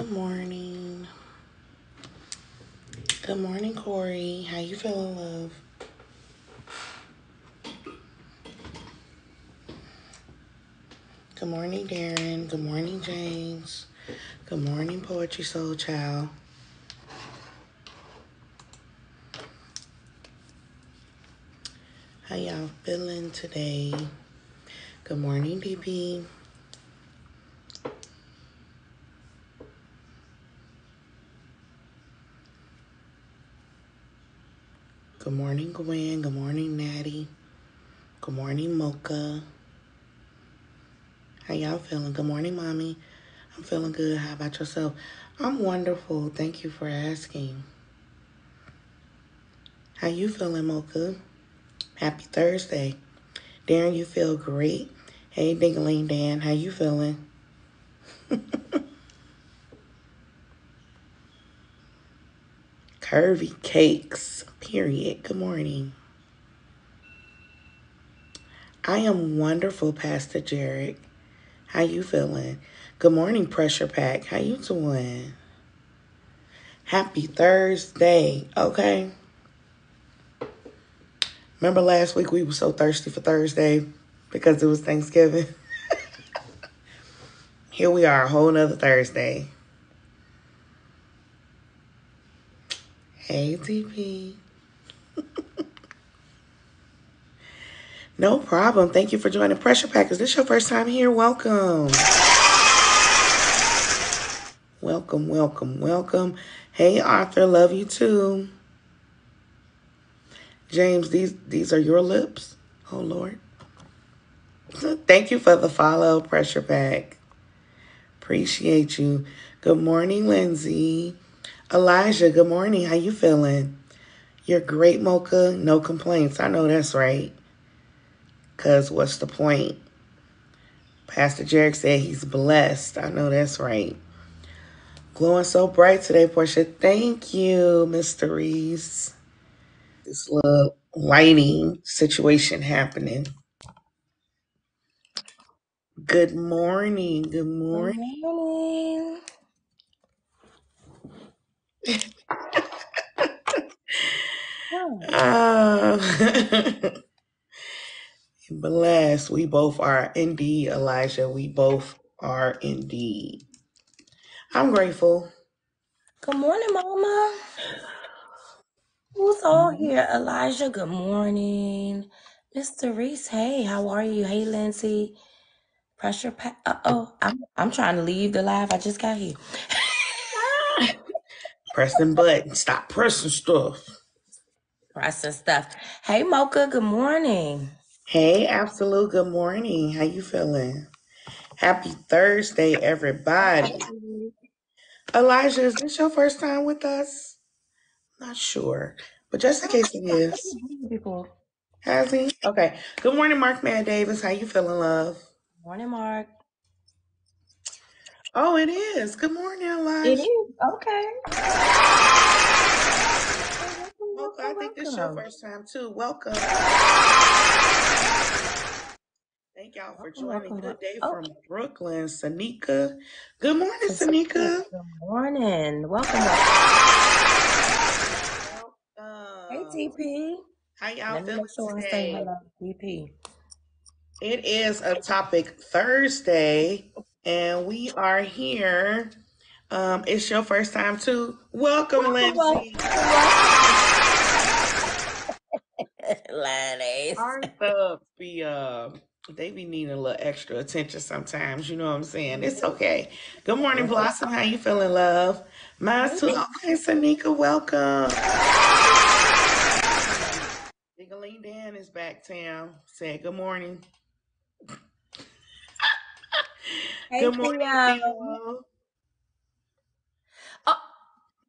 morning. Good morning, Corey. How you feeling, love? Good morning, Darren. Good morning, James. Good morning, Poetry Soul Child. How y'all feeling today? Good morning, DP. Good morning, Gwen. Good morning, Natty. Good morning, Mocha. How y'all feeling? Good morning, Mommy. I'm feeling good. How about yourself? I'm wonderful. Thank you for asking. How you feeling, Mocha? Happy Thursday. Darren, you feel great. Hey, Dingaling Dan, how you feeling? Curvy cakes, period. Good morning. I am wonderful, Pastor Jared. How you feeling? Good morning, Pressure Pack. How you doing? Happy Thursday. Okay. Remember last week we were so thirsty for Thursday because it was Thanksgiving? Here we are, a whole nother Thursday. Hey, TP. No problem. Thank you for joining Pressure Pack. Is this your first time here? Welcome. Welcome, welcome, welcome. Hey, Arthur, love you too. James, these these are your lips. Oh Lord. Thank you for the follow, Pressure Pack. Appreciate you. Good morning, Lindsay. Elijah, good morning. How you feeling? You're great, Mocha. No complaints. I know that's right. Cause what's the point? Pastor Jarek said he's blessed. I know that's right. Glowing so bright today, Portia. Thank you, Mr. Reese. This little lighting situation happening. Good morning. Good Good morning. Ah. blessed. We both are indeed, Elijah. We both are indeed. I'm grateful. Good morning, Mama. Who's all here? Elijah, good morning. Mr. Reese, hey, how are you? Hey, Lindsay. Pressure pack. Uh oh, I'm I'm trying to leave the live. I just got here. Pressing buttons. Stop pressing stuff. Process stuff. Hey, Mocha, good morning. Hey, Absolute. Good morning. How you feeling? Happy Thursday, everybody. Elijah, is this your first time with us? Not sure. But just in case it is. People. Has he? Okay. Good morning, Mark Man Davis. How you feeling, love? Morning, Mark. Oh, it is. Good morning, It Elijah. Okay. Okay, I think this is your first time too. Welcome. Thank y'all for joining. welcome. Good day Oh, from Brooklyn, Sanika. Good morning, Sanika. Good morning. Welcome, welcome. Hey, Welcome. TP. How y'all feeling today? TP. It is a topic Thursday, and we are here. Um, it's your first time too. Welcome, Welcome, welcome, Lindsay. Ladies. Our thugs be uh they be needing a little extra attention sometimes, you know what I'm saying? It's okay. Good morning, Blossom. How you feeling, love? Mine's too okay, Sanika, welcome. Diggling Dan is back, Tam. Said good morning. Hey, Good morning, Theo. Theo.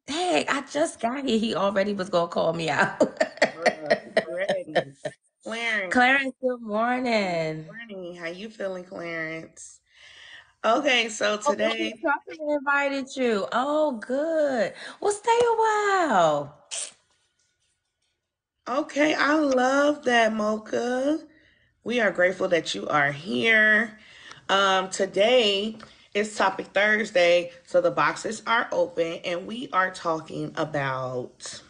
Hey, I just got here. He already was going to call me out. Clarence, Clarence, good good morning. morning. How you feeling, Clarence? Okay, so Oh, today. Trucker invited you. Oh, good. Well, stay a while. Okay, I love that, Mocha. We are grateful that you are here. Um, today It's Topic Thursday, so the boxes are open, and we are talking about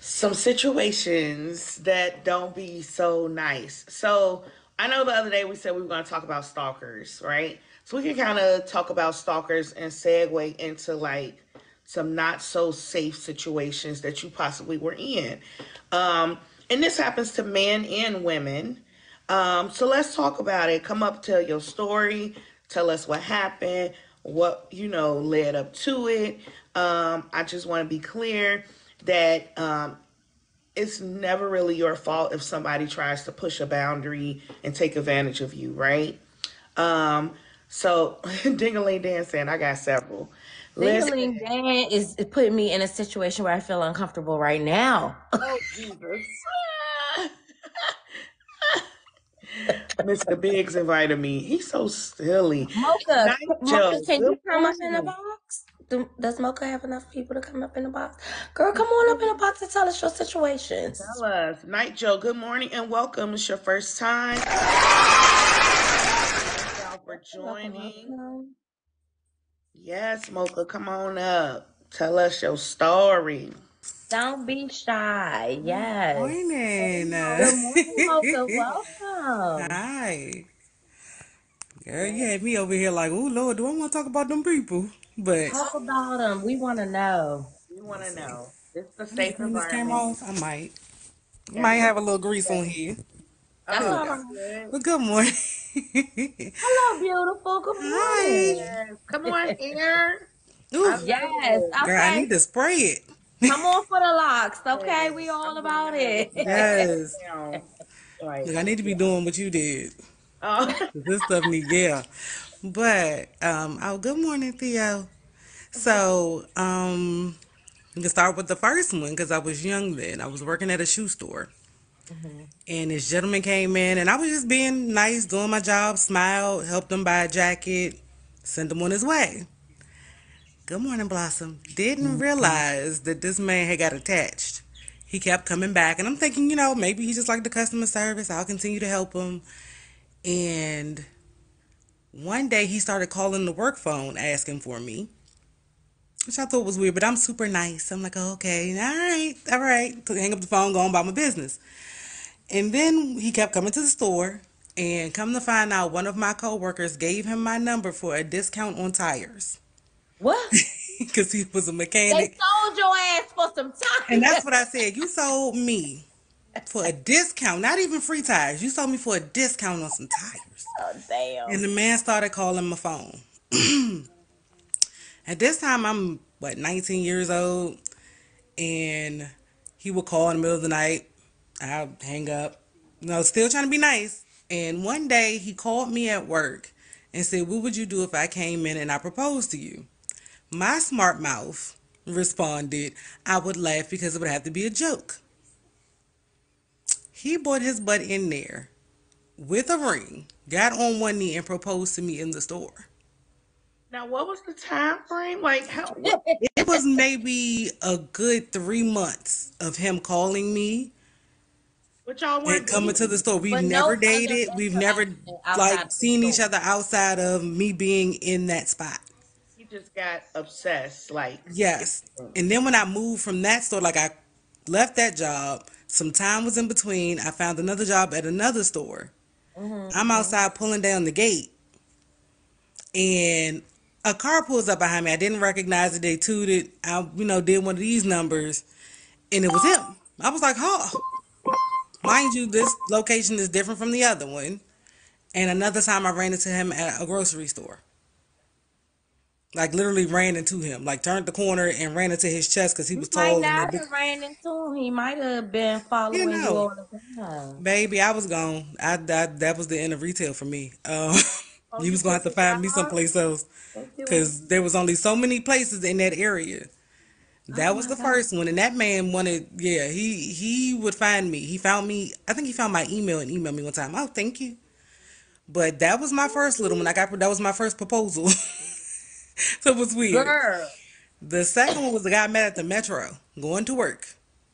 some situations that don't be so nice. So I know the other day we said we were going to talk about stalkers, right? So we can kind of talk about stalkers and segue into like some not so safe situations that you possibly were in. Um, and this happens to men and women. Um, so let's talk about it. Come up, tell your story, tell us what happened, what you know led up to it. Um, I just want to be clear that um, it's never really your fault if somebody tries to push a boundary and take advantage of you, right? Um, so Dingaling Dan saying I got several. Listen, Dingling Dan is, is putting me in a situation where I feel uncomfortable right now. oh Jesus. Mr. Biggs invited me. He's so silly. Mocha, Mocha, can you come up in the box? Do, does Mocha have enough people to come up in the box? Girl, come on up in the box and tell us your situations. Tell us. Night Joe, good morning and welcome. It's your first time. Thank y'all for joining. Yes, Mocha, come on up. Tell us your story. Don't be shy. Yes. Morning. Good morning, Mocha. Welcome. Hi. Girl, you had me over here like, oh Lord, do I want to talk about them people? But Talk about them. We want to know. We want to know. This is a I need to safe turn this camera off. I might. Yeah, Might have a little grease on here. Oh, That's Oh, all good. But good morning. Hello, beautiful. Good Hi. morning. Yes. Come on here. Ooh, Yes. it. girl, I need to spray it. Come on for the locks. Okay. We all I'm about it. Yes. down. Like, Look, I need to be doing what you did. oh, 'Cause This stuff need, yeah. But, um, oh, good morning, Theo. So, um, we can start with the first one because I was young then. I was working at a shoe store. And this gentleman came in, and I was just being nice, doing my job, smiled, helped him buy a jacket, sent him on his way. Good morning, Blossom. Didn't mm-hmm. realize that this man had got attached. He kept coming back, and I'm thinking, you know, maybe he just like the customer service. I'll continue to help him. And one day he started calling the work phone asking for me, which I thought was weird, but I'm super nice. I'm like, oh, okay, all right, all right. So hang up the phone, go on about my business. And then he kept coming to the store, and come to find out, one of my coworkers gave him my number for a discount on tires What? because he was a mechanic. They sold your ass for some time. And that's what I said. You sold me for a discount, not even free tires. You sold me for a discount on some tires. Oh, damn. And the man started calling my phone. At this time, I'm what 19 years old, and he would call in the middle of the night. I'd hang up, you know, still trying to be nice. And one day he called me at work and said, "What would you do if I came in and I proposed to you?" My smart mouth responded, "I would laugh because it would have to be a joke." He brought his butt in there with a ring, got on one knee, and proposed to me in the store. now what was the time frame? Like, how? What? It was maybe a good three months of him calling me What y'all and weren't coming to the store. We've But never other dated. We've never like of the seen each other outside of me being in that spot. Just got obsessed. Like, Yes. And then when I moved from that store, like I left that job, some time was in between. I found another job at another store. Mm-hmm. I'm mm-hmm. outside pulling down the gate, and a car pulls up behind me. I didn't recognize it. They tooted. I, you know, did one of these numbers, and it was him. I was like, "Huh." Mind you, this location is different from the other one. And another time, I ran into him at a grocery store. Like literally ran into him. Like turned the corner and ran into his chest because he was Might tall and not a big. have ran into him. He might have been following you, know. all the time. Baby, I was gone. I, I that was the end of retail for me. Um, Oh, he you was gonna have to find me someplace else because there was only so many places in that area. That Oh was the God. first one, and that man wanted. Yeah, he he would find me. He found me. I think he found my email and emailed me one time. Oh, thank you. But that was my first little one. I got that was my first proposal. so it was weird. Girl. The second one was the guy I met at the metro going to work.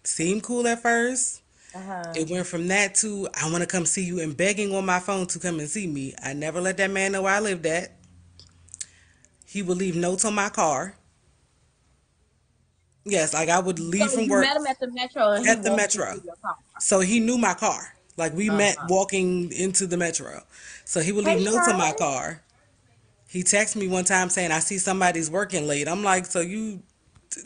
Seemed cool at first. Uh-huh. It went from that to I want to come see you and begging on my phone to come and see me. I never let that man know where I lived at. He would leave notes on my car. Yes, like I would leave So from you work met him at the metro at the metro. So he knew my car. Like we met Uh-huh. walking into the metro. So he would Hey, leave notes on my car. He texted me one time saying, I see somebody's working late. I'm like, so you,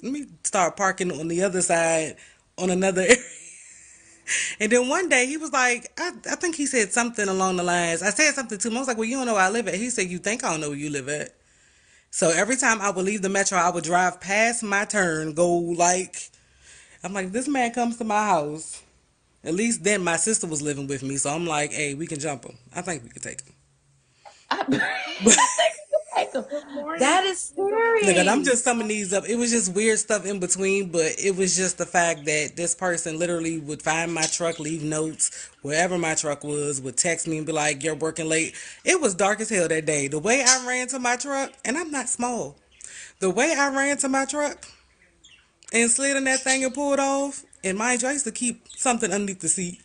let me start parking on the other side on another area. And then one day he was like, I, I think he said something along the lines. I said something to him. I was like, well, you don't know where I live at. He said, you think I don't know where you live at. So every time I would leave the metro, I would drive past my turn, go like, I'm like, this man comes to my house. At least then my sister was living with me. So I'm like, hey, we can jump him. I think we could take him. Good morning. that is scary. Look, and I'm just summing these up. It was just weird stuff in between, but it was just the fact that this person literally would find my truck, leave notes wherever my truck was, would text me and be like, "You're working late." It was dark as hell that day. The way I ran to my truck, and I'm not small. The way I ran to my truck and slid in that thing and pulled off, and mind you, I used to keep something underneath the seat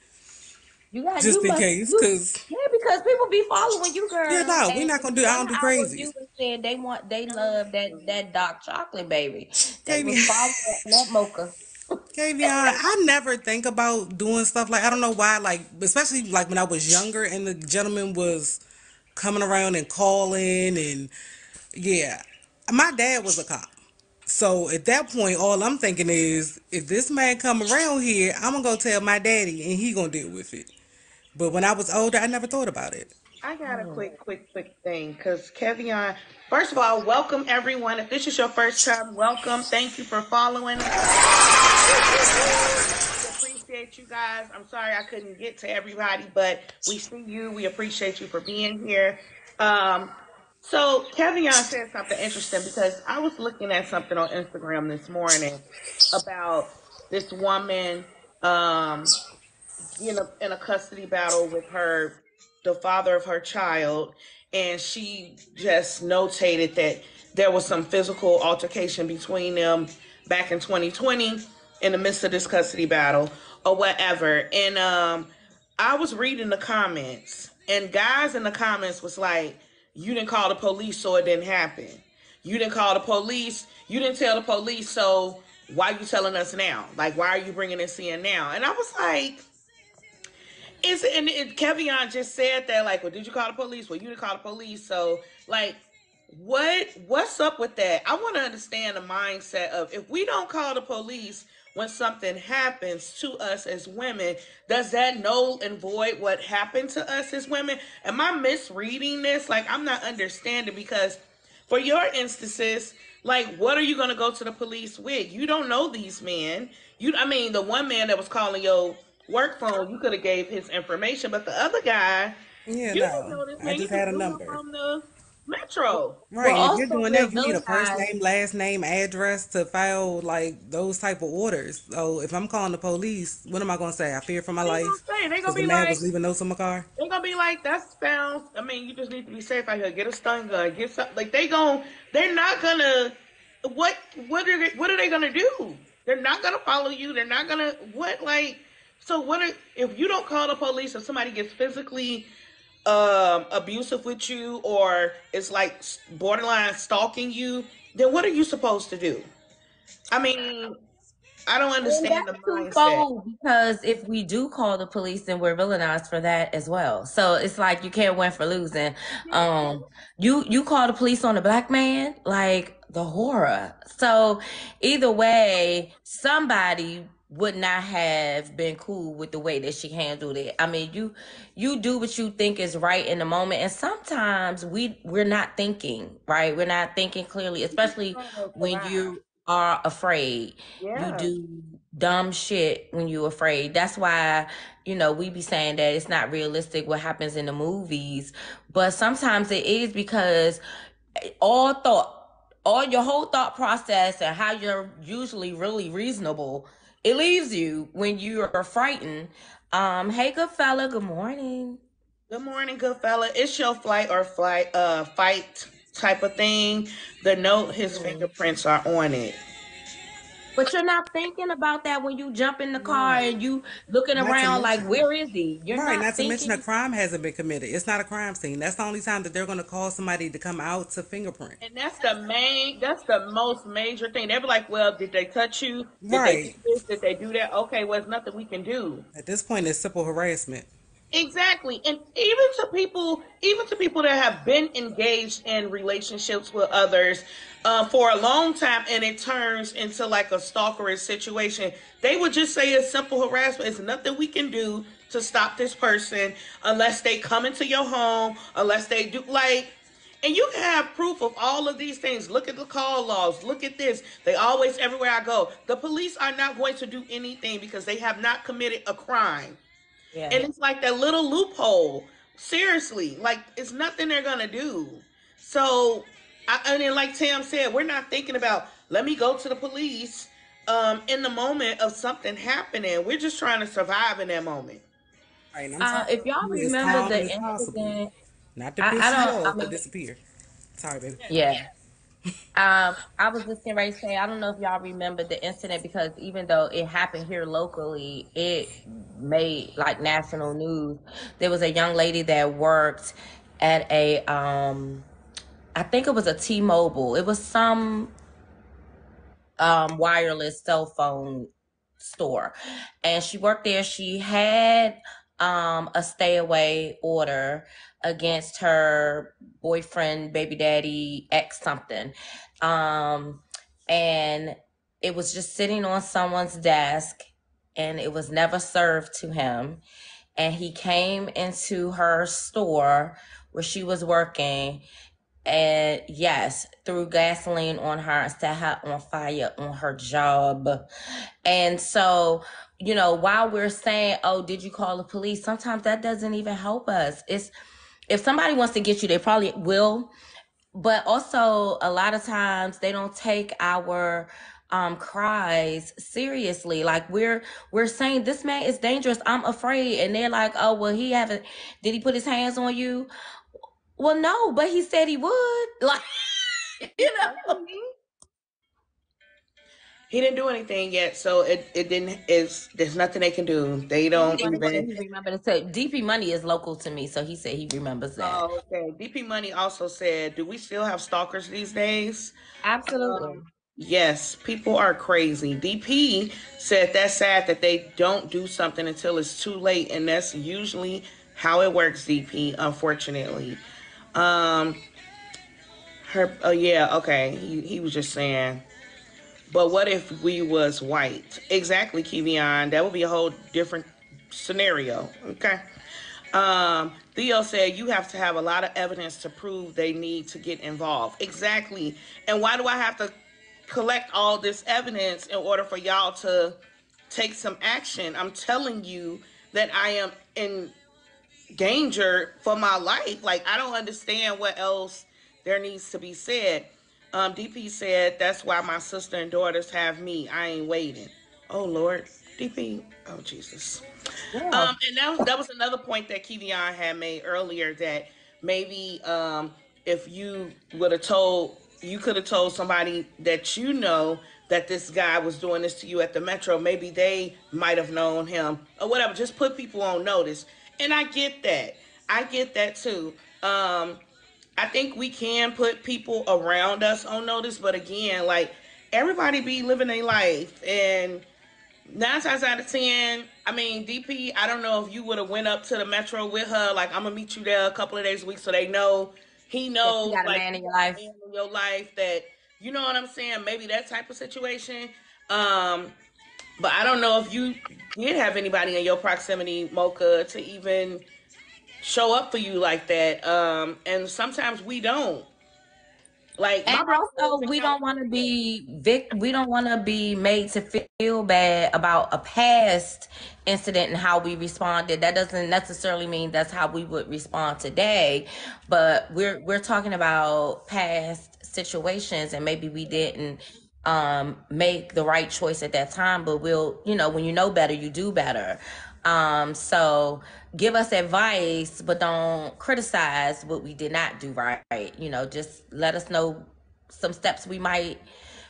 You got just you in must case, cause yeah, because people be following you, girl. yeah, no, we And not gonna do. I don't do crazy. saying they want they love that that dark chocolate baby. They Baby. was following that mocha. Kavion, I never think about doing stuff like I don't know why, like especially like when I was younger and the gentleman was coming around and calling and yeah. My dad was a cop. So at that point all I'm thinking is if this man come around here, I'm gonna go tell my daddy and he gonna deal with it. But when I was older I never thought about it. I got a quick, quick, quick thing because Kevion, first of all, welcome everyone. If this is your first time, welcome. Thank you for following. appreciate you guys. I'm sorry I couldn't get to everybody, but we see you. We appreciate you for being here. Um, so Kevion said something interesting because I was looking at something on Instagram this morning about this woman um, in a in a custody battle with her the father of her child and she just notated that there was some physical altercation between them back in 2020 in the midst of this custody battle or whatever. And um i was reading the comments and guys in the comments was like you didn't call the police so it didn't happen. You didn't call the police. You didn't tell the police so why are you telling us now? Like why are you bringing this in now? And i was like it's and it, Kevion just said that like, well, did you call the police? Well, you didn't call the police. So like, what what's up with that? I want to understand the mindset of if we don't call the police when something happens to us as women, does that null and void what happened to us as women? Am I misreading this? Like, I'm not understanding because for your instances, like, what are you gonna go to the police with? You don't know these men. You, I mean, the one man that was calling your work phone, you could have gave his information, but the other guy, Yeah, you don't know no. this I just had a just knew him number. from the metro. Right, Well, if you're doing that, you need a first villainized. name, last name, address to file like those type of orders. So if I'm calling the police, what am I gonna say? I fear for my They life say they gonna the be man like, was leaving notes in my car. they gonna be like, that sounds. I mean, you just need to be safe out here. Get a stun gun. Get something. Like they gon' They're not gonna. What what are they, what are they gonna do? They're not gonna follow you. They're not gonna what like. So what are, if you don't call the police if somebody gets physically um abusive with you or it's like borderline stalking you? Then what are you supposed to do? I mean, I don't And understand that's the mindset. twofold because if we do call the police, then we're villainized for that as well. So it's like you can't win for losing. Um, you you call the police on a black man, like the horror. So either way, somebody would not have been cool with the way that she handled it. I mean, you you do what you think is right in the moment, and sometimes we we're not thinking right. We're not thinking clearly, especially when you are afraid you do dumb shit when you're afraid. That's why, you know, we be saying that it's not realistic what happens in the movies. But sometimes it is because all thought, all your whole thought process and how you're usually really reasonable, it leaves you when you are frightened. Um, hey good fella, good morning. Good morning, good fella. It's your flight or flight uh fight type of thing. The note, his fingerprints are on it. But you're not thinking about that when you jump in the car and you looking Not to around like, where is he? You're right, not not to mention a crime hasn't been committed. It's not a crime scene. That's the only time that they're going to call somebody to come out to fingerprint. And that's the main, that's the most major thing. They be like, well, did they touch you? Did they Right. do this? Did they do that? Okay, well, there's nothing we can do. At this point, it's simple harassment. Exactly. And even to people, even to people that have been engaged in relationships with others uh, for a long time and it turns into like a stalkerish situation, they would just say it's simple harassment. It's nothing we can do to stop this person unless they come into your home, unless they do like and you can have proof of all of these things. Look at the call logs. Look at this. They always, everywhere I go, the police are not going to do anything because they have not committed a crime. Yeah. And it's like that little loophole. Seriously, like it's nothing they're gonna do. So, I, and then like Tam said, we're not thinking about let me go to the police um, in the moment of something happening. We're just trying to survive in that moment. Right, Uh, if y'all to be as remember the as possible. incident, Not to I, piss I you don't. I off, but disappear. Sorry, baby. yeah. Um, I was just getting ready to say, I don't know if y'all remember the incident because even though it happened here locally, it made like national news. There was a young lady that worked at a, um, I think it was a T-Mobile. It was some um, wireless cell phone store, and she worked there. She had um, a stay away order against her boyfriend, baby daddy, ex something, um, and it was just sitting on someone's desk, and it was never served to him. And he came into her store where she was working and yes, threw gasoline on her and set her on fire on her job. And so, you know, while we're saying, oh, did you call the police? Sometimes that doesn't even help us. It's if somebody wants to get you, they probably will. But also, a lot of times they don't take our um cries seriously like we're we're saying this man is dangerous i'm afraid and they're like oh well he haven't did he put his hands on you well, no, but he said he would. Like, you know. He didn't do anything yet, so it, it didn't. It's there's nothing they can do. They don't even. he remembered to say DP Money is local to me, so he said he remembers that. Oh, okay. DP Money also said, "Do we still have stalkers these days?" Absolutely. Um, yes, people are crazy. DP said that's sad that they don't do something until it's too late, and that's usually how it works. DP, unfortunately. Um, her. Oh yeah. Okay. He he was just saying. But what if we was white? Exactly, Kivion. That would be a whole different scenario. Okay. Um, Theo said you have to have a lot of evidence to prove they need to get involved. Exactly. And why do I have to collect all this evidence in order for y'all to take some action? I'm telling you that I am in danger for my life. Like I don't understand what else there needs to be said. Um, DP said that's why my sister and daughters have me. I ain't waiting. Oh Lord, DP. Oh Jesus. Yeah. Um, and that was, that was another point that Kivion had made earlier that maybe um, if you would have told, you could have told somebody that you know that this guy was doing this to you at the metro, maybe they might have known him or whatever. Just put people on notice. And I get that. I get that too. Um, I think we can put people around us on notice, but again, like everybody be living their life and nine times out of ten, I mean, DP, I don't know if you would have went up to the metro with her, like I'm gonna meet you there a couple of days a week so they know he knows you got a like man in your you got a life. in your life that you know what I'm saying, maybe that type of situation. Um, but I don't know if you did have anybody in your proximity, Mocha, to even show up for you like that. Um, and sometimes we don't. Like And also, we don't want to be vic. We don't want to be made to feel bad about a past incident and how we responded. That doesn't necessarily mean that's how we would respond today, but we're we're talking about past situations and maybe we didn't um make the right choice at that time, but we'll, you know, when you know better, you do better. Um, so give us advice, but don't criticize what we did not do right. You know, just let us know some steps we might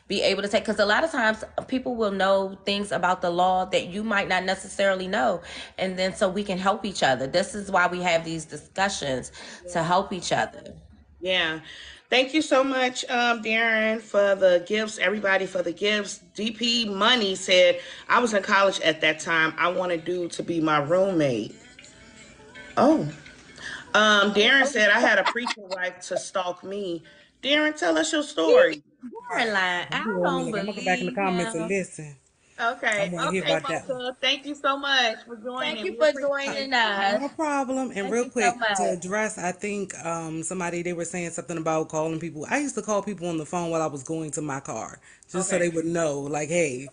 be able to take because a lot of times people will know things about the law that you might not necessarily know and then so we can help each other this is why we have these discussions to help each other Yeah. Thank you so much, um, Darren, for the gifts, everybody for the gifts. DP Money said, I was in college at that time. I wanted dude to be my roommate. Oh. Um, Darren said, I had a preacher wife to stalk me. Darren, tell us your story. Caroline, I I'm don't it. I'm gonna go back in the comments him. and listen. Okay. I wanna hear Okay, about that Thank you so much for joining. Thank you We for joining us. No problem. And Thank real you so quick to address, I think um, somebody they were saying something about calling people. I used to call people on the phone while I was going to my car, just so they would know, like, hey.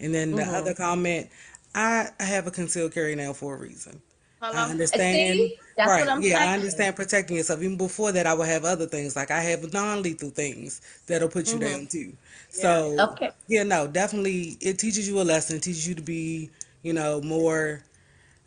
And then the Mm-hmm. other comment, I, I have a concealed carry now for a reason. I understand, See, that's right? what I'm Yeah, I understand protecting yourself. Even before that, I would have other things like I have non-lethal things that'll put you down too. So Okay. yeah, no, definitely, it teaches you a lesson. It teaches you to be, you know, more,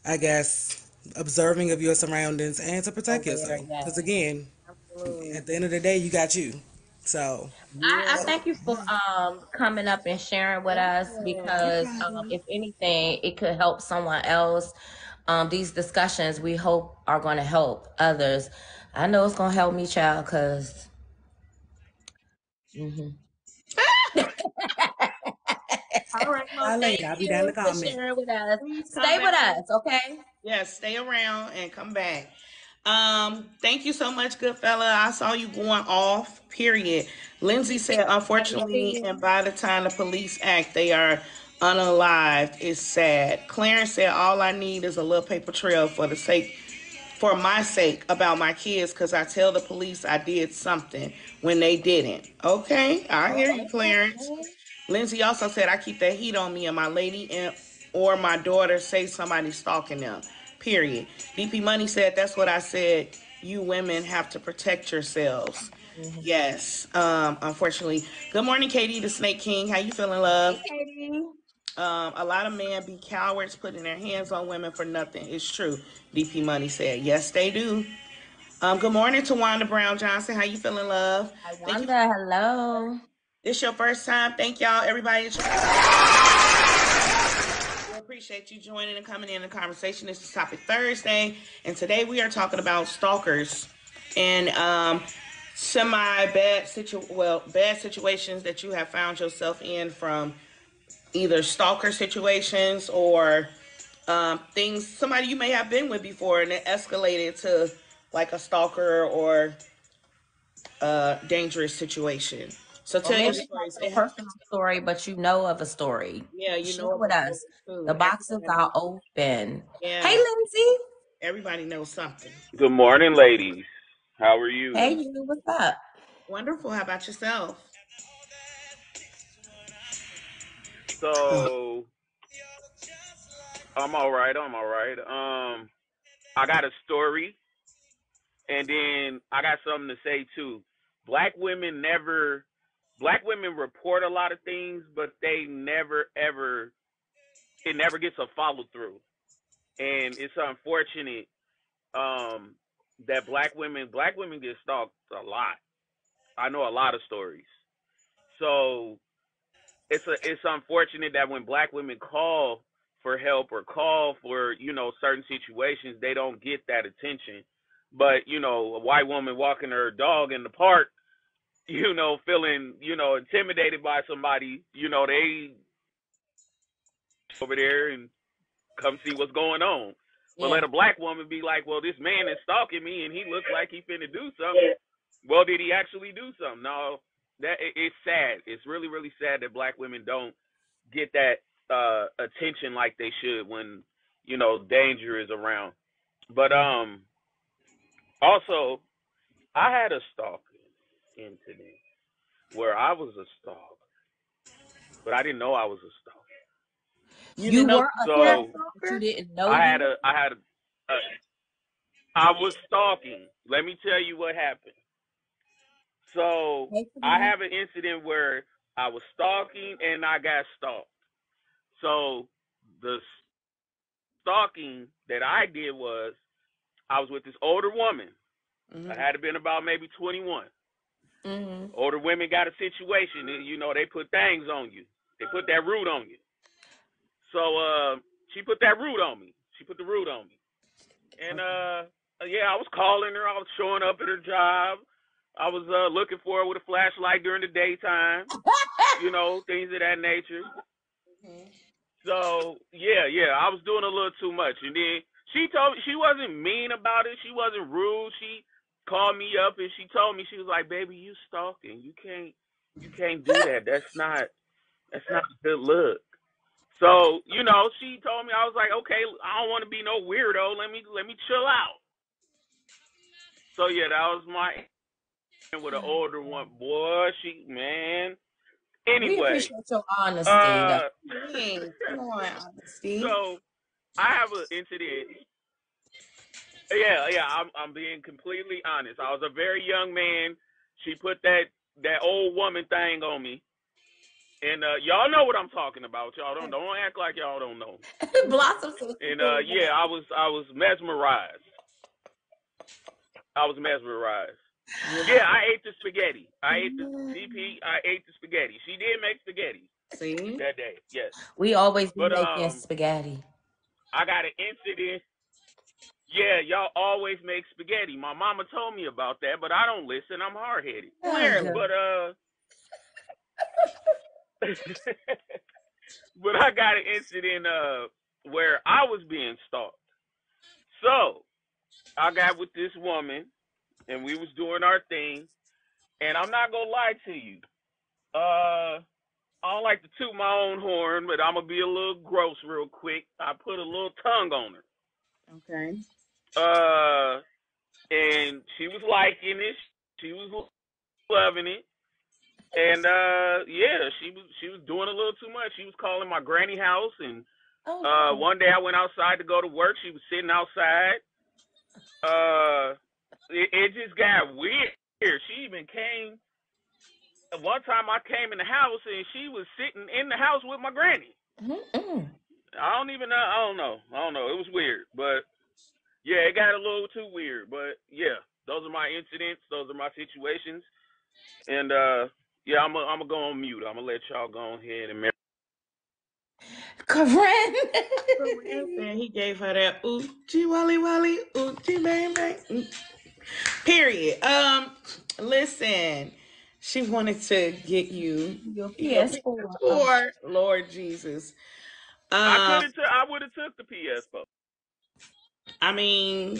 I guess, observing of your surroundings and to protect Aware, yourself. yes. Because again, Absolutely. at the end of the day, you got you. So I, I thank you for um coming up and sharing with us because um, if anything, it could help someone else. Um, these discussions we hope are going to help others. I know it's going to help me, child, because All right, Mo. Bye later. Thank I'll be down in the comments. sharing with us. Please Stay with back. us, okay? Yes, stay around and come back. Um, thank you so much, good fella. I saw you going off, period. Lindsay said, unfortunately, and by the time the police act, they are unalived. It's sad. Clarence said, all I need is a little paper trail for the sake for my sake about my kids because I tell the police I did something when they didn't. Okay, I hear you, Clarence. Lindsay also said I keep that heat on me and my lady and or my daughter say somebody's stalking them. Period. DP Money said that's what I said. You women have to protect yourselves. Yes. Um, unfortunately. Good morning, Katie, the Snake King. How you feeling, love? Katie. Um, a lot of men be cowards putting their hands on women for nothing. It's true. DP Money said, yes, they do. Um, good morning to Wanda Brown Johnson. How you feeling, love? I Thank you. hello. This your first time. Thank y'all, everybody. We appreciate you joining and coming in the conversation. This is Topic Thursday, and today we are talking about stalkers and um, semi bad situ well bad situations that you have found yourself in from either stalker situations or um, things somebody you may have been with before and it escalated to like a stalker or a dangerous situation. So Or tell your maybe it's stories. not your It ha- personal story, but you know of a story. yeah, you Share know with us. too. The boxes Everybody, are open. yeah, Hey, Lindsay. everybody knows something. Good morning, ladies. How are you? Hey, you. What's up? Wonderful. How about yourself? So I'm all right. I'm all right. Um, I got a story, and then I got something to say too. Black women never, black women report a lot of things, but they never ever, it never gets a follow through, and it's unfortunate um, that black women, black women get stalked a lot. I know a lot of stories. So it's a it's unfortunate that when black women call for help or call for you know certain situations they don't get that attention. But you know a white woman walking her dog in the park you know feeling you know intimidated by somebody you know they over there and come see what's going on. But Yeah. let a black woman be like well this man is stalking me and he looks like he finna do something. Well did he actually do something? No that it, it's sad. It's really really sad that black women don't get that uh attention like they should when you know danger is around. But um also i had a stalking incident where i was a stalker but i didn't know i was a stalker. You You know were a so stalker, you didn't know i had a i had a, a i was stalking. Let me tell you what happened so I have an incident where I was stalking and I got stalked. So the stalking that I did was I was with this older woman. Mhm. I had to been about maybe 21. hmm Older women got a situation, and, you know, they put things on you. They put that root on you. So uh, she put that root on me. She put the root on me. And uh, yeah, I was calling her. I was showing up at her job. I was uh, looking for her with a flashlight during the daytime. you know, things of that nature. So yeah, yeah, I was doing a little too much, and then she told me she wasn't mean about it. She wasn't rude. She called me up and she told me she was like, "Baby, you stalking. You can't, you can't do that. That's not, that's not a good look." So you know, she told me I was like, "Okay, I don't want to be no weirdo. Let me, let me chill out." So yeah, that was my with an older one. Boy, she man. Anyway, We appreciate your honesty. uh, come on, honesty. so I have an incident. Yeah, yeah, I'm I'm being completely honest. I was a very young man. She put that that old woman thing on me. And uh, y'all know what I'm talking about. Y'all don't don't act like y'all don't know. Blossom And uh, yeah, I was I was mesmerized. I was mesmerized. Yeah, I ate the spaghetti. I ate the DP. I ate the spaghetti. She did make spaghetti See? that day. Yes, We always be but making um, spaghetti. I got an incident. Yeah, y'all always make spaghetti. My mama told me about that, but I don't listen. I'm hard headed. Oh, Clearly. But uh, but I got an incident uh where I was being stalked. So I got with this woman, and we was doing our thing. And I'm not gonna lie to you. Uh, I don't like to toot my own horn, but I'm gonna be a little gross real quick. I put a little tongue on her. Okay. Uh, and she was liking it. She was loving it. And uh, yeah, she was she was doing a little too much. She was calling my granny house, and Oh, uh, one day I went outside to go to work. She was sitting outside. Uh, it, it just got weird. She even came. One time I came in the house and she was sitting in the house with my granny. Mm-mm. I don't even know. I don't know. I don't know. It was weird, but yeah, it got a little too weird. But yeah, those are my incidents. Those are my situations, and uh, yeah, I'm gonna I'm gonna go on mute. I'm gonna let y'all go ahead and. Corinne. Corinne said he gave her that oochie wally wally oochie bang bang. Mm. Period. Um, listen, she wanted to get you Your your PS4. Oh, PS4, Lord Jesus. I Um, could have. I would have took the PS4. I mean,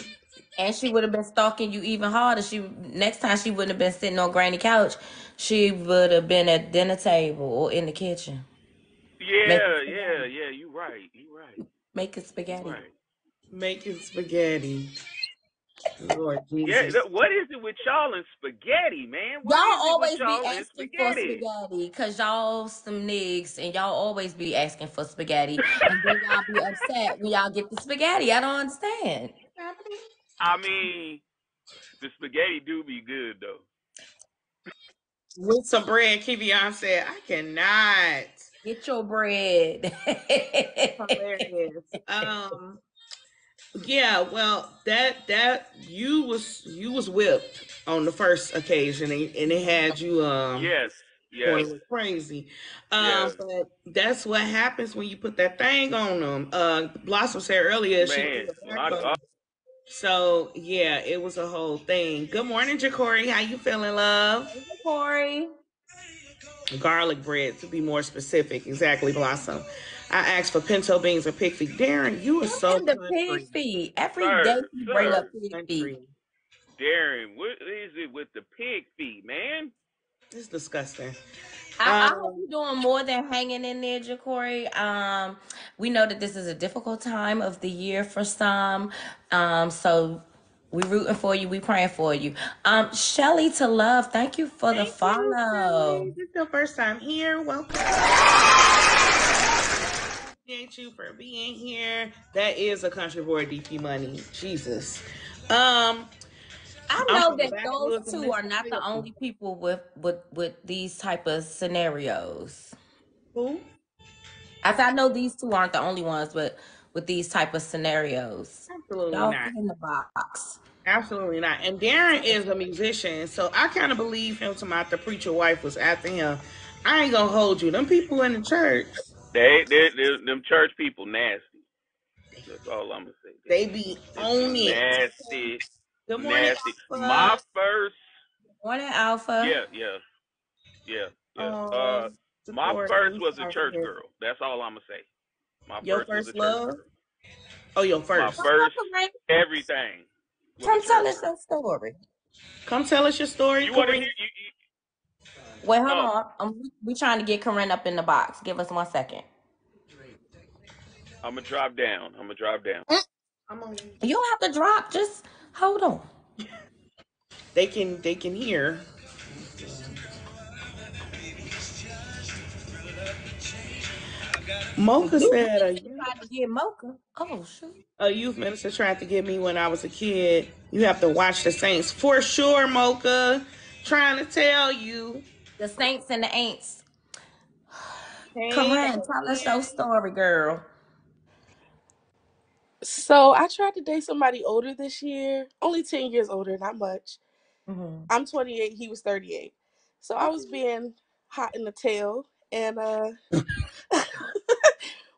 and she would have been stalking you even harder. She next time she wouldn't have been sitting on Granny couch. She would have been at dinner table or in the kitchen Yeah, yeah, yeah. You're right. You right. Making spaghetti. right. making spaghetti. Lord Yeah. Jesus. th- What is it with y'all and spaghetti, man? What Y'all is it with always be y'all and asking for spaghetti? spaghetti because y'all some niggas and y'all always be asking for spaghetti and then y'all be upset when y'all get the spaghetti. I don't understand. I mean, the spaghetti do be good though. With some bread, Kivion said, I cannot. Get your bread. Hilarious. Um, yeah, well, that that you was you was whipped on the first occasion, and, and it had you um Yes. Yes. going crazy. Um, Yes. but that's what happens when you put that thing on them. Uh, Blossom said earlier she Man. threw the I, backbone. I, So yeah, it was a whole thing. Good morning, Ja'Cory. How you feeling, love? Hey, Corey. Garlic bread, to be more specific. Exactly, Blossom. I asked for pinto beans and pig feet. Darren, you are so And the pig feet. Every day sir, you bring sir, up pig feet. Darren, what is it with the pig feet, man? It's disgusting. I, I hope Um, you're doing more than hanging in there, Jacory. Um, we know that this is a difficult time of the year for some. Um, so we're rooting for you. We're praying for you. Um, Shelly to love. Thank you for the thank you, follow. Shelly. This is your first time here. Welcome. Appreciate you for being here. That is a country boy DP money. Jesus. Um, I know that those two are not the only people with with with these type of scenarios. Who? I said I know these two aren't the only ones, but with these type of scenarios, Absolutely y'all not. in the box. Absolutely not. And Darren is a musician, so I kind of believe him. To my the preacher wife was after him. I ain't gonna hold you. Them people in the church, They, they, they them church people nasty. That's all I'm gonna say. they be on it. Nasty, Good morning, nasty. Alpha. My first, Morning, Alpha. yeah, yeah, yeah, yeah. Oh, uh, my first was a church girl. That's all I'm gonna say. My Your first, first love? girl. Oh, your My first. everything. Come everything. was a tell us girl. your story. Come tell us your story. You want to hear? You, you, Wait, hold Oh. on. Um, we trying to get Corinne up in the box. Give us one second. I'm gonna drop down. I'm gonna drop down. I'm on. You don't have to drop. Just hold on. They can. They can hear. Mocha said a youth, Tried to get Mocha. Oh shoot. a youth minister tried to get me when I was a kid. You have to watch the Saints for sure, Mocha. Trying to tell you. The Saints and the Aints. Hey, Corinne, tell us your story, girl. So I tried to date somebody older this year, only 10 years older, not much. Mm-hmm. I'm 28, he was 38. So I was being hot in the tail and uh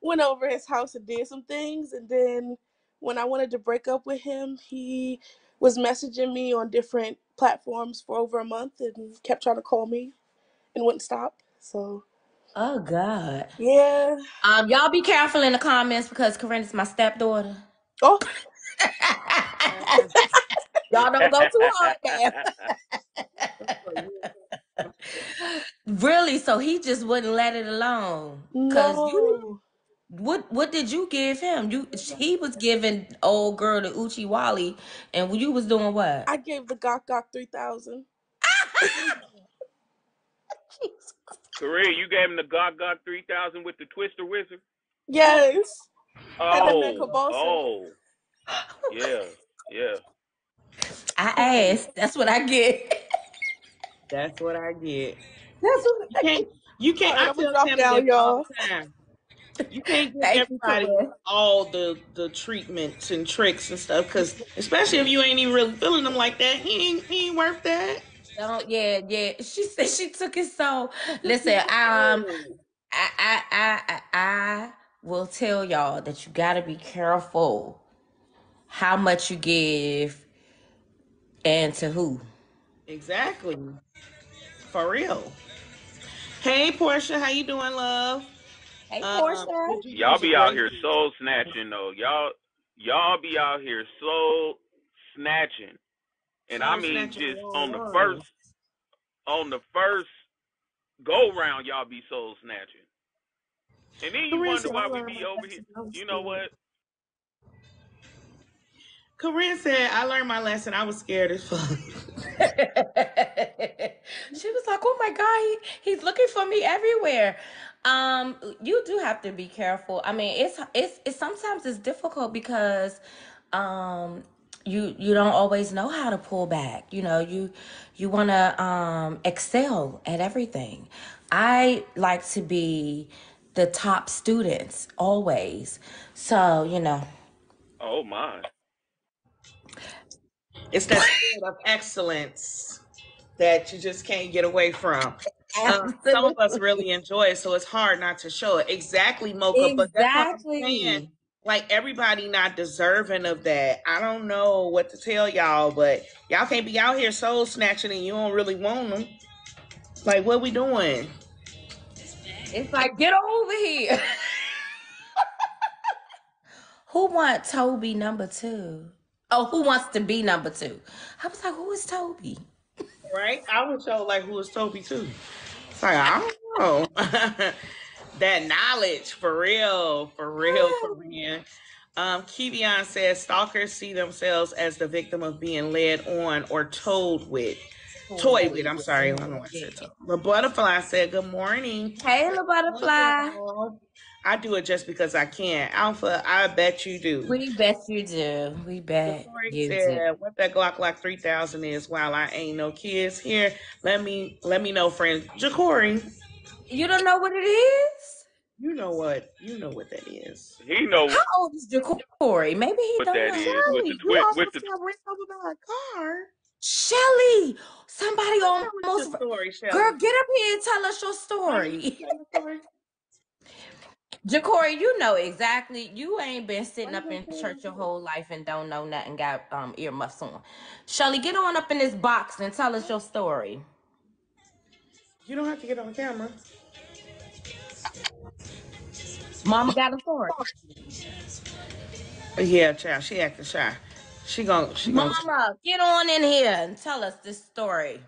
went over his house and did some things and then when I wanted to break up with him, he was messaging me on different platforms for over a month and kept trying to call me and wouldn't stop. So, Oh God. yeah. Um, y'all be careful in the comments because Corinne is my stepdaughter. Oh, Y'all don't go too hard now. really? So he just wouldn't let it alone? Cause you, no. what what did you give him? You he was giving old girl the Uchi Wally, and you was doing what? I gave the Gok Gok 3000. Korea, you gave him the God God 3000 with the Twister Wizard? Yes. And the Oh, man oh, yeah, yeah. I asked. That's what I get. That's what I get. That's what You can't. You can't. Alright, I I'ma tell drop down, all y'all. the time. You can't give Thank everybody Corinne. all the the treatments and tricks and stuff, because especially if you ain't even really feeling them like that, he ain't he ain't worth that. Don't yeah, yeah. She said she took it so listen, um I I I I, I will tell y'all that you gotta be careful how much you give and to who. Exactly. For real. Hey Portia, how you doing, love? Hey Um, Portia. you Y'all be out here soul snatching though. Y'all, y'all be out here soul snatching, and I mean just one on the first, on the first go round, y'all be soul snatching, and then you Corinne wonder why we be over here. You know what? Corinne said, I learned my lesson. I was scared as fuck. she was like, "Oh my god, he, he's looking for me everywhere." Um, you do have to be careful. I mean, it's it's it's sometimes it's difficult because um you you don't always know how to pull back. You know, you you want to um excel at everything. I like to be the top students always. So, you know, Oh my. It's that spirit of excellence that you just can't get away from. Uh, some of us really enjoy it, so it's hard not to show it. Exactly, Mocha. But that's what I'm saying. Like everybody not deserving of that. I don't know what to tell y'all, but y'all can't be out here soul snatching and you don't really want them. Like what we doing? It's like, get over here. who want Toby number two? Oh, who wants to be number two? I was like, who is Toby? Right? I would show like who is Toby too. It's like I don't know. that knowledge for real, for real, Korean. Um, Kivion says stalkers see themselves as the victim of being led on or told with. Toy with, I'm sorry. I don't know. The butterfly said, Good morning. Hey, little butterfly. I do it just because I can. Alpha, I bet you do. We bet you do. We bet you do. said, "What that Glock Glock three thousand is? While I ain't no kids here, let me let me know, friend Jacory. You don't know what it is? You know what? You know what that is. He knows. How old is Jacory? Maybe he what don't know. is with the you twi- with the got ran over by a car. Shelly, somebody Tell us almost. your story, Shelly. Girl, get up here and tell us your story. tell the story? Jacory, you know exactly. You ain't been sitting up in church your whole life and don't know nothing. Got um earmuffs on. Shelly, get on up in this box and tell us your story. You don't have to get on camera. Mama got a story. Yeah, child, she acting shy. She gon' she gon' Mama, get on in here and tell us this story.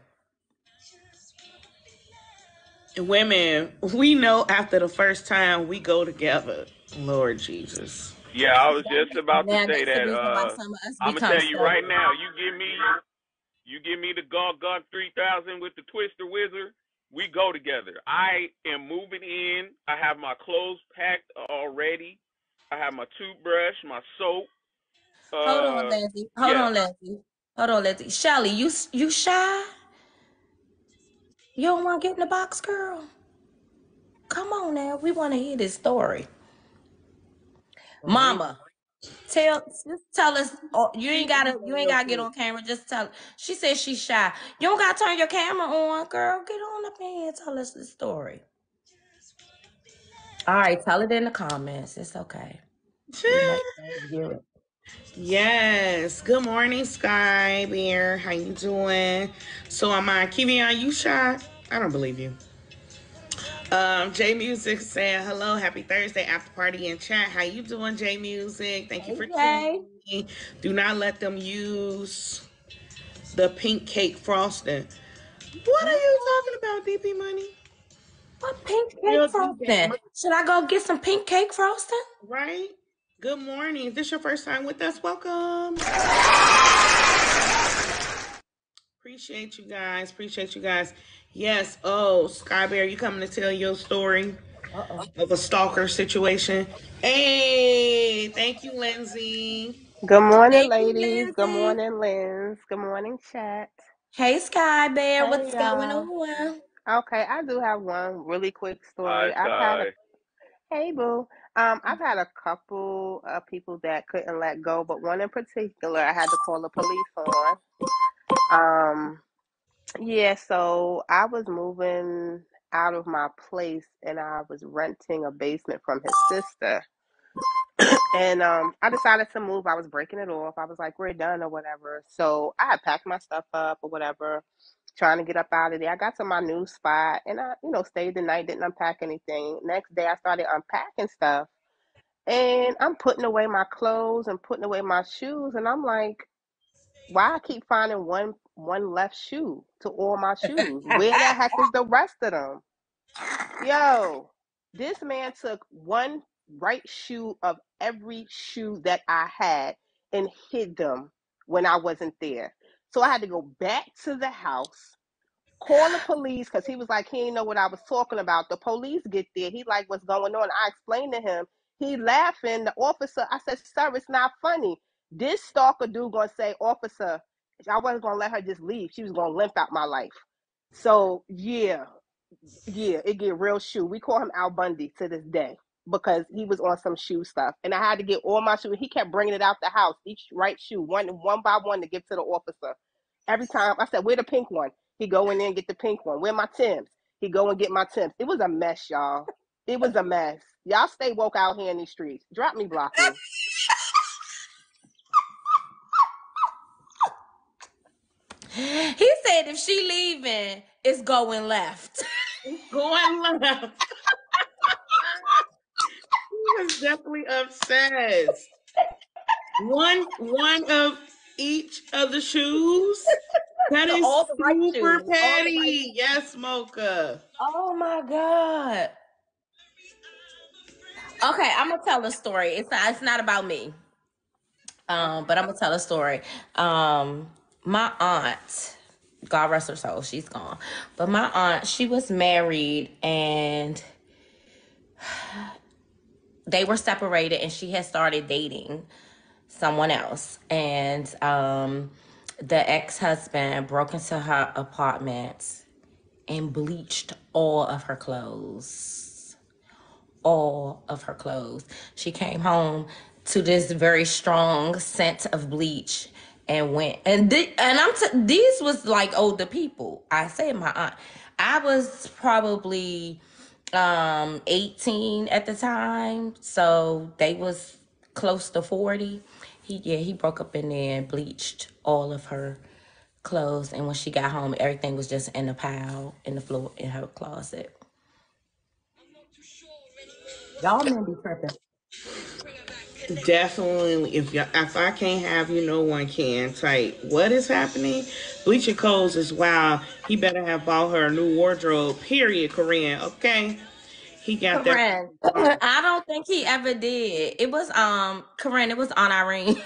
women. We know after the first time we go together. Lord Jesus. Yeah, I was just about to say that. Uh, some of us I'm gonna tell you so. right now. You give me, you give me the Gog Gog 3000 with the Twister Wizard. We go together. I am moving in. I have my clothes packed already. I have my toothbrush, my soap. Uh, Hold on, Leslie. Hold yeah. on, Leslie. Hold on, Leslie. Shelly, you you shy? You don't want to get in the box, girl? Come on now. We want to hear this story. Mama, tell just tell us. Oh, you ain't gotta you ain't gotta get on camera. Just tell. She said she's shy. You don't gotta turn your camera on, girl. Get on up here and tell us the story. All right, tell it in the comments. It's okay. We might hear it. Yes. Good morning, Sky Bear. How you doing? So am I. Kivion, you shy? I don't believe you. Um, J Music saying hello, happy Thursday after party in chat. How you doing, J Music? Thank you for Hey, tuning in. Do not let them use the pink cake frosting. What are you talking about, DP Money? What pink Real cake frosting? Should I go get some pink cake frosting? Right? Good morning. If this is your first time with us, welcome. Appreciate you guys. Appreciate you guys. Yes. Oh, Sky Bear, you coming to tell your story Uh-oh. of a stalker situation? Hey, thank you, Lindsay. Good morning, Thank you, ladies. Good Lindsay. morning, Lens. Good morning, chat. Hey, Sky Bear, Hey, what's going y'all. on? Okay, I do have one really quick Hi, story. I've had a Sky. hey boo. Um, I've had a couple of people that couldn't let go, but one in particular I had to call the police on. Um, yeah, so I was moving out of my place and I was renting a basement from his sister. And um, I decided to move. I was breaking it off. I was like, we're done or whatever. So I had packed my stuff up or whatever, trying to get up out of there. I got to my new spot and I, you know, stayed the night, didn't unpack anything. Next day, I started unpacking stuff and I'm putting away my clothes and putting away my shoes. And I'm like, why I keep finding one one left shoe to all my shoes? Where the heck is the rest of them? Yo, this man took one right shoe of every shoe that I had and hid them when I wasn't there. So I had to go back to the house, call the police because he was like, he didn't know what I was talking about. The police get there. He like, what's going on? I explained to him. He laughing. The officer, I said, sir, it's not funny. This stalker dude gonna say, officer, I wasn't gonna let her just leave. She was gonna limp out my life. So yeah, yeah, it get real shoe. We call him Al Bundy to this day because he was on some shoe stuff, and I had to get all my shoes. He kept bringing it out the house, each right shoe, one one by one, to give to the officer. Every time I said, "Where the pink one?" He go in there and get the pink one. Where my Tims? He go and get my Tims. It was a mess, y'all. It was a mess. Y'all stay woke out here in these streets. Drop me, block me. He said if she leaving, it's going left. Going left. he was definitely obsessed. One one of each of the shoes. That is All the right shoes, super all the right. Yes, Mocha. Oh my god. Okay, I'm gonna tell a story. It's not. It's not about me. Um, but I'm gonna tell a story. Um, my aunt, God rest her soul, she's gone. But my aunt, she was married and they were separated, and she had started dating someone else. And um, the ex husband broke into her apartment and bleached all of her clothes all of her clothes. She came home to this very strong scent of bleach and went and thi- and I'm t- these was like older people. I said my aunt. I was probably um 18 at the time, so they was close to 40. He yeah, he broke up in there and bleached all of her clothes and when she got home everything was just in a pile in the floor in her closet. Y'all men be tripping. Definitely, if if I can't have you, no one can. Type, what is happening? Bleaching Coles is wild. He better have bought her a new wardrobe. Period, Korean. Okay, he got that. I don't think he ever did. It was um Corinne, it was on Irene.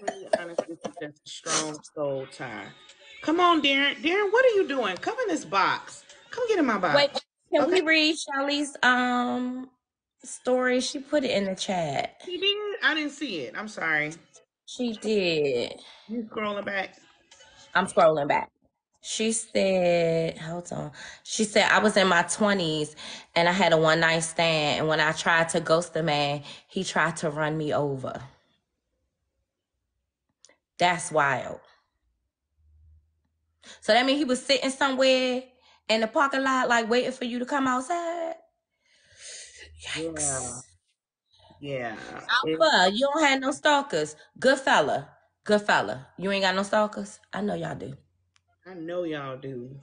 Really honest with you, that's a strong soul tie. Come on, Darren. Darren, what are you doing? Come in this box. Come get in my box. Wait, can Okay. we read Shelly's um story? She put it in the chat. He did. I didn't see it. I'm sorry. She did. You scrolling back. I'm scrolling back. She said, hold on. She said, I was in my 20s and I had a one night stand. And when I tried to ghost the man, he tried to run me over. That's wild. So that means he was sitting somewhere in the parking lot, like waiting for you to come outside. Yeah. Yikes. Yeah. It- Alpha, you don't have no stalkers. Good fella. Good fella. You ain't got no stalkers? I know y'all do. I know y'all do.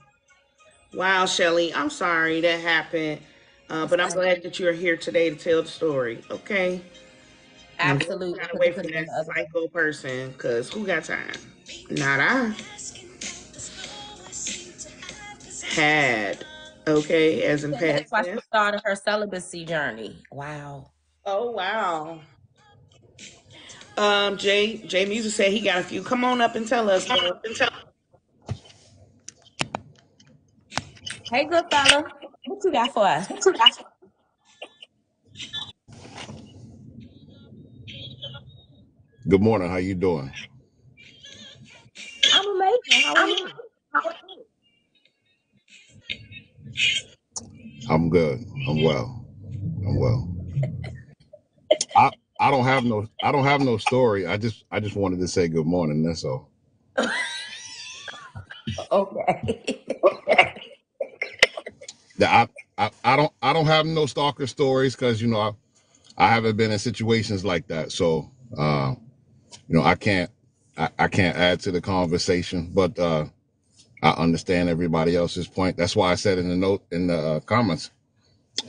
Wow, Shelly, I'm sorry that happened. Uh, but I'm glad that you're here today to tell the story. Okay. And Absolutely. Try to because wait it for could've been that the other way. psycho person, cause who got time? Not I. Had. Okay, as in past That's why she tense. started her celibacy journey. Wow. Oh wow. Um, Jay Jay Music said he got a few. Come on up and tell us. bro. Hey, good fella. What you got for us? Good morning. How you doing? I'm amazing. How are you? I'm good. I'm well. I'm well. I I don't have no I don't have no story. I just I just wanted to say good morning. That's all. Okay. I, I I don't I don't have no stalker stories because you know I I haven't been in situations like that. So uh, you know I can't I, I can't add to the conversation. But uh, I understand everybody else's point. That's why I said in the note in the uh, comments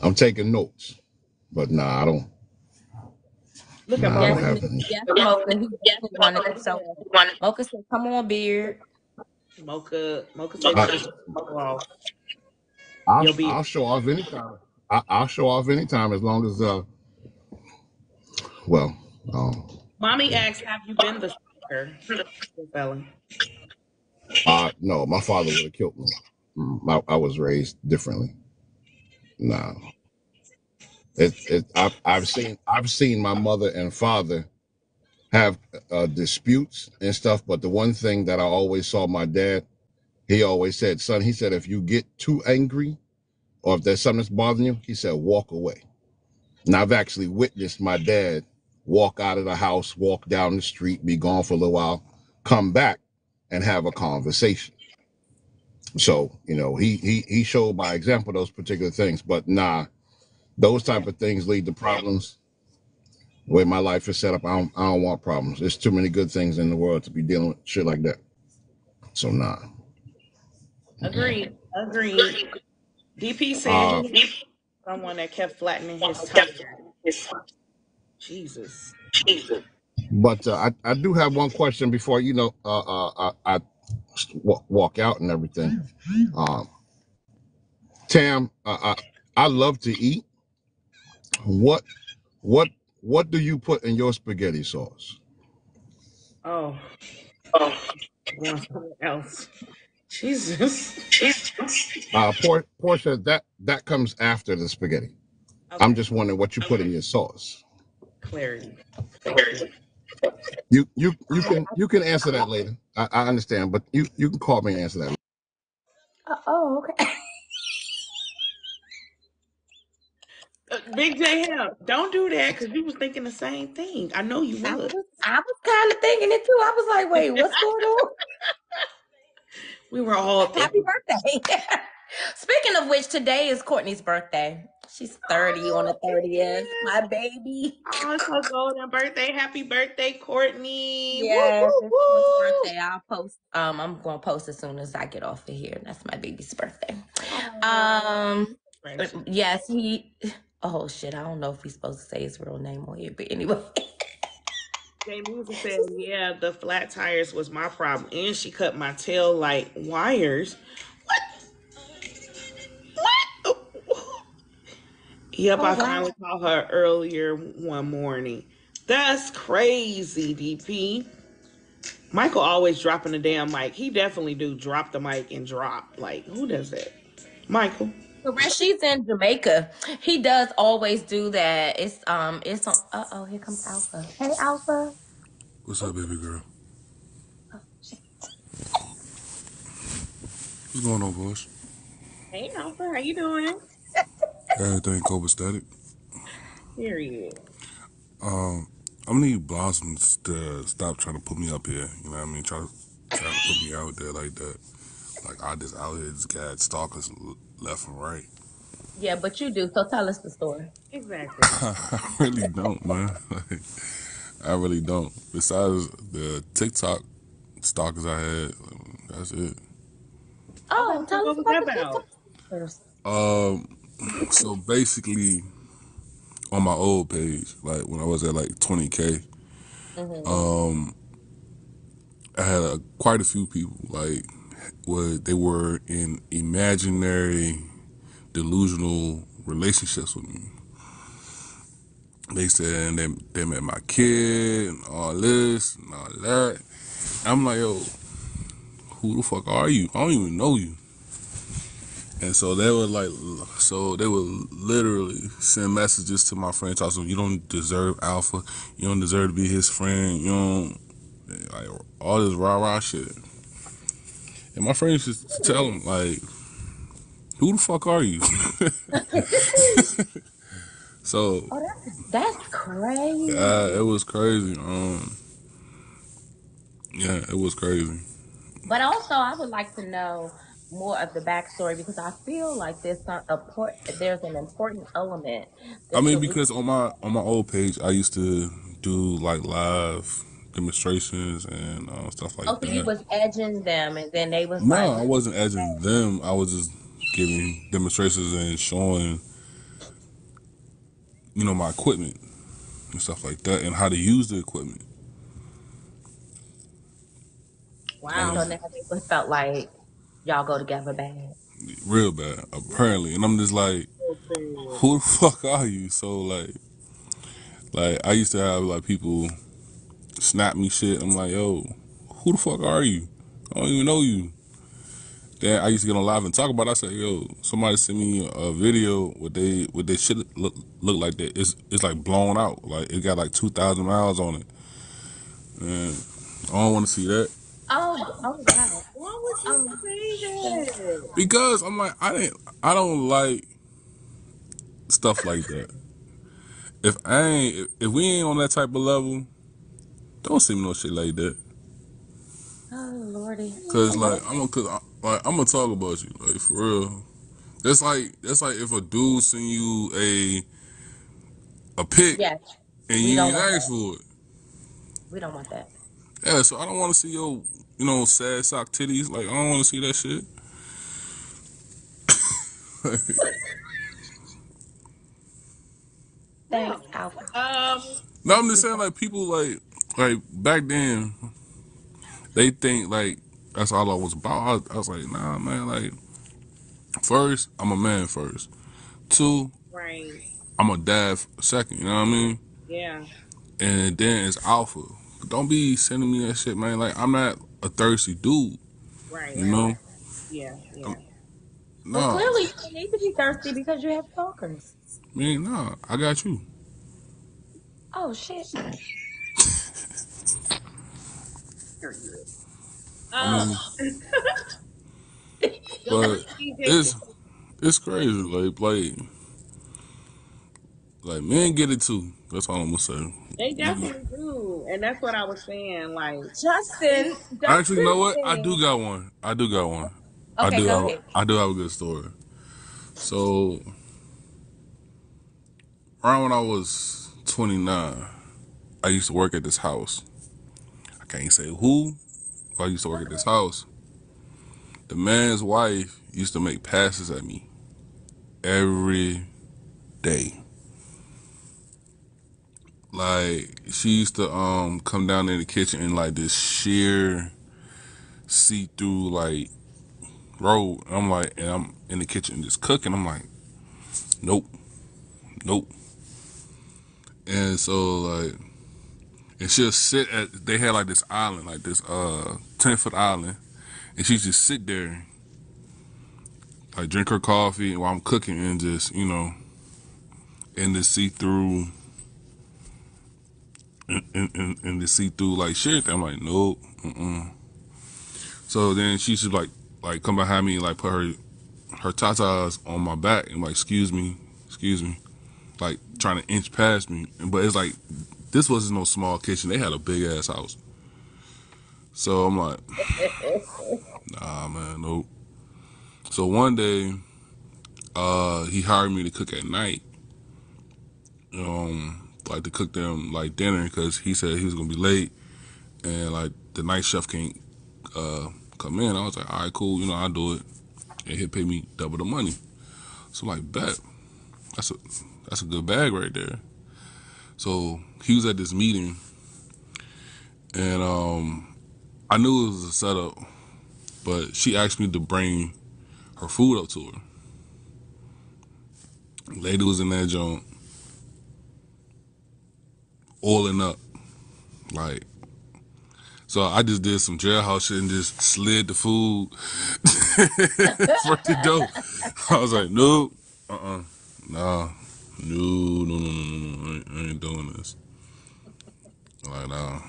I'm taking notes. But nah, I don't. Look at Nah, I yes, don't Mocha. have any. yes, Mocha. He definitely wanted to show. Mocha said, "Come on, beard." Mocha Mocha said I, just show off. I'll You'll be I'll show off anytime. I, I'll show off anytime as long as uh well um mommy asked, have you been the stalker? Good fella. Uh no my father would have killed me. Mm, I, I was raised differently. No, it it I've I've seen I've seen my mother and father have uh, disputes and stuff, but the one thing that I always saw my dad, he always said, son, he said if you get too angry or if there's something that's bothering you, he said walk away. And I've actually witnessed my dad walk out of the house, walk down the street, be gone for a little while, come back and have a conversation. So, you know, he he he showed by example those particular things. But nah, those type of things lead to problems. The way my life is set up, I don't I don't want problems. There's too many good things in the world to be dealing with shit like that. So nah. Agreed. Agreed. DP said Uh he knew someone that kept flattening his tire. Jesus. But uh, I, I do have one question before you know uh, uh, I, I wa- walk out and everything. Um, Tam, uh, I I love to eat. What what what do you put in your spaghetti sauce? Oh, going somewhere else. Jesus. Uh, por- Portia, that that comes after the spaghetti. I'm Okay. just wondering what you put in your sauce. Clarity. You you you you can you can answer that later. I, I understand, but you you can call me and answer that. Uh, oh, okay. Big J Hell, don't do that because you was thinking the same thing. I know you I would. was, I was kind of thinking it too. I was like, wait, what's going on? We were all thinking. Happy birthday. Speaking of which, today is Courtney's birthday. She's 30 on the 30th. My baby. Oh, it's her golden birthday. Happy birthday, Courtney. Yes, woo, it's woo. birthday. I'll post. Um, I'm gonna post as soon as I get off of here. That's my baby's birthday. Aw. Um, yes, he. Oh shit, I don't know if he's supposed to say his real name on here, but anyway. Jay Music said, yeah, the flat tires was my problem. And she cut my tail light wires. Yep, Oh, I wow. finally called her earlier one morning. That's crazy, DP. Michael always dropping the damn mic. He definitely do drop the mic and drop. Like, who does that? Michael. So Rashid's in Jamaica. He does always do that. It's um, it's on. Uh oh, here comes Alpha. Hey, Alpha. What's up, baby girl? What's going on, boss? Hey, Alpha, how you doing? Everything copacetic. Period. Um, I'm gonna need Blossoms to stop trying to put me up here. You know what I mean? Try to try to put me out there like that. Like I just out here just got stalkers left and right. Yeah, but you do. So tell us the story. Exactly. I really don't, man. Like, I really don't. Besides the TikTok stalkers I had, that's it. Oh, Okay, tell us about that the? TikTok first. Um, so basically, on my old page, like when I was at like 20k, Mhm. um, I had a, quite a few people like where they were in imaginary, delusional relationships with me. They said they they met my kid and all this and all that. I'm like, yo, who the fuck are you? I don't even know you. And so they would like, so they would literally send messages to my friend, talking, you don't deserve Alpha, you don't deserve to be his friend, you don't, like all this rah rah shit. And my friends just tell him like, who the fuck are you? so Oh, that's that's crazy. yeah, it was crazy. Um, yeah, it was crazy. But also, I would like to know more of the backstory because I feel like there's some import, there's an important element. I mean, because on my on my old page, I used to do like live demonstrations and uh, stuff like that. so you was edging them, and then they was No, like, I wasn't edging them. I was just giving demonstrations and showing, you know, my equipment and stuff like that, and how to use the equipment. Wow. so now they felt like y'all go together bad. Real bad, apparently. And I'm just like, who the fuck are you? So like, like I used to have like people snap me shit. I'm like, yo, who the fuck are you? I don't even know you. Then I used to get on live and talk about. it. I said, yo, somebody sent me a video what they what they shit look look like that. It's it's like blown out. Like it got like two thousand miles on it. And I don't want to see that Oh, oh wow. Why would you Oh, say that? because I'm like I didn't I don't like stuff like that. If I ain't if, if we ain't on that type of level, don't send me no shit like that. oh lordy. Cause like I'm gonna cause I, like I'm gonna talk about you like for real. That's like that's like if a dude send you a a pic Yes, and we you don't ain't want ask that. for it. We don't want that. Yeah, so I don't want to see your you know sad sock titties. Like I don't want to see that shit. Thanks, Alpha. Um, no, I'm just saying like people like like back then they think like that's all I was about. I was, I was like, nah, man. Like first, I'm a man first. Two, right. I'm a dad second. You know what I mean? Yeah. and then it's alpha don't be sending me that shit, man. Like I'm not a thirsty dude. Right. You right, know. Right. Yeah. Yeah. No. Well, clearly you need to be thirsty because you have talkers. Man, nah, I got you. Oh shit. oh. Um, but it's it's crazy, like like like men get it too. That's all I'm gonna say. They definitely do, and that's what I was saying. Like, Justin, i Actually, you know what? I do got one. I do got one. I Okay, do. go Have, ahead. I do have a good story. So, around when I was 29, I used to work at this house. I can't say who, but I used to work at this house. The man's wife used to make passes at me every day. Like she used to um come down in the kitchen in like this sheer see through like road. I'm like, and I'm in the kitchen just cooking. I'm like, nope, nope. And so like, and she'll sit at. They had like this island, like this uh ten foot island, and she just sit there, like drink her coffee while I'm cooking, and just you know, in the see through. And, and, and, the see through like shit. I'm like, nope. Mm-mm. So then she should like like come behind me and like put her her tatas on my back and like excuse me, excuse me, like trying to inch past me. But it's like this wasn't no small kitchen. They had a big ass house. So I'm like, nah, man, nope. So one day, uh, he hired me to cook at night. Um, like to cook them like dinner because he said he was gonna be late and like the night chef can't uh come in. I was like, all right, cool, you know, I'll do it, and he'll pay me double the money. So I'm like, bet. That's a that's a good bag right there. So he was at this meeting, and um, I knew it was a setup, but she asked me to bring her food up to her. Lady was in that joint, oiling up, like. So I just did some jailhouse shit and just slid the food for the dough. I was like, nope, uh, uh nah, no, no, no, no, no, no, I ain't, I ain't doing this. Like, nah,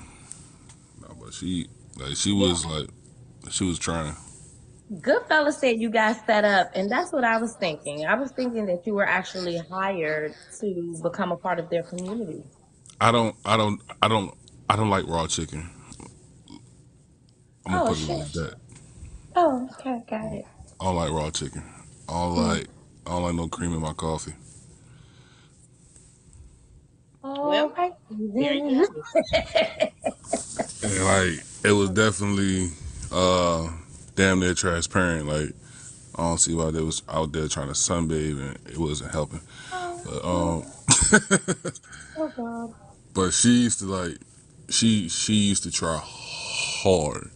nah, but she, like, she was like, she was trying. Goodfella said you guys set up, and that's what I was thinking. I was thinking that you were actually hired to become a part of their community. I don't, I don't, I don't, I don't like raw chicken. I'm gonna Oh put it shit. like that. Oh, okay, got it. I don't like raw chicken. I don't Mm. like, I don't like no cream in my coffee. All well, right. there you then. have it. And like, it was definitely, uh, damn near transparent. Like, I don't see why they was out there trying to sunbathe and it wasn't helping. But um, Oh God. But she used to like, she she used to try hard.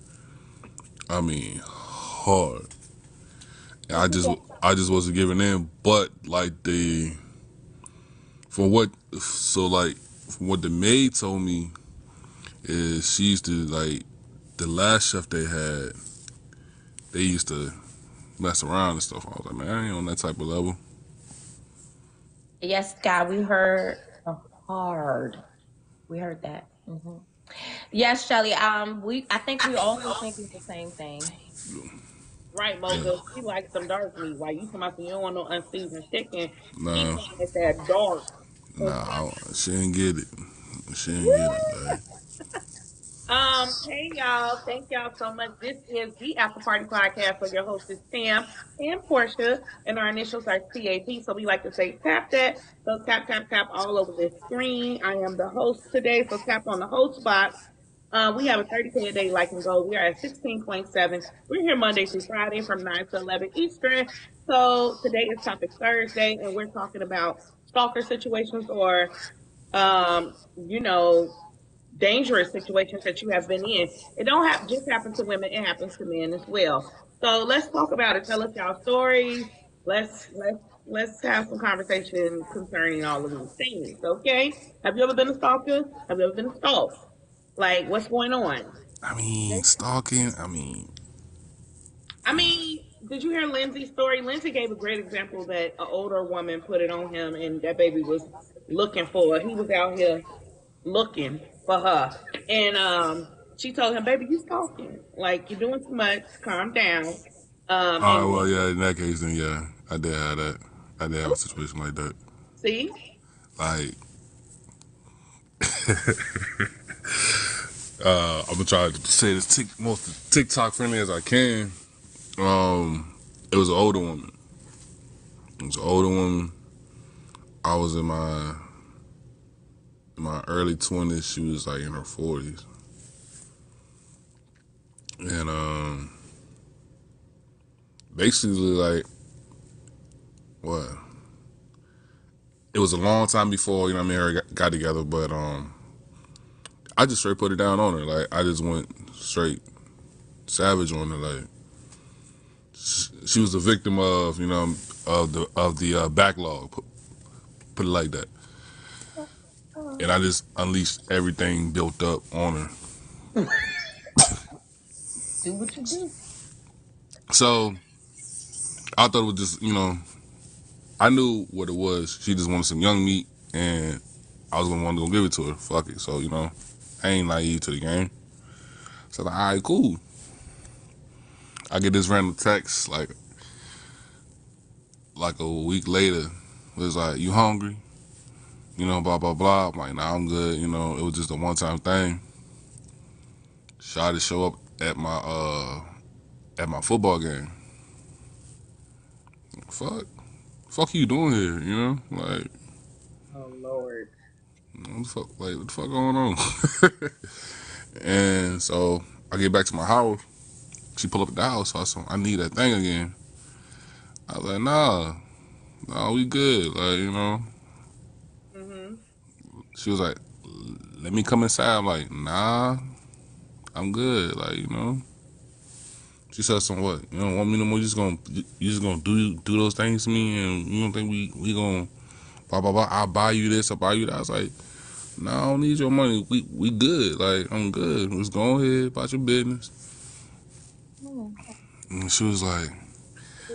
I mean, hard. And I just I just wasn't giving in. But like the from what so like from what the maid told me is she used to like the last chef they had. They used to mess around and stuff. I was like, man, I ain't on that type of level. Yes, God, we heard hard. We heard that. hmm Yes, Shelly. Um, we I think we all were thinking the same thing. Right, Mocha. She likes some dark meat. While you come out about you don't want no unseasoned chicken, No. Nah, came at that dark. nah, she didn't get it. She didn't get it. Man. Um, hey y'all, thank y'all so much. This is the After Party Podcast where your host is Sam and Portia, and our initials are TAP. So we like to say tap that. So tap, tap, tap all over the screen. I am the host today, so tap on the host box. Uh, we have a 30K a day like and go. We are at 16.7. We're here Monday through Friday from 9 to 11 Eastern. So today is Topic Thursday, and we're talking about stalker situations or, um, you know, dangerous situations that you have been in. It don't have just happen to women; it happens to men as well. So let's talk about it. Tell us y'all stories. Let's let's let's have some conversation concerning all of these things. Okay? Have you ever been a stalker? Have you ever been stalked? Like, what's going on? I mean, stalking. I mean, I mean, did you hear Lindsay's story? Lindsay gave a great example that an older woman put it on him, and that baby was looking for. He was out here looking for her, and um, she told him, "Baby, you talking Like you're doing too much. Calm down." Um, all right, well, yeah. In that case, then yeah, I did have that. I did have a situation like that. see, Like, uh, I'm gonna try to say this tick, most TikTok friendly as I can. Um, it was an older woman. It was an older woman. I was in my my early twenties. She was like in her forties, and um, basically like what? It was a long time before you know I mean. Her got, got together, but um, I just straight put it down on her. Like I just went straight savage on her. Like she was a victim of you know of the of the uh, backlog. Put, put it like that. And I just unleashed everything built up on her. Do what you do. So I thought it was just you know I knew what it was. She just wanted some young meat, and I was gonna want to go give it to her. Fuck it. So you know, I ain't naive to the game. So like, all right, cool. I get this random text like like a week later. It was like, you hungry? You know, blah blah blah. I'm like, nah, I'm good. You know, it was just a one time thing. Shot to show up at my uh at my football game. Fuck, fuck you doing here? You know, like Oh Lord. what the fuck, like what the fuck going on? and so I get back to my house. She pull up at the house. So I said, I need that thing again. I was like, nah, nah, we good. Like you know. She was like, let me come inside. I'm like, nah, I'm good. Like you know. She said something. What you don't want me no more? You just gonna you just gonna do do those things to me, and you don't think we we gonna blah blah blah. I'll buy you this. I'll buy you that. I was like, no, I don't need your money. We we good. Like I'm good. Just go ahead about your business. And she was like,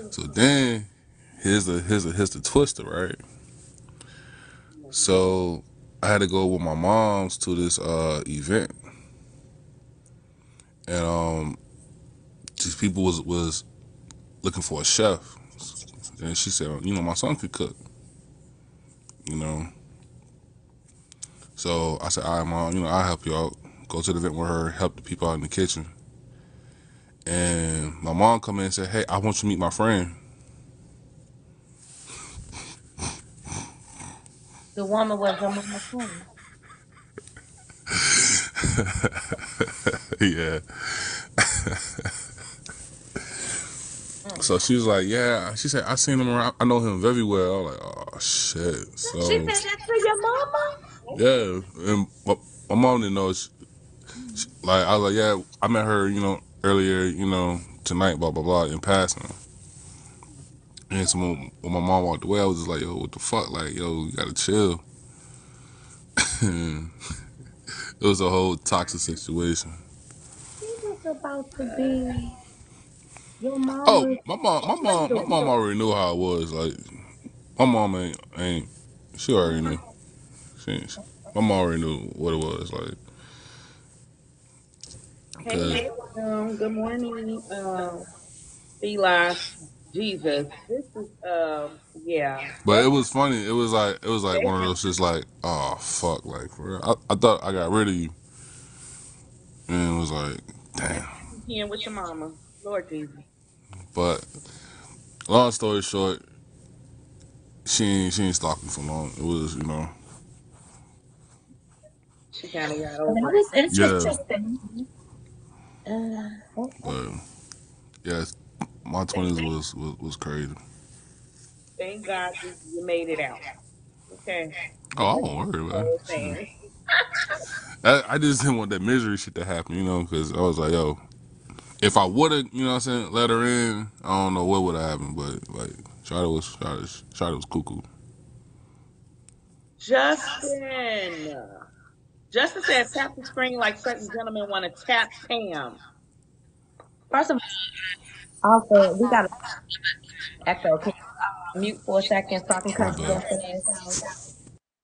so then here's the here's the here's the twister, right? So I had to go with my mom's to this uh event, and um these people was was looking for a chef, and she said, you know, my son could cook, you know. So I said, all right, mom, you know, I'll help you out. Go to the event with her, help the people out in the kitchen. And my mom come in and said, hey, I want you to meet my friend. The woman was your mama's friend. yeah. Mm. so she was like, yeah. She said, I seen him around. I know him very well. I was like, oh, shit. She said that to your mama? yeah. And my, my mom didn't know. She, she- like, I was like, yeah, I met her, you know, earlier, you know, tonight, blah, blah, blah, in passing. And so when, when my mom walked away, I was just like, yo, what the fuck? Like, yo, you gotta chill. it was a whole toxic situation. About to be your mom Oh, my mom, my mom, my mom already knew how it was. Like, my mom ain't, ain't she already knew. She, she, my mom already knew what it was. Like, Hey, 'cause- hey, um, good morning, um, Eli. Jesus, this is, um, yeah. but it was funny. It was like, it was like one of those just like, oh fuck, like for real. I, I thought I got rid of you, and it was like, damn. Here with your mama, Lord Jesus. But long story short, she ain't, she ain't stalking for long. It was, you know, She kind of got That over it. was Yeah. interesting. Uh, but yeah, my twenties was, was was crazy. Thank God you, you made it out. Okay. Oh, I won't worry, man. Whole thing. I, I just didn't want that misery shit to happen, you know, because I was like, yo, if I would have, you know what I'm saying, let her in, I don't know what would have happened, but like, Charlotte was, Charlotte, Charlotte was cuckoo. Justin. Justin says, tap the screen like certain gentlemen want to tap Pam. first of all, also, we got to echo. Can you uh, mute for a second so I can cut Okay. Justin ass out?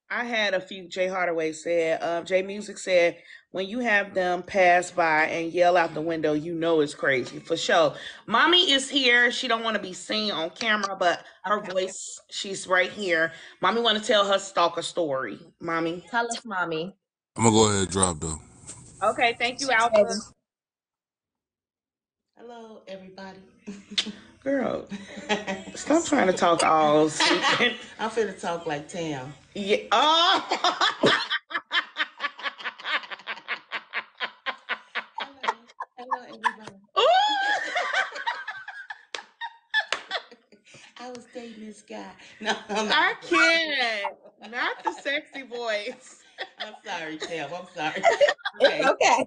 I had a few. Jay Hardaway said. Uh, Jay Music said, when you have them pass by and yell out the window, you know it's crazy for sure. Mommy is here. She don't want to be seen on camera, but her Okay. voice, she's right here. Mommy want to tell her stalker story. Mommy. Tell us, mommy. I'm gonna go ahead and drop though. Okay, thank you, She's Alpha. Hello, everybody. Girl, stop trying to talk all stupid. I'm finna talk like Tam. Yeah. Oh. Hello, hello, everybody. I was dating this guy. No, I'm, I can't. Not the sexy voice. I'm sorry, Tam. I'm sorry. Okay, Okay.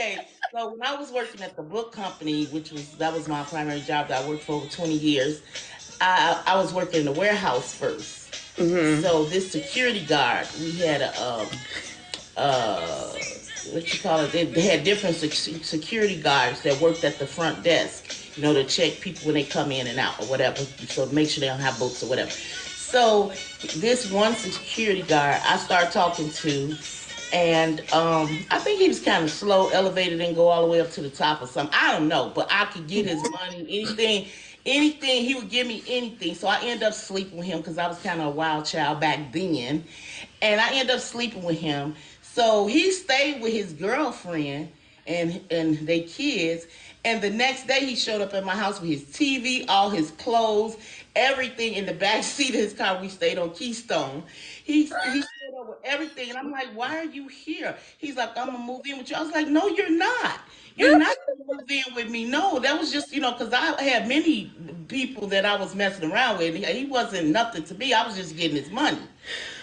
Okay. So when I was working at the book company, which was that was my primary job that I worked for over 20 years, I I was working in the warehouse 1st Mm-hmm. So this security guard, we had a um uh what you call it? They, they had different sec- security guards that worked at the front desk, you know, to check people when they come in and out or whatever, so make sure they don't have books or whatever. So this one security guard I started talking to, and um, I think he was kind of slow, elevated, and go all the way up to the top or something. I don't know, but I could get his money, anything, anything. He would give me anything. So I end up sleeping with him because I was kind of a wild child back then, and I end up sleeping with him. So he stayed with his girlfriend and and they kids. And the next day he showed up at my house with his TV, all his clothes, everything in the back seat of his car. We stayed on Keystone. He he with everything, and I'm like, "Why are you here?" He's like, "I'm gonna move in with you." I was like, "No, you're not. You're not gonna move in with me. No, that was just you know because I had many people that I was messing around with. He wasn't nothing to me. I was just getting his money.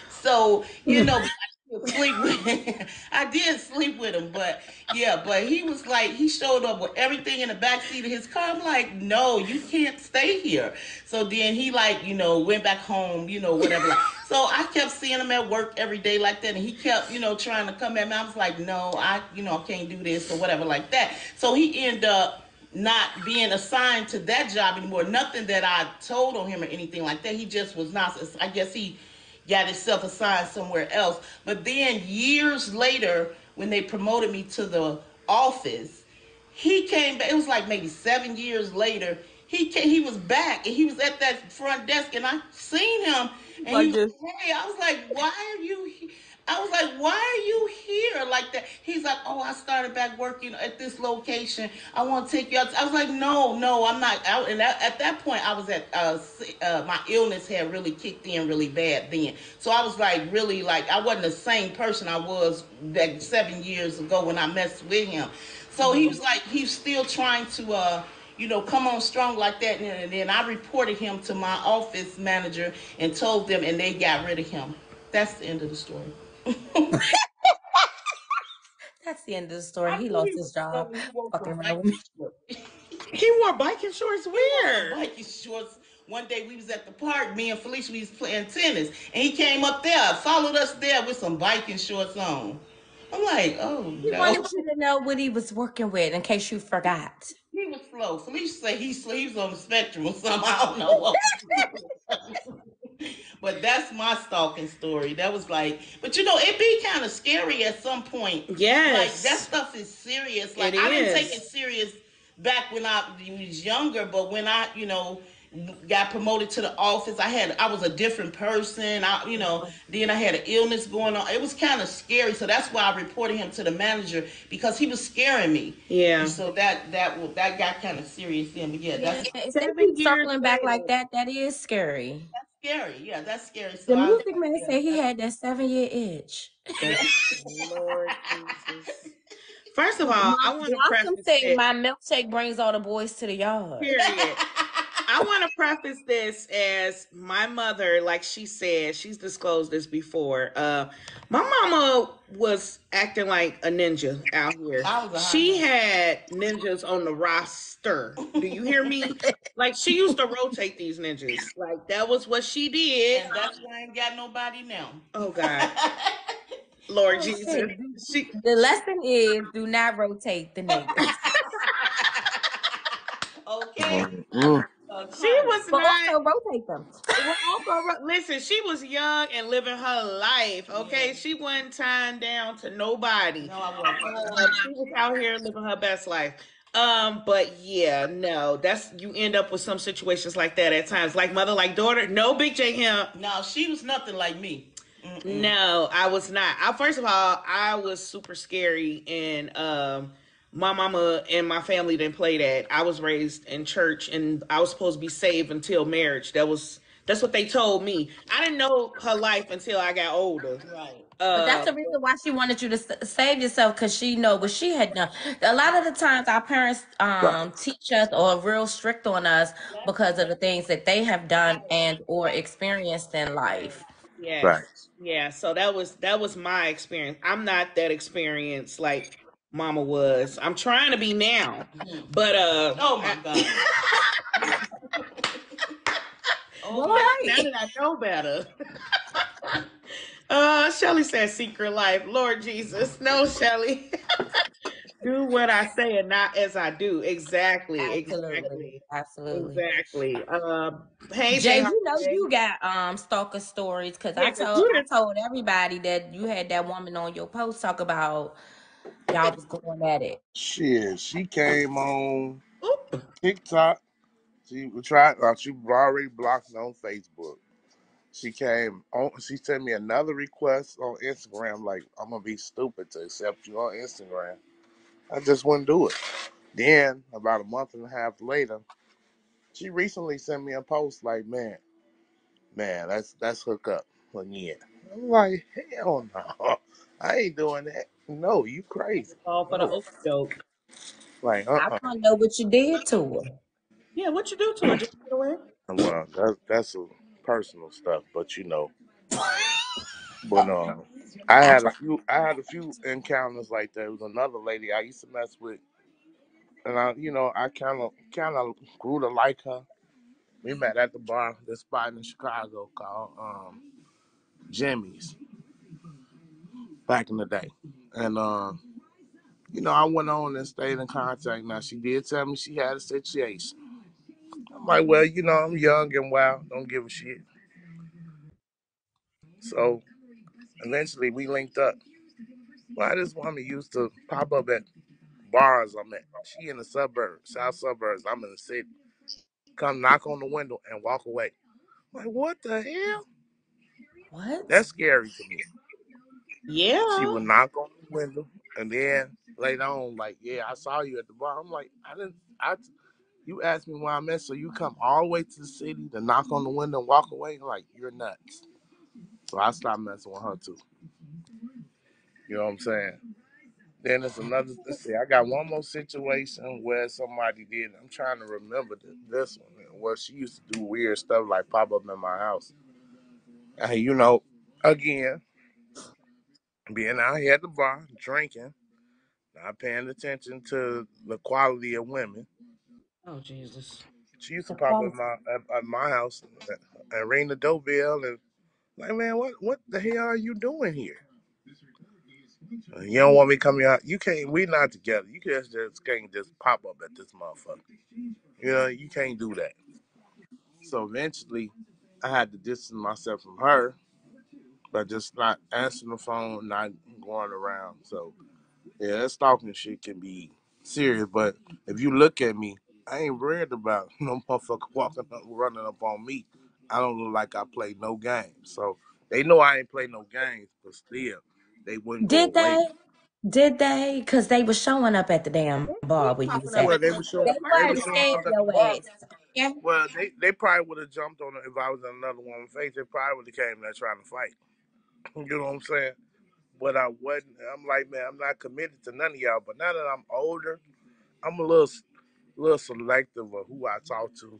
So you mm. know, I did sleep with I did sleep with him, but yeah, but he was like he showed up with everything in the back seat of his car. I'm like, no, you can't stay here. So then he like you know went back home, you know whatever. Like, so I kept seeing him at work every day like that, and he kept you know trying to come at me. I was like, no, I you know I can't do this or whatever like that. So he ended up not being assigned to that job anymore. Nothing that I told on him or anything like that. He just was not. I guess he got himself assigned somewhere else. But then years later, when they promoted me to the office, he came back. It was like maybe seven years later. He came, he was back and he was at that front desk and I seen him and Like he was this. hey, I was like, why are you he-? I was like, why are you here like that? He's like, oh, I started back working at this location. I want to take you out. I was like, no, no, I'm not out. And that, at that point, I was at, uh, uh, my illness had really kicked in really bad then. So I was like, really, like, I wasn't the same person I was that seven years ago when I messed with him. So he was like, he's still trying to, uh, you know, come on strong like that. And, and then I reported him to my office manager and told them, and they got rid of him. That's the end of the story. That's the end of the story. I He knew lost he his was job. slow. He wore Fucking some around with me. biking shorts. He wore biking shorts where? biking shorts. One day we was at the park, me and Felicia, we was playing tennis, and he came up there, followed us there with some biking shorts on. I'm like, oh He no. wanted you to know what he was working with in case you forgot. He was slow. Felicia say he's. He was on the spectrum or something. I don't know what. But that's my stalking story. That was like, but you know, it be kind of scary at some point. Yes. Like that stuff is serious. Like It I didn't take it serious back when I was younger, but when I, you know, got promoted to the office, I had I was a different person. I, you know, then I had an illness going on. It was kind of scary. So that's why I reported him to the manager because he was scaring me. Yeah. And so that that that got kind of serious then. But yeah, that's If Seven they keep years circling back like that, that is scary. that's scary. Yeah, that's scary. So The I music man yeah, said he had that seven year itch. Lord Jesus. First of all, I want to Blossom preface said this. my milkshake brings all the boys to the yard. Period. I want to preface this as my mother, like she said, she's disclosed this before. Uh, my mama was acting like a ninja out here. I was She had ninjas on the roster. Do you hear me? like she used to rotate these ninjas. Like that was what she did. and that's why I ain't got nobody now. Oh God, Lord Oh, Jesus. She The lesson is do not rotate the niggas. Okay. Mm. So uh, She was But not. also rotate them. Also, ro- listen, she was young and living her life. Okay, Yeah. she wasn't tying down to nobody. No, I wasn't. Um, she was out here living her best life. Um, but yeah, no, that's you end up with some situations like that at times, like mother, like daughter. No, Big J him. No, she was nothing like me. Mm-mm. No, I was not. I first of all, I was super scary, and um, my mama and my family didn't play that. I was raised in church, and I was supposed to be saved until marriage. That was that's what they told me. I didn't know her life until I got older. Right. But that's Uh, the reason why she wanted you to s- save yourself because she know what she had done. A lot of the times, our parents Right. um teach us or are real strict on us because of the things that they have done and or experienced in life. yes, Right. yeah. So that was that was my experience. I'm not that experienced like mama was. I'm trying to be now, Mhm. but uh, Oh my God. oh now that I know better. Uh, Shelly said secret life. Lord Jesus. No, Shelly. do what I say and not as I do. Exactly. Absolutely. Exactly. Absolutely. Exactly. Um, hey, Jay, you know you got um stalker stories because I told I told everybody that you had that woman on your post talk about y'all was going at it. Shit, she came on oop. TikTok. She was trying. Uh, she already blocked me on Facebook. She came on. She sent me another request on Instagram. Like I'm gonna be stupid to accept you on Instagram. I just wouldn't do it. Then about a month and a half later, she recently sent me a post like, "Man, man, let's let's hook up again." I'm like, "Hell no, I ain't doing that. No, you crazy. All for the No, oak doke. like, I uh want to know what you did to her. Yeah, what you do to her? Just get away? Well, that, that's a personal stuff, but you know, but um, I had a few, I had a few encounters like that. There was another lady I used to mess with, and I, you know, I kind of, kind of grew to like her. We met at the bar, this spot in Chicago called um, Jimmy's back in the day, and um, you know, I went on and stayed in contact. Now she did tell me she had a situation. I'm like, well, you know, I'm young and wild, don't give a shit. So eventually we linked up. Well, this woman used to pop up at bars I'm at. She in the suburbs, south suburbs. I'm in the city. Come knock on the window and walk away. Like, what the hell? What? That's scary to me. Yeah. She Yeah. would knock on the window and then later on, like, yeah, I saw you at the bar. I'm like, I didn't I you asked me where I'm at, so you come all the way to the city to knock on the window and walk away? Like, you're nuts. So I stopped messing with her too. You know what I'm saying? Then there's another. Let's see. I got one more situation where somebody did. I'm trying to remember th- this one where she used to do weird stuff like pop up in my house. And you know, again, being out here at the bar drinking, not paying attention to the quality of women. Oh, Jesus. She used to pop up my at, at my house and, and ring the doorbell and like, man, what what the hell are you doing here? Uh, You don't want me coming out. You can't. We not together. You just just can't just pop up at this motherfucker. You know, you can't do that. So eventually, I had to distance myself from her, but just not answering the phone, not going around. So yeah, that stalking shit can be serious. But if you look at me, I ain't worried about no motherfucker walking up, running up on me. I don't look like I play no games. So they know I ain't play no games, but still, they wouldn't go Did away. they? Did they? Because they were showing up at the damn bar where you popping was at. Well, they were They showing, they were to showing up at the your bar. ass. Yeah. Well, they, they probably would have jumped on it if I was in another woman's face. They probably would have came there trying to fight. You know what I'm saying? But I wasn't. I'm like, man, I'm not committed to none of y'all. But now that I'm older, I'm a little, little selective of who I talk to,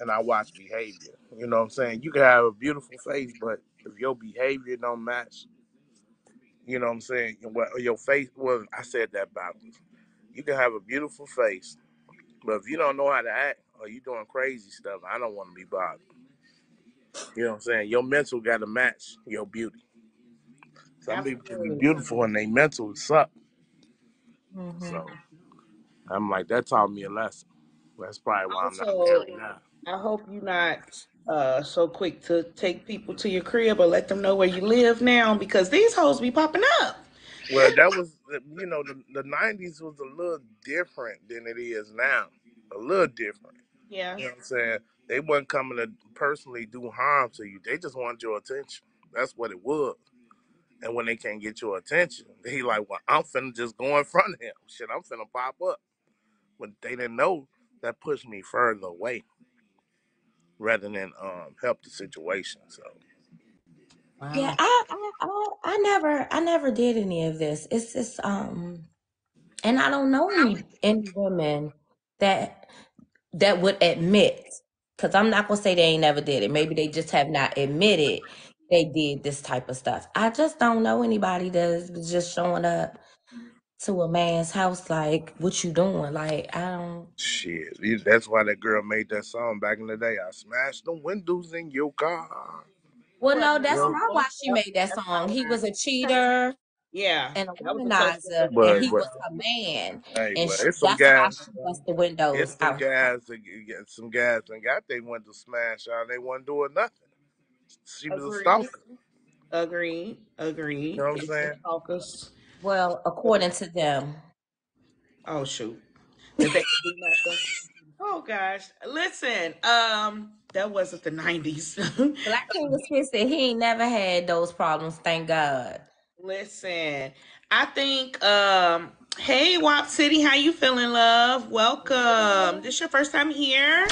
and I watch behavior. You know what I'm saying? You can have a beautiful face, but if your behavior don't match, you know what I'm saying? Your face? Well, I said that backwards. You can have a beautiful face, but if you don't know how to act or you doing crazy stuff, I don't want to be bothered. You know what I'm saying? Your mental got to match your beauty. Some people can be Absolutely. beautiful and they mental suck. hmm So I'm like, that taught me a lesson. That's probably why I'm not Also, married now. I hope you're not uh so quick to take people to your crib or let them know where you live now because these hoes be popping up. Well, that was you know the the nineties was a little different than it is now. A little different. Yeah. You know what I'm saying? They wasn't coming to personally do harm to you. They just wanted your attention. That's what it was. And when they can't get your attention, they like, well, I'm finna just go in front of him. Shit, I'm finna pop up. When they didn't know, that pushed me further away rather than um help the situation. So Yeah, Wow. I, I, I, I never, I never did any of this. It's just, um, and I don't know any any women that that would admit, because I'm not gonna say they ain't never did it. Maybe they just have not admitted they did this type of stuff. I just don't know anybody that's just showing up to a man's house like, "What you doing?" Like, I don't. shit. That's why that girl made that song back in the day. I smashed the windows in your car. Well, Well, no, you that's know? not why she made that song. He was a cheater Yeah, and a that was a toast womanizer, and But he but was the her man, hey, and but she, it's some that's why guys. she bust the windows It's windows some out. her car. guys that get some guys that got they windows smashed out. They wasn't doing nothing. She was a Agreed. stalker. Agreed. You Agreed. know what I'm It's saying? the focus. Well, according to them, Oh shoot. That they could do nothing. Oh gosh. Listen, um, that wasn't the nineties. Black King was pissed that he ain't never had those problems. Thank God. Listen, I think um hey Wap City, how you feeling, love? Welcome. This your first time here.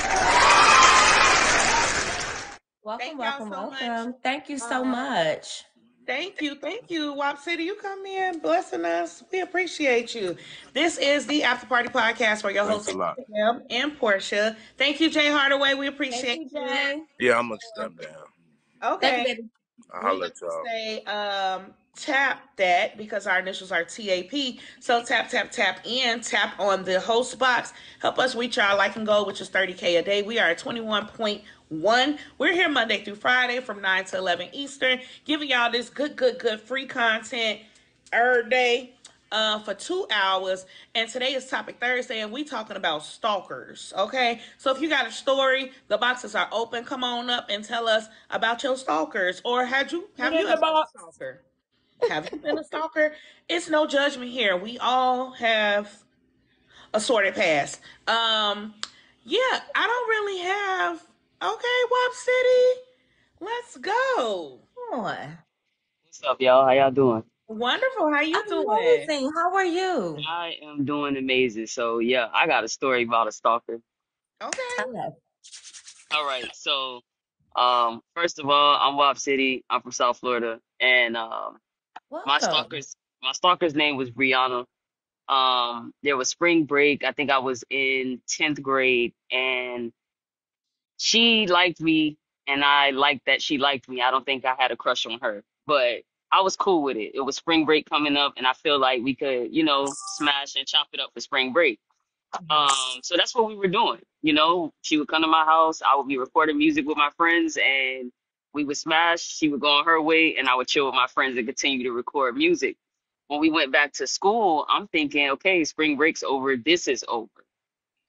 Welcome, Thank y'all welcome, much. welcome. Thank you so Um, much. Thank you, thank you, Wap City. You come in blessing us. We appreciate you. This is the After Party Podcast for your Thanks host a. Kim and Portia. Thank you, Jay Hardaway. We appreciate you, you. Jay. Yeah, I'm gonna Um, step down. Thank you, okay. baby. I'll we holler like at to y'all. say um tap that because our initials are TAP. So tap tap tap in, tap on the host box. Help us reach our like and goal, which is 30k a day. We are at 21.1. We're here Monday through Friday from 9 to 11 Eastern, giving y'all this good, good, good free content every day uh, for two hours. And today is Topic Thursday, and we talking about stalkers. Okay, so if you got a story, the boxes are open. Come on up and tell us about your stalkers, or had you have you in the ever been a box. stalker? Have you been a stalker? It's no judgment here. We all have a sordid past. Um, yeah, I don't really have. Okay, Wop City, let's go. Come on. What's up, y'all? How y'all doing? Wonderful. How you doing? Amazing. How are you? I am doing amazing. So yeah, I got a story about a stalker. Okay. Tell us. All right, so um, first of all, I'm Wap City. I'm from South Florida, and um, my Welcome. stalker's my stalker's name was Brianna. Um, there was spring break. I think I was in tenth grade, and she liked me, and I liked that she liked me. I don't think I had a crush on her, but I was cool with it. It was spring break coming up, and I feel like we could, you know, smash and chop it up for spring break. Um, so that's what we were doing. You know, she would come to my house, I would be recording music with my friends, and we would smash. She would go on her way, and I would chill with my friends and continue to record music. When we went back to school, I'm thinking, okay, spring break's over, this is over.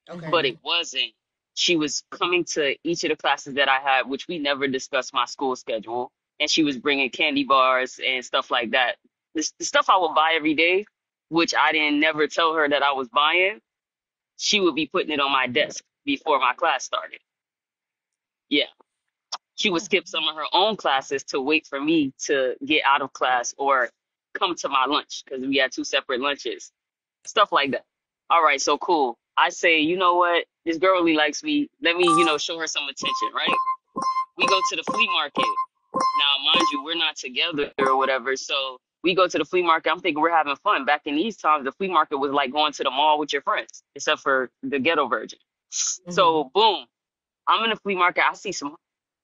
Okay. But it wasn't. She was coming to each of the classes that I had, which we never discussed my school schedule, and she was bringing candy bars and stuff like that. The, the stuff I would buy every day, which I didn't never tell her that I was buying she would be putting it on my desk before my class started. Yeah. She would skip some of her own classes to wait for me to get out of class or come to my lunch because we had two separate lunches. Stuff like that. All right, so cool. I say, you know what? This girl really likes me. Let me, you know, show her some attention, right? We go to the flea market. Now, mind you, we're not together or whatever. So we go to the flea market. I'm thinking we're having fun. Back in these times, the flea market was like going to the mall with your friends, except for the ghetto version. So mm-hmm. boom, I'm in the flea market. I see some.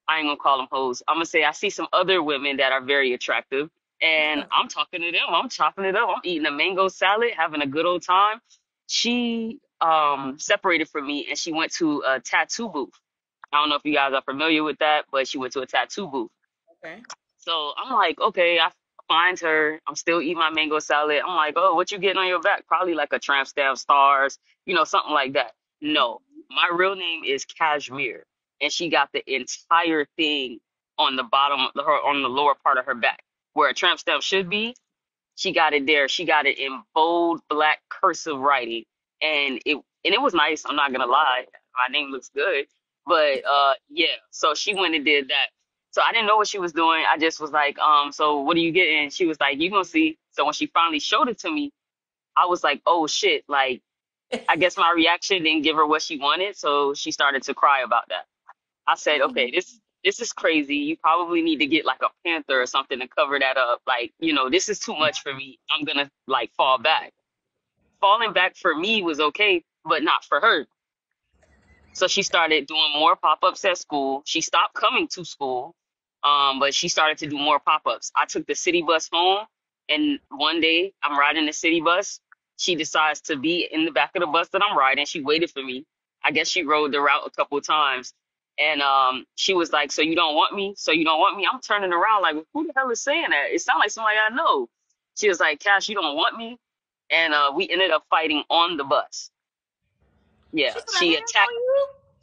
I ain't gonna call them hoes. I'm gonna say I see some other women that are very attractive, and I'm talking to them. I'm chopping it up. I'm eating a mango salad, having a good old time. She um separated from me, and she went to a tattoo booth. I don't know if you guys are familiar with that, but she went to a tattoo booth. Okay. So I'm like, okay, I find her. I'm still eating my mango salad. I'm like, oh, what you getting on your back? Probably like a tramp stamp stars, you know, something like that. No, my real name is Cashmere. And she got the entire thing on the bottom of her on the lower part of her back. Where a tramp stamp should be she got it there. She got it in bold black cursive writing. And it and it was nice i'm not gonna lie. My name looks good. But uh yeah so she went and did that. So i didn't know what she was doing. I just was like um so what are you getting? She was like you gonna see. So when she finally showed it to me i was like oh shit like i guess my reaction didn't give her what she wanted. So she started to cry about that I said, okay, this this is crazy. You probably need to get like a panther or something to cover that up. Like, you know, this is too much for me. I'm gonna like fall back. Falling back for me was okay, but not for her. So she started doing more pop-ups at school. She stopped coming to school, um, but she started to do more pop-ups. I took the city bus home, and one day I'm riding the city bus. She decides to be in the back of the bus that I'm riding. She waited for me. I guess she rode the route a couple times. And um, she was like, "So you don't want me? So you don't want me?" I'm turning around like, "Who the hell is saying that?" It sounds like somebody I know. She was like, "Cash, you don't want me?" And uh, we ended up fighting on the bus. Yeah, She she attacked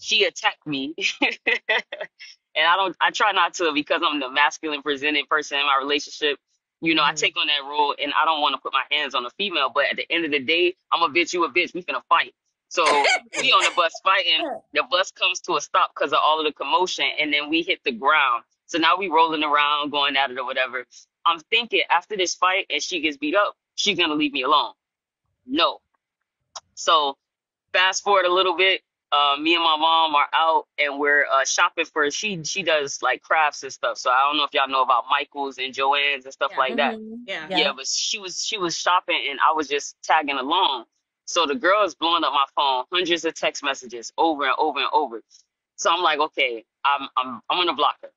she attacked me and i don't i try not to because i'm the masculine presented person in my relationship you know i Mhm. take on that role and i don't want to put my hands on a female but at the end of the day i'm a bitch you a bitch we finna fight so we on the bus fighting the bus comes to a stop because of all of the commotion and then we hit the ground so now we rolling around going at it or whatever i'm thinking after this fight and she gets beat up she's gonna leave me alone no so fast forward a little bit uh, me and my mom are out and we're uh, shopping for she she does like crafts and stuff so i don't know if y'all know about michael's and Joann's and stuff Yeah. like that Mhm. Yeah. Yeah. yeah but she was she was shopping and i was just tagging along so the girl is blowing up my phone hundreds of text messages over and over and over so i'm like okay i'm i'm, I'm gonna block her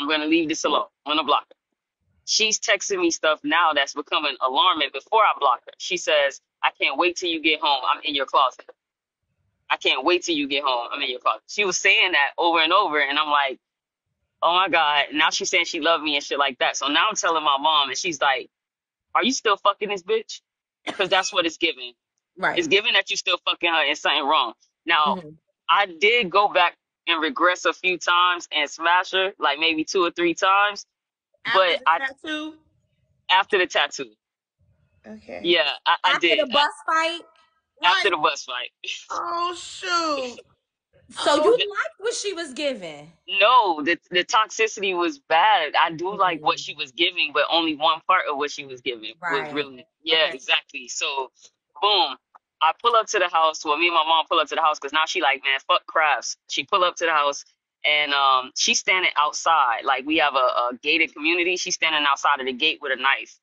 i'm gonna leave this alone i'm gonna block her she's texting me stuff now that's becoming alarming before i block her she says i can't wait till you get home i'm in your closet I can't wait till you get home. I'm in your closet. She was saying that over and over, and I'm like, oh my God. Now she's saying she loved me and shit like that. So now I'm telling my mom, and she's like, are you still fucking this bitch? Because that's what it's giving. Right. It's given that you still fucking her and something wrong. Now, Mhm. I did go back and regress a few times and smash her, like maybe two or three times, After but the I tattoo? after the tattoo. Okay. Yeah, I, I After did. the bus fight? after the bus fight. Oh shoot. So you liked what she was giving. No, the the toxicity was bad. I do like what Mhm. she was giving, but only one part of what she was giving was really yeah, Okay. exactly. So, boom, I pull up to the house. Well, me and my mom pull up to the house because now she like, man, fuck crafts. She pull up to the house and um, she's standing outside. Like we have a, a gated community. She's standing outside of the gate with a knife.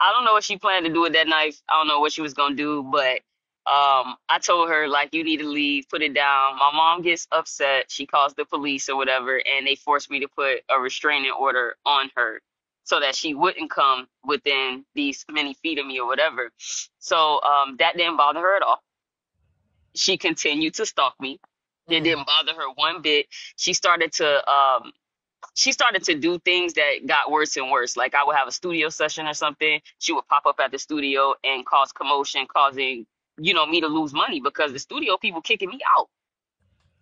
I don't know what she planned to do with that knife. I don't know what she was gonna do, but um, I told her like you need to leave, put it down. My mom gets upset. She calls the police or whatever, and they force me to put a restraining order on her so that she wouldn't come within these many feet of me or whatever. So um, that didn't bother her at all. She continued to stalk me. It Mm. didn't bother her one bit. She started to um, she started to do things that got worse and worse. Like I would have a studio session or something. She would pop up at the studio and cause commotion, causing, you know, me to lose money because the studio people kicking me out.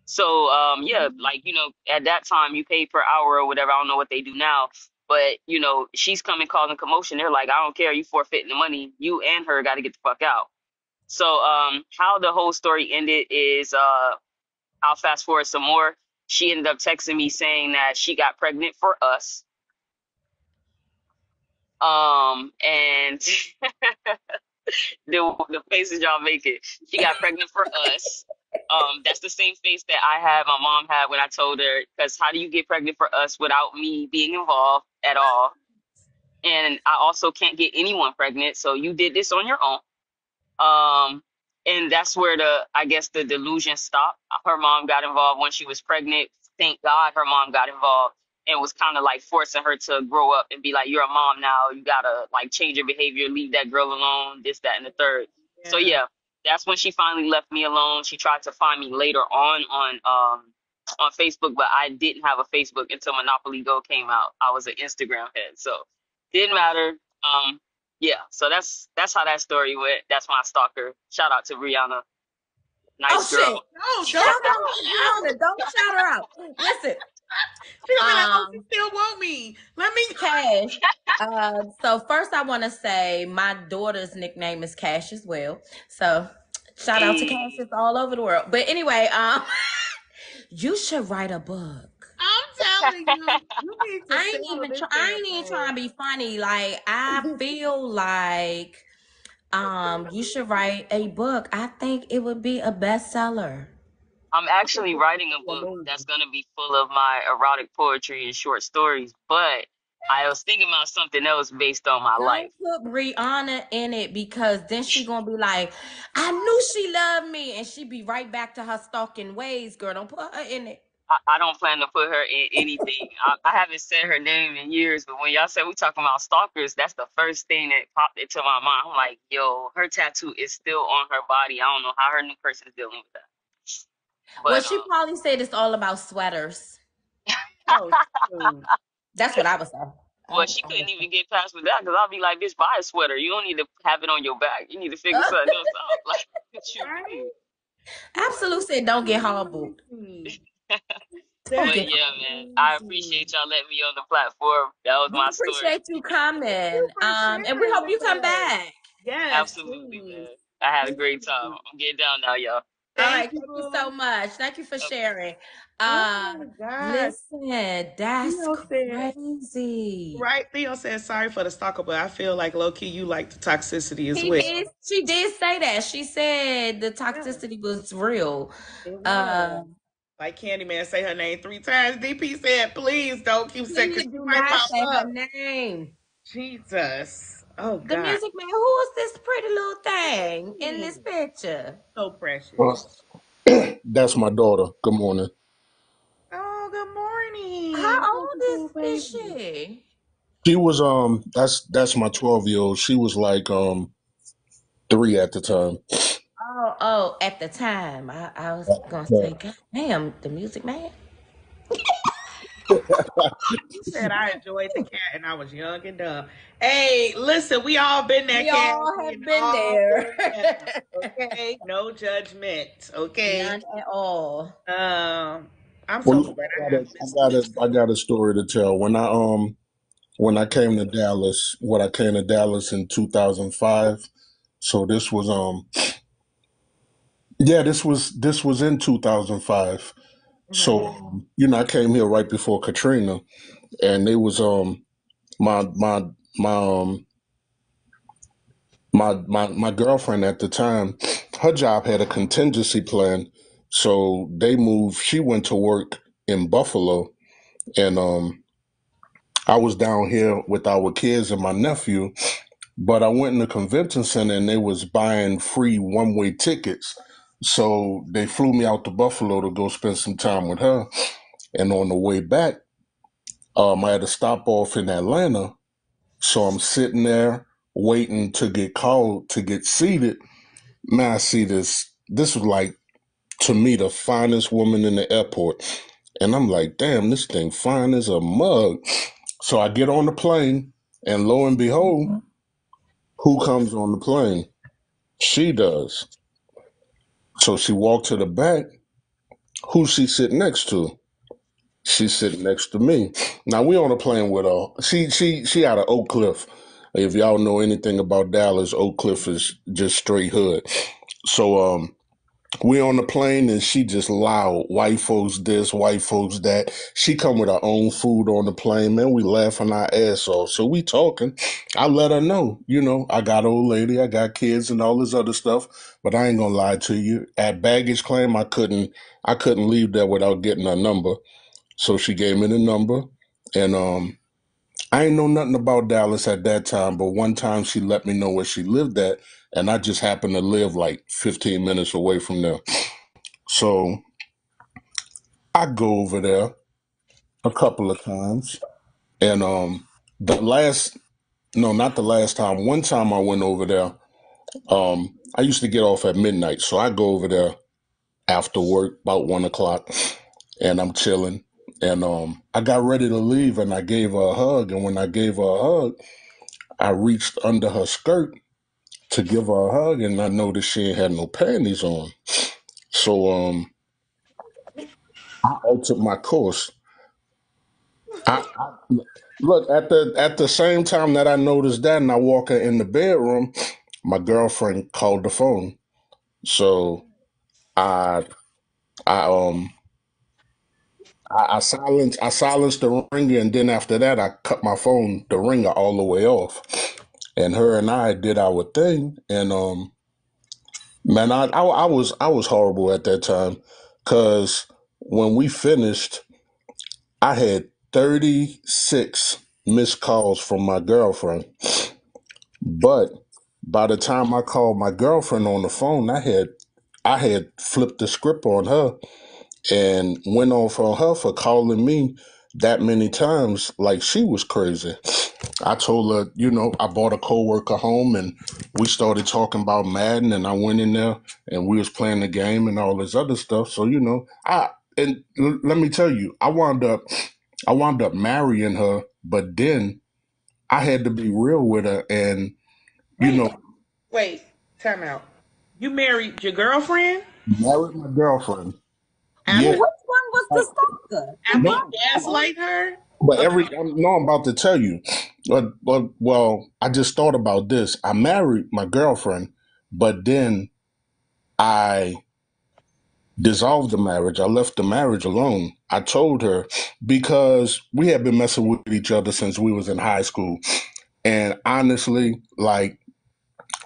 So um yeah, like, you know, at that time you paid per hour or whatever. I don't know what they do now. But, you know, she's coming causing commotion. They're like, I don't care, you forfeiting the money. You and her gotta get the fuck out. So um how the whole story ended is uh I'll fast forward some more. She ended up texting me saying that she got pregnant for us. Um, and the the faces y'all making. She got pregnant for us. Um, that's the same face that I had, my mom had when I told her, because how do you get pregnant for us without me being involved at all? And I also can't get anyone pregnant, so you did this on your own. Um, and that's where the I guess the delusion stopped. Her mom got involved when she was pregnant. Thank God her mom got involved and was kind of like forcing her to grow up and be like, "You're a mom now. You gotta like change your behavior, leave that girl alone. This, that, and the third. So yeah, that's when she finally left me alone. She tried to find me later on on um on Facebook, but I didn't have a Facebook until Monopoly Go came out. I was an Instagram head, so didn't matter. Um, yeah, so that's that's how that story went. That's my stalker. Shout out to Brianna. Nice oh girl. shit! No, don't. to Deanna. Don't shout her out. Listen, She gonna be like, oh, um, still want me. Let me. Cash. Uh, so first, I want to say my daughter's nickname is Cash as well. So shout out to. Cash all over the world. But anyway, um, you should write a book. I'm telling you, you need to I ain't even try, I ain't even trying to be funny. Like I feel like um you should write a book. I think it would be a bestseller. I'm actually writing a book that's gonna be full of my erotic poetry and short stories, but I was thinking about something else based on my life. Don't put Brianna in it because then she gonna be like, I knew she loved me, and she be right back to her stalking ways. Girl, don't put her in it. I, I don't plan to put her in anything. I, I haven't said her name in years, but when y'all said we talking about stalkers, that's the first thing that popped into my mind. I'm like, yo, her tattoo is still on her body. I don't know how her new person is dealing with that. But well, she um, probably said it's all about sweaters. Oh. That's what I was saying. well, she couldn't even get past with that because I'll be like, bitch, buy a sweater. You don't need to have it on your back. You need to figure something else out. Like, what you mean? Absolute said, don't get humbled. But yeah, man, I appreciate y'all letting me on the platform. That was We my story. appreciate you coming. Um, and we hope you come back. Yes, Absolutely, please. man. I had a great time. I'm getting down now, y'all. All Thank right, you. thank you so much. Thank you for Okay. sharing. Oh my God. listen, that's Theo said- crazy. Right, Theo said sorry for the stalker, but I feel like low key you like the toxicity as well. did, she did say that. She said the toxicity was real. Was. Um, like Candyman say her name three times. DP said, please don't keep saying do you not pop say her name. Jesus. Oh The music man, who is this pretty little thing in this picture? So precious. Well, that's my daughter. Good morning. Oh, good morning. How old Beautiful is, is she? She was um that's that's my twelve year old. She was like um three at the time. Oh, oh, at the time, I, I was gonna say, God damn, the music man. You said I enjoyed the cat and I was young and dumb. Hey, listen, we all been there, We cat. all We have been all there. been there, Okay, no judgment. Okay. None at all. Um, I'm Well, so glad I I got, a, I got a I got a story to tell. When I um when I came to Dallas, when I came to Dallas in two thousand five. So this was um yeah this was this was in two thousand five. So um, you know I came here right before Katrina, and it was um my my my um my my my girlfriend at the time, her job had a contingency plan, so they moved. She went to work in Buffalo, and um, I was down here with our kids and my nephew. But I went in the convention center and they was buying free one way tickets, so they flew me out to Buffalo to go spend some time with her. And on the way back, um, I had to stop off in Atlanta, so I'm sitting there waiting to get called to get seated Man, I see this. This was like to me the finest woman in the airport, and I'm like, damn, this thing fine as a mug. So I get on the plane, and lo and behold, who comes on the plane? She does. So she walked to the back. Who's she sitting next to? She's sitting next to me. Now we on a plane with her. She she she out of Oak Cliff. If y'all know anything about Dallas, Oak Cliff is just straight hood. So um we on the plane and she just loud white folks this white folks that. She come with her own food on the plane man. We laughing our ass off. So we talking. I let her know you know i got old lady i got kids and all this other stuff but i ain't gonna lie to you. At baggage claim i couldn't i couldn't leave there without getting her number. So she gave me the number and um I ain't know nothing about Dallas at that time, but one time she let me know where she lived at, and I just happened to live like 15 minutes away from there. So I go over there a couple of times, and um, the last no, not the last time. One time I went over there. Um, I used to get off at midnight, so I go over there after work about one o'clock, and I'm chilling. And um, I got ready to leave, and I gave her a hug. And when I gave her a hug, I reached under her skirt to give her a hug, and I noticed she ain't had no panties on. So um, I altered my course. I, I look at the at the same time that I noticed that, and I walk her in the bedroom, my girlfriend called the phone. So I I um I, I silenced I silenced the ringer, and then after that, I cut my phone the ringer all the way off. And her and I did our thing, and um, man, I I, I was I was horrible at that time, cause when we finished, I had thirty six missed calls from my girlfriend, but by the time I called my girlfriend on the phone, I had I had flipped the script on her and went off on her for calling me that many times like she was crazy. I told her, you know, I bought a coworker home and we started talking about Madden and I went in there and we was playing the game and all this other stuff. So, you know, I and l- let me tell you, I wound up I wound up marrying her, but then I had to be real with her and you Wait, know, wait, time out. You married your girlfriend married my girlfriend. Well, Yeah. after which one was the uh, stalker? The after No, gaslight her? But every I'm, no, I'm about to tell you. But, but well, I just thought about this. I married my girlfriend, but then I dissolved the marriage. I left the marriage alone. I told her because we had been messing with each other since we was in high school, and honestly, like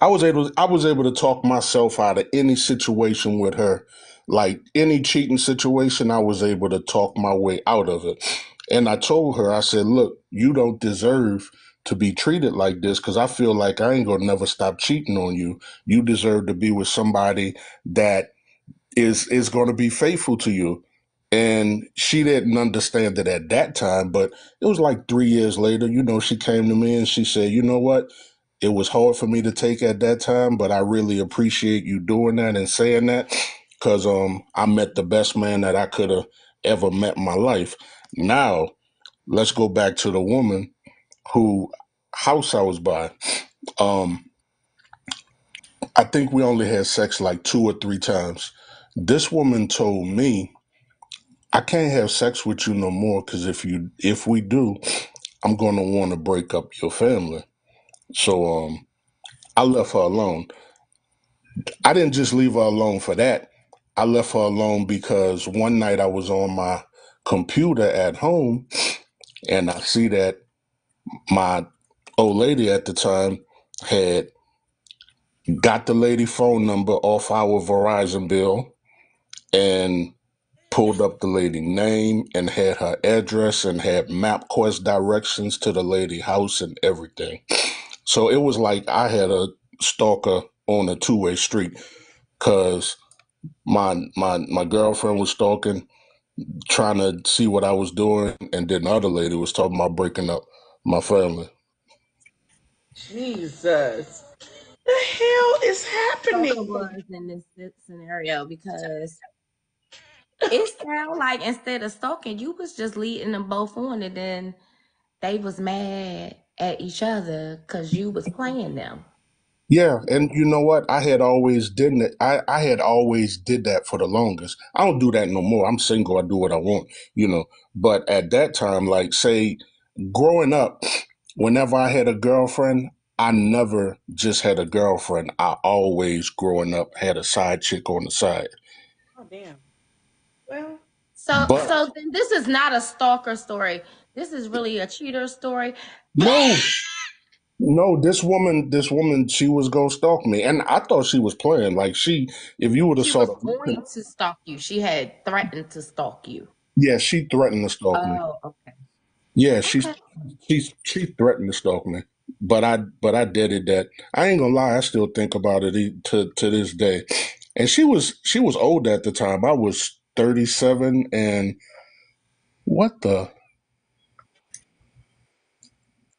I was able I was able to talk myself out of any situation with her. Like any cheating situation, I was able to talk my way out of it. And I told her, I said, look, you don't deserve to be treated like this because I feel like I ain't gonna never stop cheating on you. You deserve to be with somebody that is is going to be faithful to you and she didn't understand it at that time but it was like three years later you know she came to me and she said you know what it was hard for me to take at that time but i really appreciate you doing that and saying that because um i met the best man that i could have ever met in my life now let's go back to the woman who house i was by um i think we only had sex like two or three times this woman told me I can't have sex with you no more because if you if we do, I'm gonna want to break up your family. So um, I left her alone. I didn't just leave her alone for that. I left her alone because one night I was on my computer at home and I see that my old lady at the time had got the lady phone number off our Verizon bill and pulled up the lady name and had her address and had MapQuest directions to the lady house and everything. So it was like I had a stalker on a two way street because my my my girlfriend was stalking, trying to see what I was doing, and then the other lady was talking about breaking up my family. Jesus. The hell is Stalker happening? was in this, this scenario because it sounded like instead of stalking, you was just leading them both on, and then they was mad at each other because you was playing them. Yeah, and you know what? I had always did it. I, I had always did that for the longest. I don't do that no more. I'm single. I do what I want, you know. But at that time, like say, growing up, whenever I had a girlfriend, I never just had a girlfriend. I always, growing up, had a side chick on the side. Oh damn. Well, So, But so then this is not a stalker story. This is really a cheater story. no, no, this woman, this woman, she was gonna stalk me, and I thought she was playing. Like she, if you would have She saw was the, going to stalk you. She had threatened to stalk you. yeah, she threatened to stalk me. Oh, okay. Yeah, she Okay. she she threatened to stalk me, but I but I did it. That I ain't gonna lie, I still think about it e- to to this day. And she was she was old at the time. I was thirty seven, and what the?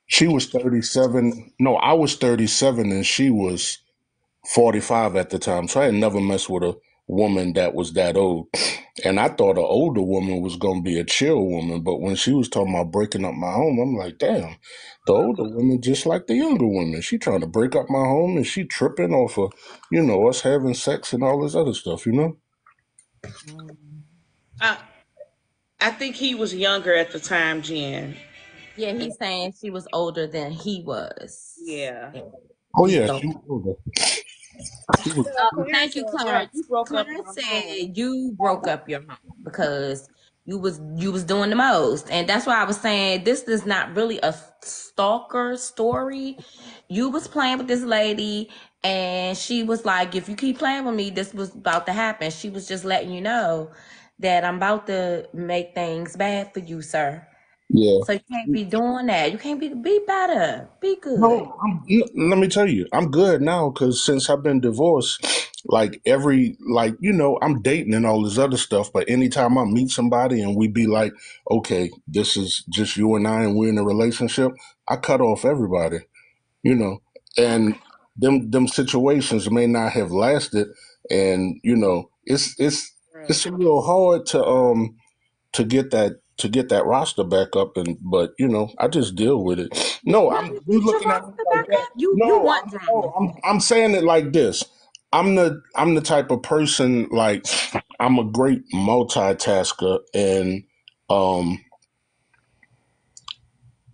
She was thirty seven. No, I was thirty seven, and she was 45 at the time. So I had never messed with a woman that was that old. And I thought an older woman was going to be a chill woman. But when she was talking about breaking up my home, I'm like, damn, the older woman just like the younger woman. She trying to break up my home and she tripping off of, you know, us having sex and all this other stuff, you know? Mm. I, I think he was younger at the time, Jen. Yeah, he's saying she was older than he was. Yeah. Oh yeah, So, she was older. She was. uh, thank you, said, Clarence. you broke up Clarence said you broke up your home because you was you was doing the most, and that's why I was saying this is not really a stalker story. You was playing with this lady, and she was like, "If you keep playing with me, this was about to happen." She was just letting you know that I'm about to make things bad for you, sir. Yeah. So you can't be doing that. You can't be be better. Be good. No, I'm, n- let me tell you, I'm good now because since I've been divorced, like every, like, you know, I'm dating and all this other stuff, but anytime I meet somebody and we be like, okay, this is just you and I and we're in a relationship, I cut off everybody, you know, and them, them situations may not have lasted. And, you know, it's, it's, it's a little hard to, um, to get that to get that roster back up and but you know I just deal with it. No, Now I'm you you get your looking at roster it like back that. up. You you No, want I'm, I'm I'm saying it like this. I'm the I'm the type of person like I'm a great multitasker and um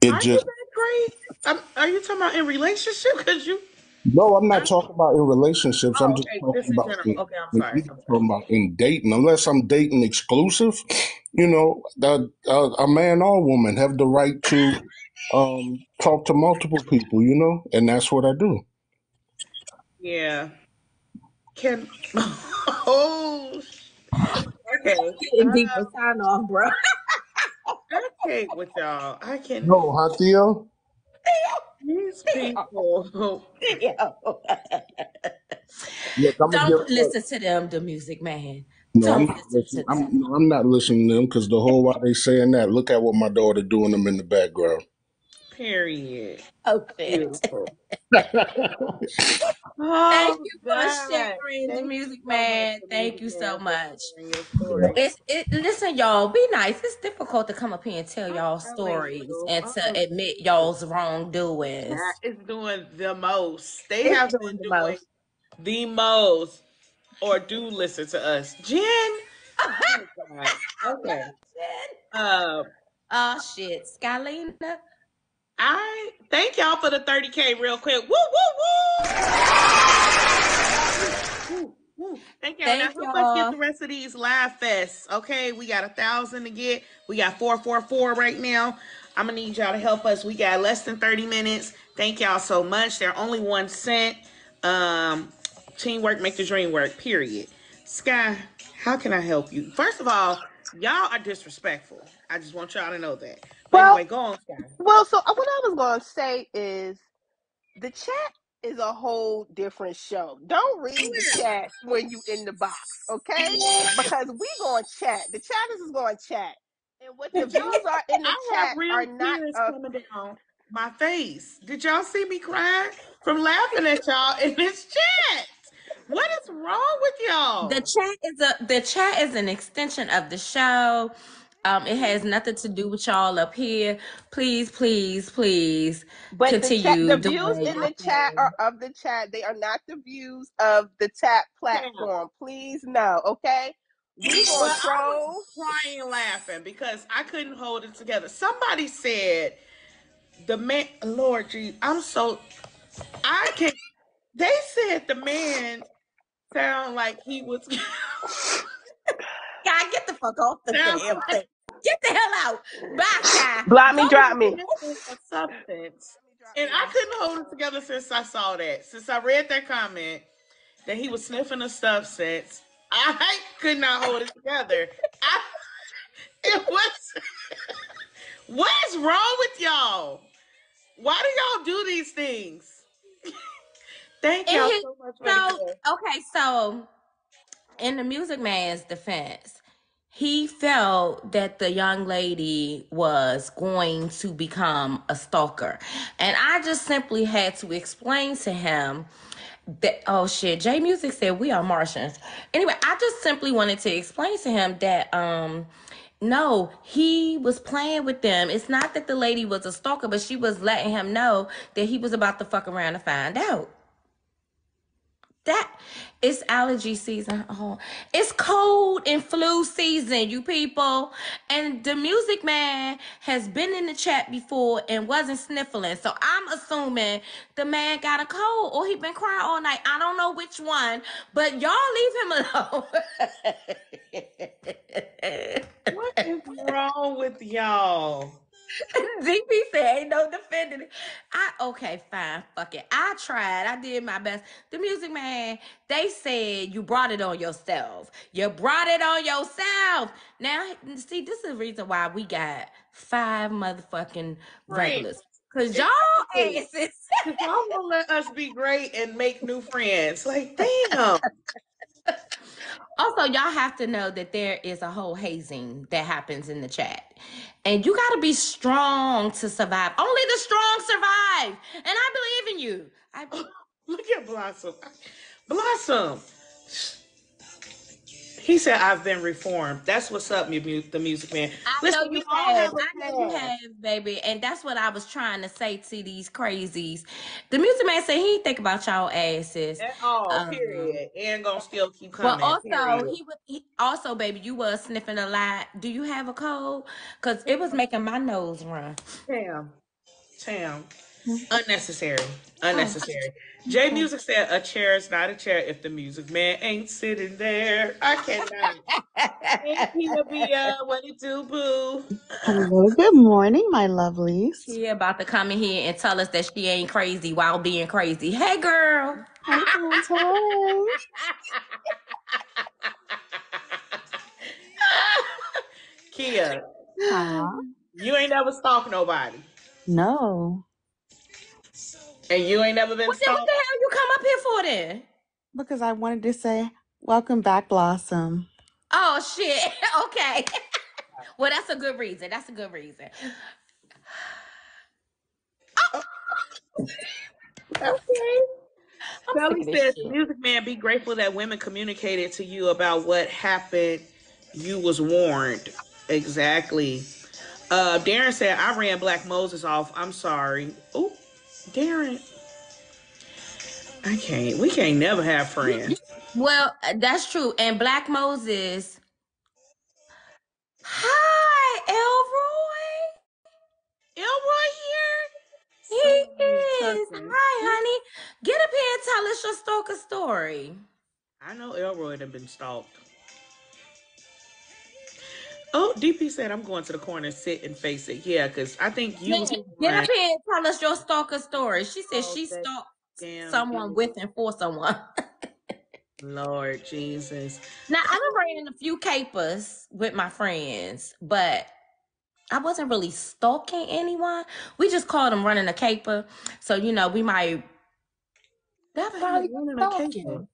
it Are you just that great? Um, are you talking about in relationship? Because you. No, I'm not talking about in relationships. I'm oh, just okay. talking Just about general. in, Okay, I'm sorry. I'm I'm sorry. talking about in dating. Unless I'm dating exclusive, you know, that uh, a man or woman have the right to um talk to multiple people, you know, and that's what I do. Yeah. Can. Oh. Okay. Getting deep Uh, sign off, bro. I can't with y'all. I can. No, huh, Theo? These people. Look, I'm gonna. Don't Look, listen to them, the music man. no, I'm Don't not listen listening. to them. I'm no, I'm not listening to them because the whole while they saying that, look at what my daughter doing them in the background. Period. Oh, Thank Oh you for God! sharing the Thank you music so much, man. Thank music you so man, much. sharing your story. It's it listen, y'all, be nice. It's difficult to come up here and tell I'm y'all telling stories you. and Oh, to admit y'all's wrongdoings. Cat is doing the most. They It's have doing been the doing most. the most, or do listen to us, Jen. Oh God. Okay. Um, oh shit. Skylina. I thank y'all for the 30k real quick. Woo woo woo. Woo, woo. Thank y'all. Now Thank help us get y'all. the rest of these live fests. Okay, we got a thousand to get. We got four four four right now. I'm gonna need y'all to help us. We got less than 30 minutes. Thank y'all so much. They're only one cent. Um, teamwork make the dream work. Period. Sky, how can I help you? First of all, y'all are disrespectful. I just want y'all to know that. But Well, anyway, go on, Sky. well. So uh, what I was going to say is the chat is a whole different show. Don't read the chat when you in the box, okay? Because we going to chat. The chatters is going to chat, and what the views are in the I have chat real are not tears of. coming down my face. Did y'all see me crying from laughing at y'all in this chat? What is wrong with y'all? The chat is a the chat is an extension of the show. Um, it has nothing to do with y'all up here. Please, please, please But the chat, continue the views in the chat are of the chat. They are not the views of the chat platform. Please no, okay? We Well, gonna I was crying laughing because I couldn't hold it together. Somebody said the man, Lord Jesus, I'm so I can. They said the man sound like he was. God, get the fuck off the sound damn like thing. Get the hell out. Bye, Sky. Block me, drop me. a substance. Block me, drop And. I couldn't hold it together since I saw that. Since I read that comment that he was sniffing a substance, I could not hold it together. I, it was. what is wrong with y'all? Why do y'all do these things? Thank y'all so much for so the gift. okay, so in the music man's defense, he felt that the young lady was going to become a stalker. And I just simply had to explain to him that oh shit, J Music said we are Martians. Anyway, I just simply wanted to explain to him that um no, he was playing with them. It's not that the lady was a stalker, but she was letting him know that he was about to fuck around and find out. That it's allergy season. Oh, it's cold and flu season, you people. And the music man has been in the chat before and wasn't sniffling. So I'm assuming the man got a cold or he been crying all night. I don't know which one, but y'all leave him alone. What is wrong with y'all? DP said ain't no defending it. I okay, fine, fuck it. I tried. I did my best. The music man, they said you brought it on yourself. You brought it on yourself. Now, see, this is the reason why we got five motherfucking Right. Cause y'all asses. Y'all gonna let us be great and make new friends. Like, damn. Also, y'all have to know that there is a whole hazing that happens in the chat. And you gotta be strong to survive. Only the strong survive. And I believe in you. I Look at Blossom. Blossom. He said, I've been reformed. That's what's up, mu- the music man. I Listen, know you have. I know you have, baby. And that's what I was trying to say to these crazies. The music man said he ain't think about y'all asses. At all, Um, period. And gonna still keep coming. also period. he was he, also, baby, you was sniffing a lot. Do you have a cold? Cause it was making my nose run. Tam. Tam. Unnecessary. Unnecessary. J Music said a chair is not a chair if the music man ain't sitting there. I cannot. Hey, Pia Bia, what it do, boo? Hello, good morning, my lovelies. She about to come in here and tell us that she ain't crazy while being crazy. Hey, girl. Hi, friends. Hi. Kia, Huh? you ain't never stalked nobody. No, And you ain't never been What the, what stalked? the hell you come up here for then? because I wanted to say, welcome back, Blossom. Oh shit. okay. well, that's a good reason. That's a good reason. Okay. I'm Sally of this says, shit. Music Man, be grateful that women communicated to you about what happened. You was warned. Exactly. Uh, Darren said, I ran Black Moses off. I'm sorry. Oh, Darren. I can't. We can't never have friends. Well, that's true. And Black Moses. Hi, Elroy. Elroy here? He oh, Somebody's is. Hi, honey. Get up here and tell us your stalker story. I know Elroy done been stalked. Oh, DP said I'm going to the corner, sit and face it. Yeah, because I think you was Get up here and tell us your stalker story. She said Oh, she that stalked damn someone dude. with and for someone. Lord Jesus. now, I done ran a few capers with my friends, but I wasn't really stalking anyone. We just called them running a caper. So, you know, we might. That probably is running a stalking. caper?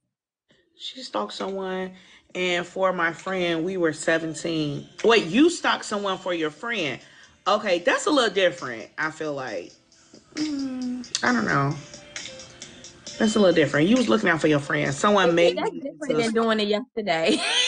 She stalked someone, and for my friend, we were 17. Wait, you stalked someone for your friend. Okay, that's a little different, I feel like. Mm, I don't know. That's a little different. You was looking out for your friend. Someone made That's different than doing it yesterday.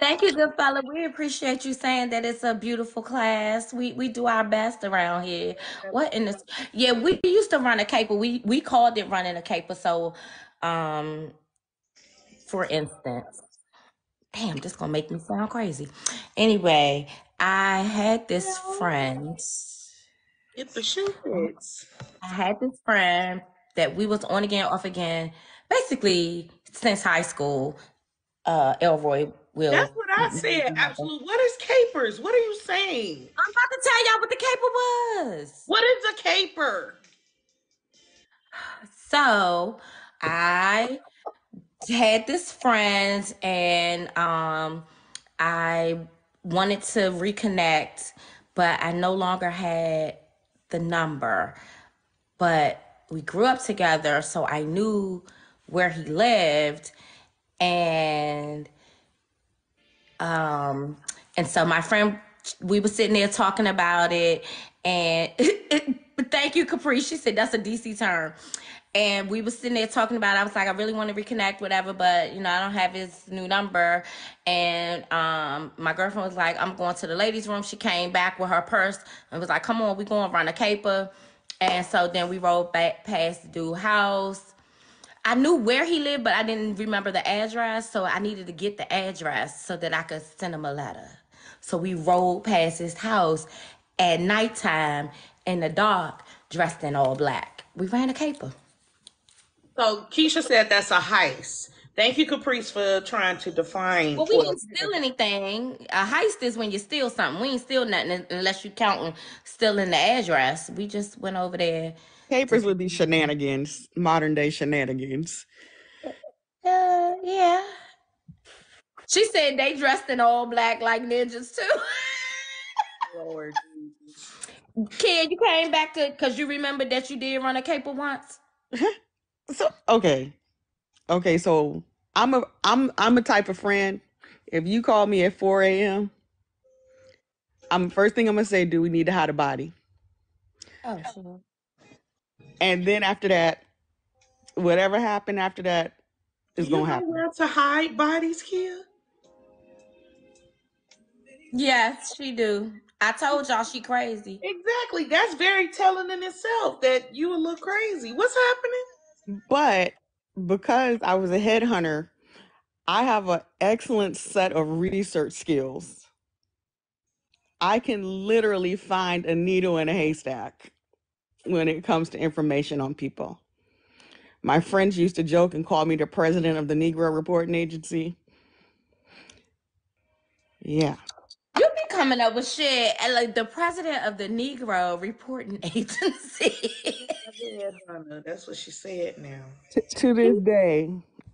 Thank you, good fella. We appreciate you saying that it's a beautiful class. We we do our best around here. What in this? Yeah, we used to run a caper. We we called it running a caper. So, um, for instance, damn, this gonna make me sound crazy. Anyway, I had this friend. The shoe fits. I had this friend that we was on again, off again, basically since high school. Uh, Elroy will. That's what I said. Absolutely. What is capers? What are you saying? I'm about to tell y'all what the caper was. What is a caper? So I had this friend and um I wanted to reconnect, but I no longer had the number. But we grew up together, so I knew where he lived and um and so my friend we were sitting there talking about it and thank you capri. She said that's a dc term. And we were sitting there talking about it. i was like i really want to reconnect whatever but you know i don't have his new number. And um my girlfriend was like i'm going to the ladies room. She came back with her purse and was like come on we going to run a caper. And so then we rode back past the dude house. I knew where he lived, but I didn't remember the address. So I needed to get the address so that I could send him a letter. So we rode past his house at nighttime in the dark, dressed in all black. We ran a caper. So Keisha said that's a heist. Thank you, Caprice, for trying to define. Well, we didn't steal anything. A heist is when you steal something. We ain't steal nothing unless you counting stealing the address. We just went over there. Capers would be shenanigans, modern day shenanigans. Uh, yeah. She said they dressed in all black like ninjas too. Lord Kid, you came back to because you remember that you did run a caper once. So okay, okay. So I'm a I'm I'm a type of friend. If you call me at 4 a.m., I'm first thing I'm gonna say, do we need to hide a body? Oh, sure. And then after that, whatever happened after that is you gonna know happen. where to hide bodies, Kia? Yes, she do. I told y'all she crazy. Exactly. That's very telling in itself that you would look crazy. What's happening? But because I was a headhunter, I have an excellent set of research skills. I can literally find a needle in a haystack when it comes to information on people. My friends used to joke and call me the president of the Negro Reporting Agency. Yeah. You be coming up with shit and like the president of the Negro Reporting Agency. Headhunter, That's what she said now. T- to this day,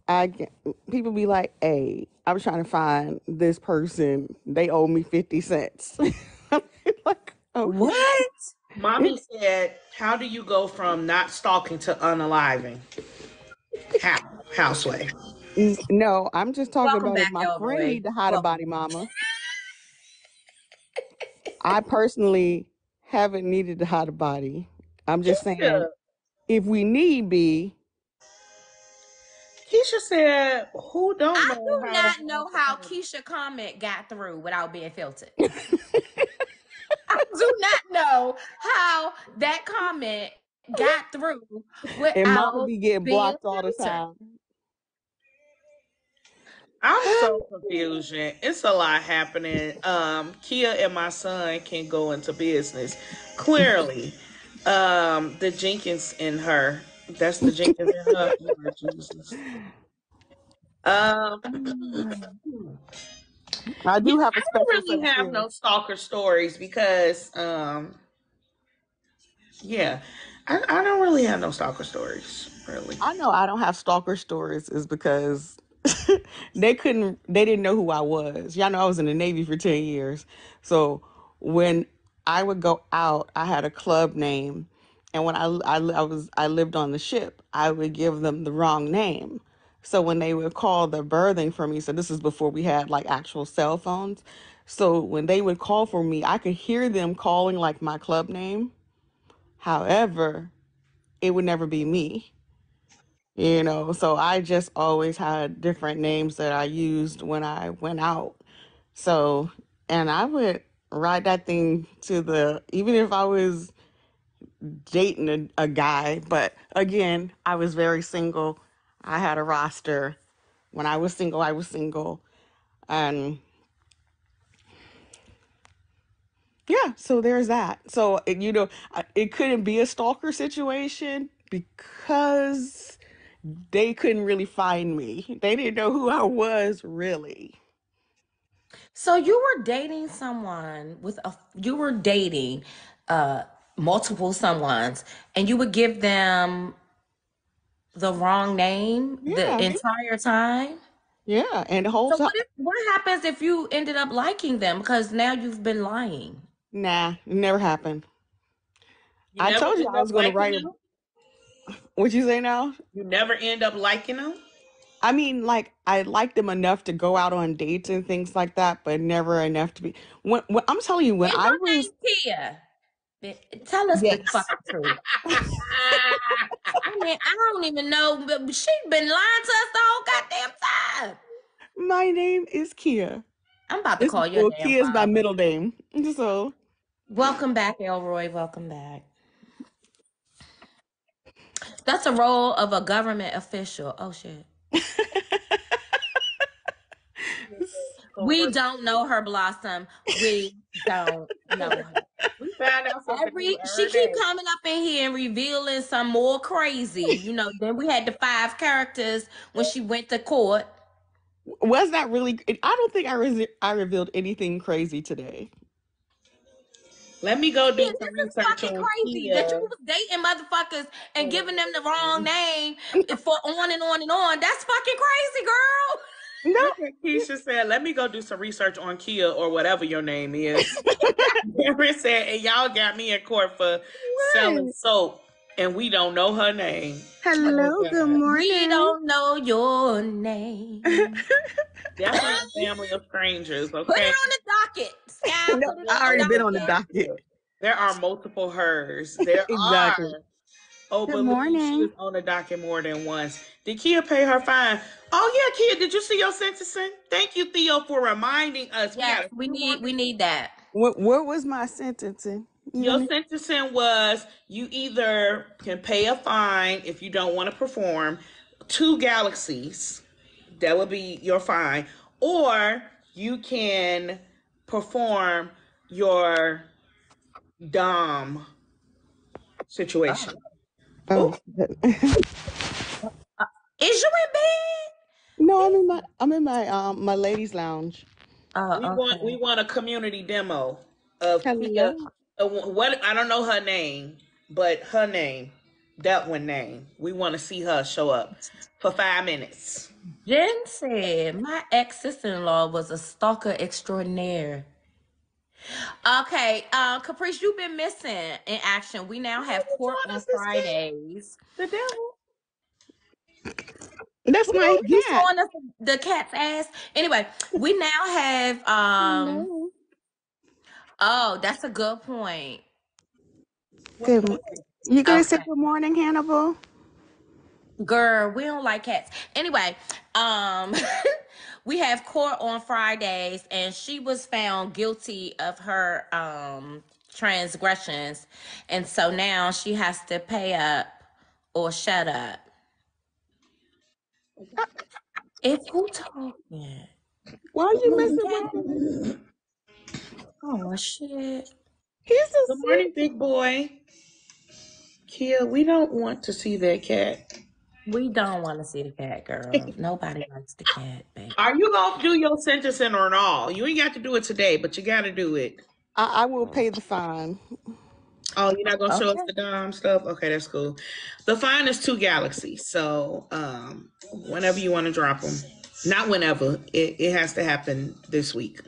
I get, people be like, "Hey, I was trying to find this person. They owe me fifty cents." like, okay. what? Mommy said, How do you go from not stalking to unaliving? How? Houseway. N- No, I'm just talking Welcome about if back, my Elroy. friend need to hide a Welcome. body mama. I personally haven't needed to hide a body. I'm just saying, Keisha, if we need be, Keisha said, Who don't I know do how not to know how Keisha comment got through without being filtered. I do not know how that comment got through and mama without be getting blocked all the time. I'm so confused. It's a lot happening. Um, Kia and my son can go into business. Clearly, um, the Jenkins in her. That's the Jenkins in her. Jesus. Um, I do have a I special really have no stalker stories because, um, yeah, I, I don't really have no stalker stories. Really, I know I don't have stalker stories is because they couldn't they didn't know who I was. Y'all know I was in the Navy for 10 years. So when I would go out, I had a club name. And when I, I, I was I lived on the ship, I would give them the wrong name. So when they would call the berthing for me, so this is before we had like actual cell phones. So when they would call for me, I could hear them calling like my club name. However, it would never be me you know so i just always had different names that i used when i went out so and i would ride that thing to the even if i was dating a, a guy but again i was very single i had a roster when i was single i was single and yeah so there's that so you know it couldn't be a stalker situation because they couldn't really find me. They didn't know who I was really. So you were dating someone with a you were dating uh multiple someones and you would give them the wrong name Yeah, the entire time? yeah. And the whole So time, what if what happens if you ended up liking them because now you've been lying? nah, never happened. you I never told you I was going to write. Them. what you say now? You never end up liking them. I mean, like I liked them enough to go out on dates and things like that, but never enough to be. When, when I'm telling you, when And I was Tia. Bi- Tell us the yes, fucking truth. I mean, I don't even know. but She's been lying to us the whole goddamn time. my name is Kia. I'm about to It's, call your well, damn Kia is my middle name. So Welcome back, Elroy. Welcome back. That's a role of a government official. Oh shit. We don't know her, Blossom. We don't know her. We found out something Every she every keep coming up in here and revealing some more crazy. You know, then we had the five characters when she went to court. Was that really? I don't think I re- I revealed anything crazy today. Let me go do Yeah, some this is fucking on crazy that you was dating motherfuckers and mm. giving them the wrong name for on and on and on. That's fucking crazy, girl. No, Keisha said, let me go do some research on Kia or whatever your name is. Karen said, and y'all got me in court for selling soap, and we don't know her name. Hello, Oh, good God. We don't know your name. Definitely a family of strangers, Okay. Put it on the docket. Sky, No, I already been on the docket. docket. There are multiple hers. There Exactly. are. Oh, Good believe she morning. was on the docket more than once. Did Kia pay her fine? Oh yeah, Kia. Did you see your sentencing? Thank you, Theo, for reminding us. We Yes, got we need we need that. What what was my sentencing? You Your know? sentencing was you either can pay a fine if you don't want to perform two galaxies, that would be your fine, or you can perform your dom situation. Oh, Is you in bed? no, I'm in my I'm in my um my ladies' lounge. Oh, We want we okay. want a community demo of Kia. Hello. uh, What I don't know her name, but her name, that one name. We want to see her show up for five minutes. Jen said my ex sister in law was a stalker extraordinaire. Okay, um, Caprice, you've been missing in action. We now have you court on us this kid? Fridays. The devil. That's my You cat. showing us the cat's ass. Anyway, we now have um. Hello. Oh, that's a good point. Good. mo- You gonna say Okay. good morning, Hannibal? Girl, we don't like cats. Anyway, um we have court on Fridays and she was found guilty of her um transgressions. And so now she has to pay up or shut up. If who talking? Why are you messing with cat? him? Oh shit. He's a Good morning, big boy. Kia, we don't want to see that cat. We don't want to see the cat, girl. Nobody likes the cat, baby. Are you gonna do your sentencing or not? You ain't got to do it today, but you got to do it. I, I will pay the fine. Oh, you're not gonna show us the Dom stuff? Okay, that's cool. The fine is two galaxies, so um, whenever you want to drop them, not whenever. It it has to happen this week.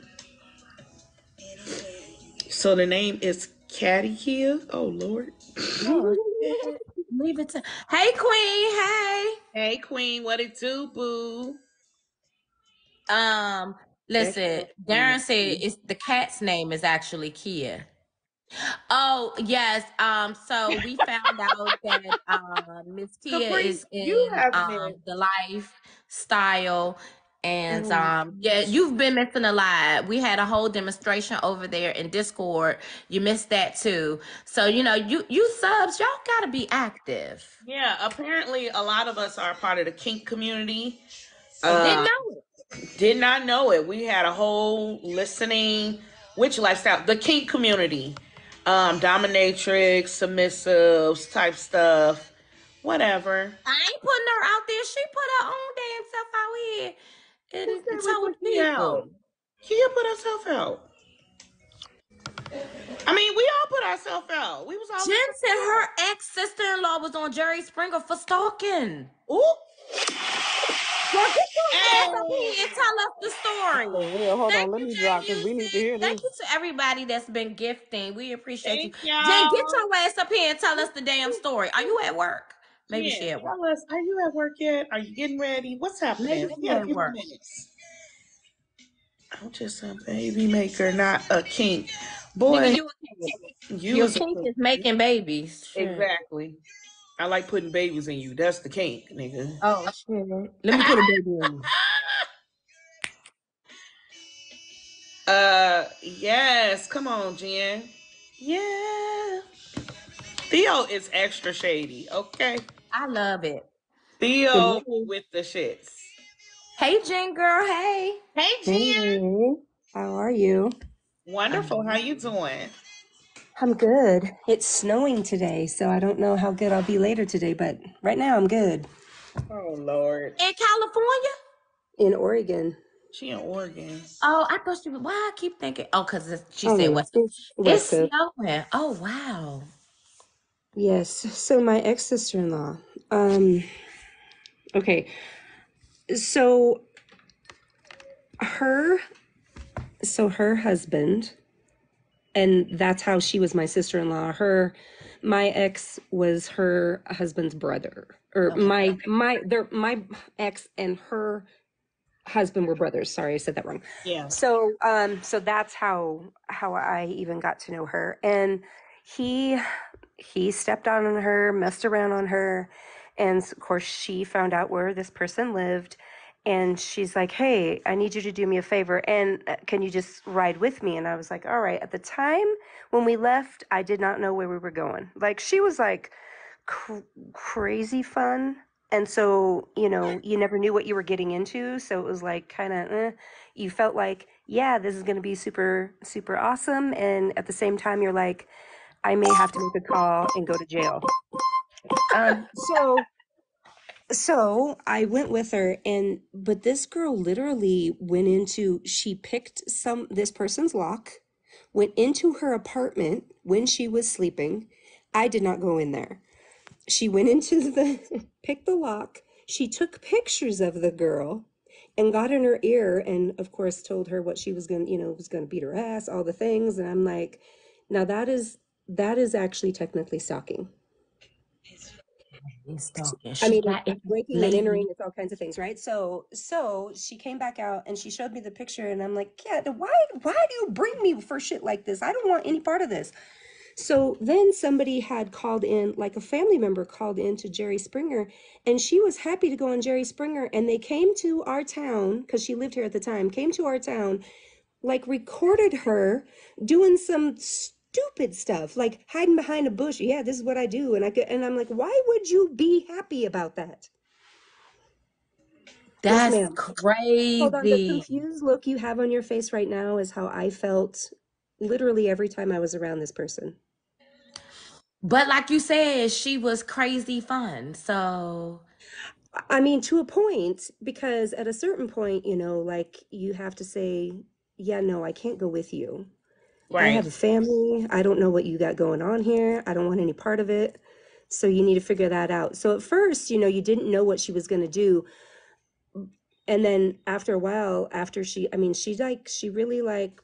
So the name is Caddy Kia. Oh Lord. Oh, shit. Leave it to Hey Queen, hey. Hey Queen, what it do, boo? Um, listen, Darren said it's the cat's name is actually Kia. Oh yes. Um, so we found out that um Miss Kia Capri, is you in have um been the lifestyle and Mm. um yeah, you've been missing a lot. We had a whole demonstration over there in Discord. You missed that too. So you know, you you subs, y'all gotta be active. Yeah, apparently a lot of us are part of the kink community. Didn't Uh, know it. did not know it. We had a whole listening, which lifestyle, the kink community, um, dominatrix, submissives type stuff, whatever. I ain't putting her out there. She put her own damn self out here and, Who said and we told put Kia people. Kia put herself out. I mean, we all put ourselves out. We was all Jen said her ex sister in law was on Jerry Springer for stalking. Ooh, Girl, get your ass up here and tell us the story. Oh, for real. Hold Thank on, let me Jen drop because we need to Houston. hear Thank you to everybody that's been gifting. We appreciate thank you. y'all. Jen, get your ass up here and tell us the damn story. Are you at work? Maybe she Yeah, at work. tell us, are you at work yet? Are you getting ready? What's happening? Maybe she a at work. minutes. I'm just a baby maker, not a kink. Nigga, Boy, you a kid. you Your kink kink. is making babies. Exactly. I like putting babies in you. That's the kink, nigga. Oh shit. Let me put a baby in you. Uh, yes. Come on, Jen. Yeah. Theo is extra shady. Okay. I love it. Theo with the shits. Hey, Jen girl. Hey. Hey, Hey, Jen. how are you? Wonderful. How you doing? I'm good. It's snowing today, so I don't know how good I'll be later today, but right now I'm good. Oh Lord. In California? In Oregon. She in Oregon. Oh, I thought she was. Why I keep thinking? Oh, because she Oh, said no, what? it's West It's snowing. Oh, wow. Yes. So my ex-sister-in-law. Um, okay. So her, so her husband, and that's how she was my sister-in-law. Her, my ex was her husband's brother, or Okay. my my their my ex and her husband were brothers. Sorry, I said that wrong. Yeah. So um so that's how how I even got to know her. And he he stepped on her, messed around on her, and of course she found out where this person lived and she's like, "Hey, I need you to do me a favor and uh, can you just ride with me?" And I was like, "All right." At the time when we left, I did not know where we were going. Like she was like cr- crazy fun. And so, you know, you never knew what you were getting into. So it was like kind of, eh. you felt like, yeah, this is going to be super, super awesome. And at the same time, you're like, I may have to make a call and go to jail. Um, so, so I went with her and, but this girl literally went into, she picked some, this person's lock, went into her apartment when she was sleeping. I did not go in there she went into the picked the lock she took pictures of the girl and got in her ear and of course told her what she was going to you know was going to beat her ass all the things and i'm like now that is that is actually technically stalking stalking. i mean it's, got it. it's breaking and entering it's all kinds of things right so so she came back out and she showed me the picture and i'm like yeah why why do you bring me for shit like this i don't want any part of this So then somebody had called in, like a family member called in to Jerry Springer, and she was happy to go on Jerry Springer. And they came to our town, because she lived here at the time, came to our town, like recorded her doing some stupid stuff, like hiding behind a bush. Yeah, this is what I do. And I could, and I'm like, why would you be happy about that? Yes, That's ma'am. Hold on, the confused look you have on your face right now is how I felt literally every time I was around this person. But like you said, she was crazy fun. So I mean, to a point, because at a certain point, you know, like you have to say, yeah, no, I can't go with you. I have a family. I don't know what you got going on here. I don't want any part of it. So you need to figure that out. So at first, you know, you didn't know what she was going to do. And then after a while, after she, I mean, she like, she really like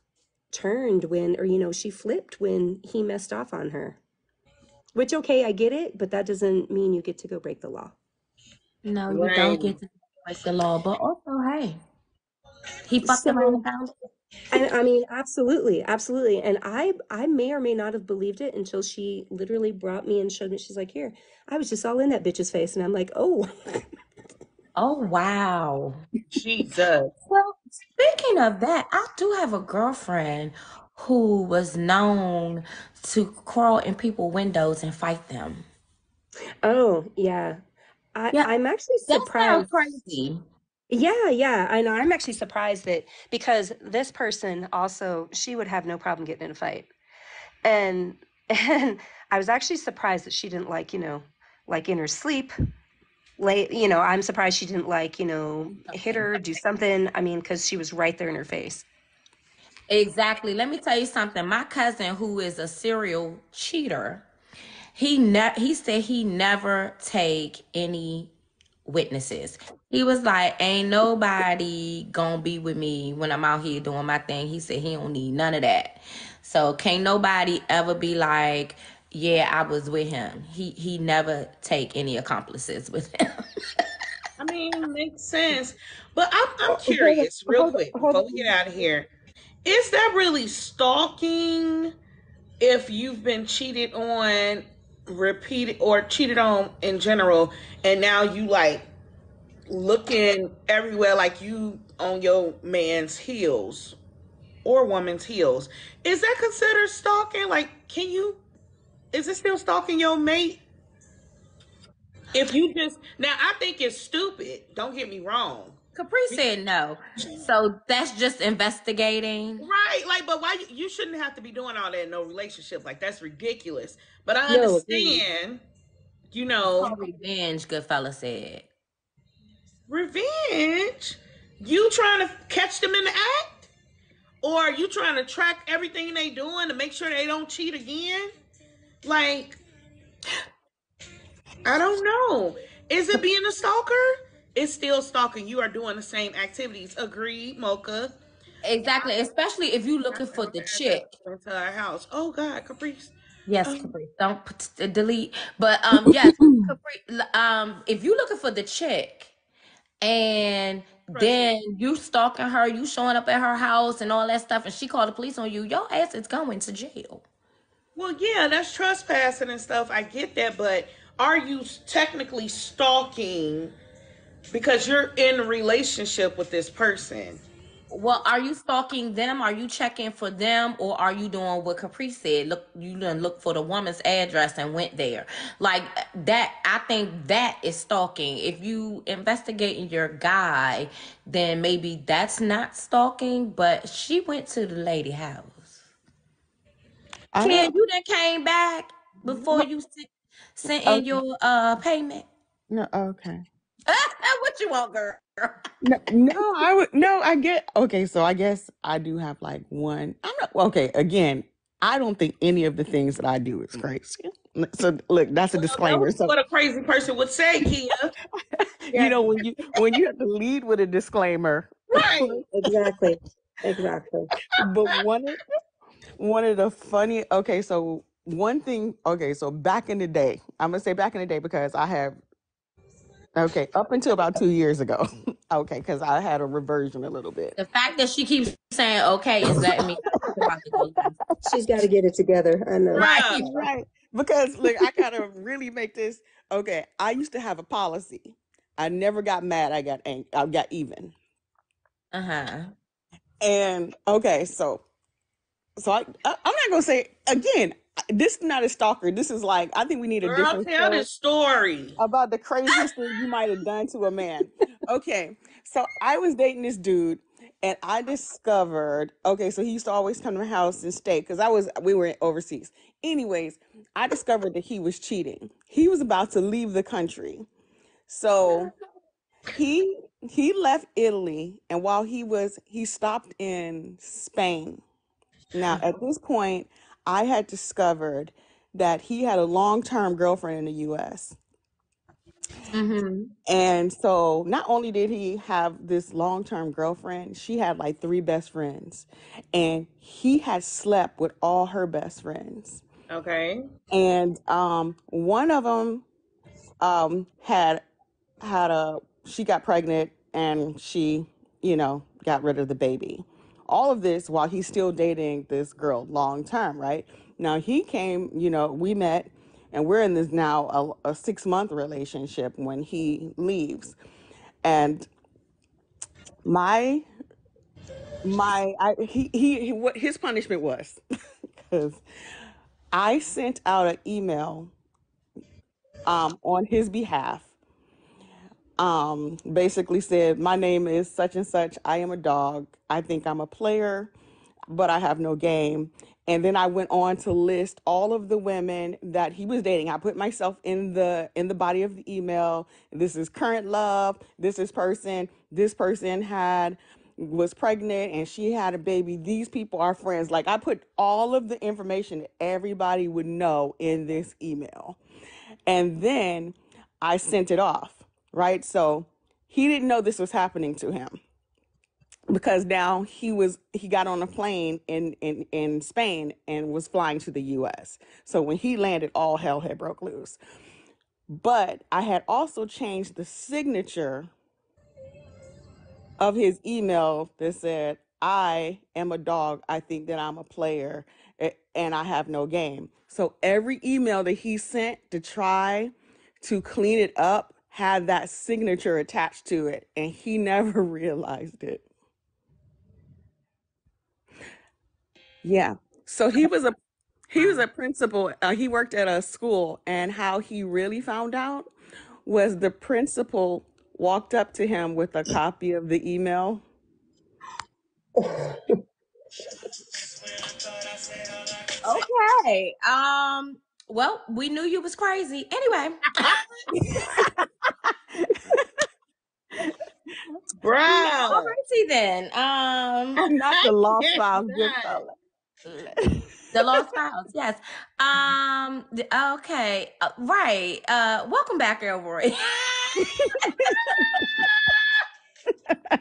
turned when, or, you know, she flipped when he messed off on her. Which, okay, I get it, but that doesn't mean you get to go break the law. no, you Right. don't get to break the law. But also, hey, he fucked around So and found it. And I mean, absolutely, absolutely. And I I may or may not have believed it until she literally brought me and showed me. She's like, here, I was just all in that bitch's face. And I'm like, oh, Oh wow. Jesus. Well, speaking of that, I do have a girlfriend who was known to crawl in people's windows and fight them. oh, yeah. I, Yeah, I'm actually that sounds surprised. crazy. Yeah, yeah. I know. I'm actually surprised that because this person also, she would have no problem getting in a fight. And and I was actually surprised that she didn't like, you know, like in her sleep, lay, you know, I'm surprised she didn't like, you know, hit her, do something. I mean, because she was right there in her face. Exactly. Let me tell you something. My cousin, who is a serial cheater, he ne- he said he never take any witnesses. He was like, "Ain't nobody gonna be with me when I'm out here doing my thing." He said he don't need none of that. So can't nobody ever be like, "Yeah, I was with him." He he never take any accomplices with him. I mean, makes sense. But I'm I'm hold on, curious, real quick, before we get out of here. Is that really stalking if you've been cheated on repeated or cheated on in general and now you like looking everywhere like you on your man's heels or woman's heels? Is that considered stalking? Like can you is it still stalking your mate? if you just now, I think it's stupid. Don't get me wrong. Capri said no. So that's just investigating. Right, like, but why you, you shouldn't have to be doing all that in no relationship? Like, that's ridiculous. But I understand, you know, revenge, good fella said. Revenge. You trying to catch them in the act, or are you trying to track everything they doing to make sure they don't cheat again? Like, I don't know. Is it being a stalker? It's still stalking. You are doing the same activities. Agreed, Mocha. Exactly, especially if you looking for the chick. Into our house. Oh God, Caprice. Yes, Um, Capri. Don't put, delete. But um, yes, Caprice. Um, if you looking for the chick, and then you stalking her, you showing up at her house and all that stuff, and she called the police on you, your ass is going to jail. Well, yeah, that's trespassing and stuff. I get that, but are you technically stalking because you're in a relationship with this person? Well, are you stalking them? Are you checking for them, or are you doing what Capri said? Look, you done look for the woman's address and went there. Like that, I think that is stalking. If you investigating your guy, then maybe that's not stalking. But she went to the lady house. I Ken, you then came back before you sent, sent in Okay. your uh payment. No. Okay. what you want, girl? No, no, I would no, I get okay, so I guess I do have like one. I'm not okay, again, I don't think any of the things that I do is mm. crazy. So look, that's a disclaimer. was So what a crazy person would say, Kia. you know when you when you have to lead with a disclaimer, Right. Exactly. Exactly. but one of one of the funny okay, so one thing okay, so back in the day, I'm gonna say back in the day because I have okay, up until about two years ago. Okay, because I had a reversion a little bit. The fact that she keeps saying okay is letting me know she's about to go lose. She's got to get it together. I know. Right. Bruh. Right. Because look, I gotta really make this okay. I used to have a policy. I never got mad. I got ang- I got even. Uh huh. And okay, so so I, I I'm not gonna say again. This is not a stalker. This is like I think we need a Girl, different tell this story. about the craziest thing you might have done to a man. Okay, so I was dating this dude, and I discovered. Okay, so he used to always come to my house and stay because I was we were overseas. Anyways, I discovered that he was cheating. He was about to leave the country, so he he left Italy, and while he was he stopped in Spain. Now at this point, I had discovered that he had a long term girlfriend in the U.S. Mm-hmm. And so not only did he have this long-term girlfriend, she had like three best friends. And he had slept with all her best friends. Okay. And um one of them um had had a she got pregnant and she, you know, got rid of the baby. All of this while he's still dating this girl long term, right? Now he came, you know, we met and we're in this now a, a six month relationship when he leaves. And my my I he he, he what his punishment was because I sent out an email um on his behalf um basically said my name is such and such. I am a dog. I think i'm a player but i have no game. And then i went on to list all of the women that he was dating. I put myself in the in the body of the email. This is current love. This is person this person had was pregnant and she had a baby. These people are friends. Like i put all of the information that everybody would know in this email. And then I sent it off, right? So he didn't know this was happening to him because now he was he got on a plane in in in Spain and was flying to the US. So when he landed all hell had broke loose. But I had also changed the signature of his email that said, I am a dog. I think that I'm a player and I have no game. So every email that he sent to try to clean it up had that signature attached to it. And he never realized it. Yeah. So he was a he was a principal. Uh, he worked at a school, and how he really found out was the principal walked up to him with a copy of the email. Okay. Um. Well, we knew you was crazy. Anyway. Bro. Alrighty then. Um. Not the lost files, Not. Goodfellas. The Lost Files, yes. Um. th- Okay. Uh, right. Uh. Welcome back, Elroy.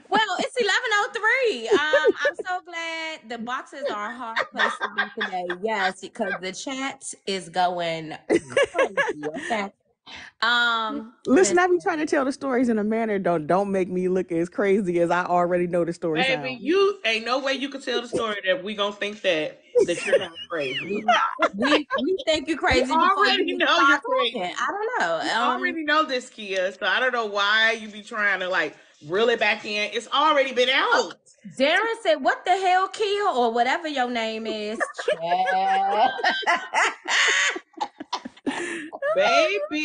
well, it's eleven oh three. Um. I'm so glad the boxes are a hard place to be today. Yes, because the chat is going crazy. Okay. Um. Listen, I be trying to tell the stories in a manner don't don't make me look as crazy as I already know the story Baby, sounds. you ain't no way you can tell the story that we gonna think that that you're not crazy. we we think you're crazy We already you know you're talking. crazy. I don't know. We Um, already know this, Kia. So I don't know why you be trying to like reel it back in. It's already been out. Darren said, "What the hell, Kia, or whatever your name is." Baby.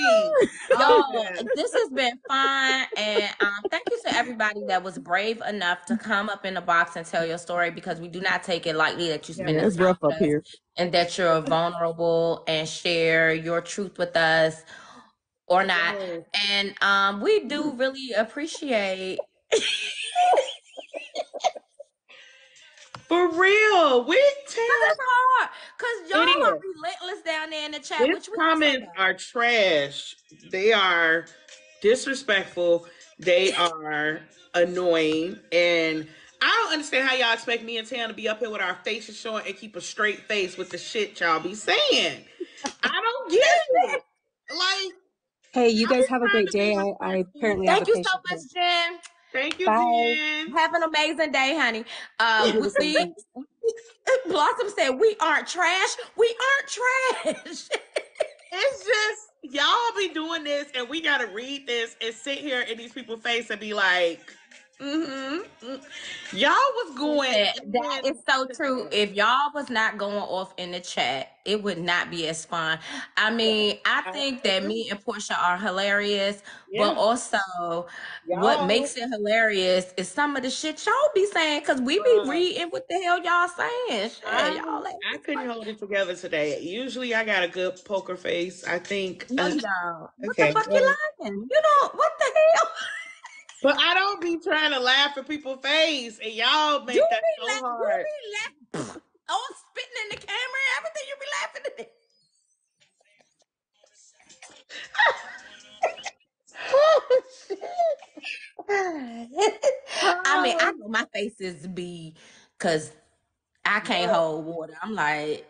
Y'all, Oh, this has been fun, and um, thank you to everybody that was brave enough to come up in the box and tell your story because we do not take it lightly that you spend yeah, it's rough up here and that you're vulnerable and share your truth with us or not. yes. And um, we do really appreciate. For real. We Cause tell it's hard. Cause y'all are relentless down there in the chat, These which comments are trash. They are disrespectful. They are annoying. And I don't understand how y'all expect me and Tam to be up here with our faces showing and keep a straight face with the shit y'all be saying. I don't get it. Like, Hey, you guys have a great day. I, I respectful. apparently have a Thank you so much. Jen. Thank you, Bye. Jen. Have an amazing day, honey. Uh, You we, the same. we Thanks. Blossom said we aren't trash. We aren't trash. It's just y'all be doing this, and we gotta read this and sit here in these people's face and be like, mm-hmm. mm. Y'all was going that in so true. If y'all was not going off in the chat, it would not be as fun. I mean, I think that me and Portia are hilarious, but also what y'all. makes it hilarious is some of the shit y'all be saying because we be Uh, reading what the hell y'all saying. Shit, I y'all ain't I couldn't hold it together today. Usually I got a good poker face. I think. No, Uh, you don't. What the fuck well, you lying? You don't. What the hell? but I don't be trying to laugh at people's face, and y'all You make that be so. You hard. be laughing. Oh, spitting in the camera and everything. You be laughing at it. Oh. I mean, I Oh, know my faces be because I can't hold water. I'm like,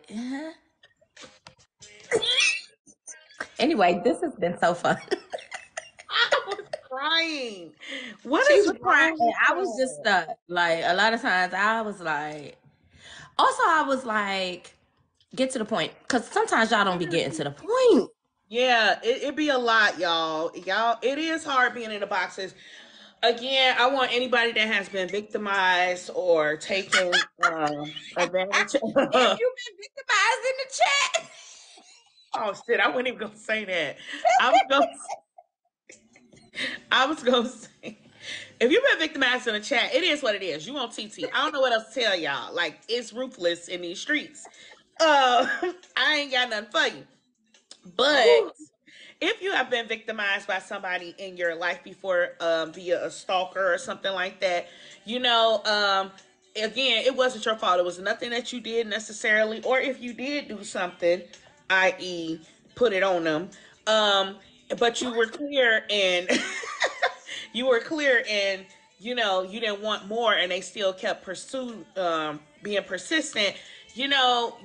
anyway, this has been so fun. Crying. What she is crying, I was just stuck. Like a lot of times, I was like. Also, I was like, get to the point, because sometimes y'all don't be getting to the point. Yeah, it, it be a lot, y'all. Y'all, it is hard being in the boxes. Again, I want anybody that has been victimized or taken um, advantage you've been victimized in the chat, Oh shit! I wasn't even gonna say that. I was gonna. I was gonna say, if you've been victimized in the chat, it is what it is. You on TT. I don't know what else to tell y'all. Like it's ruthless in these streets. Uh, I ain't got nothing for you. But if you have been victimized by somebody in your life before, um, via a stalker or something like that, you know, um, again, it wasn't your fault. It was nothing that you did necessarily, or if you did do something, i.e., put it on them, um, but you were clear and you were clear and you know you didn't want more, and they still kept pursue um, being persistent. You know,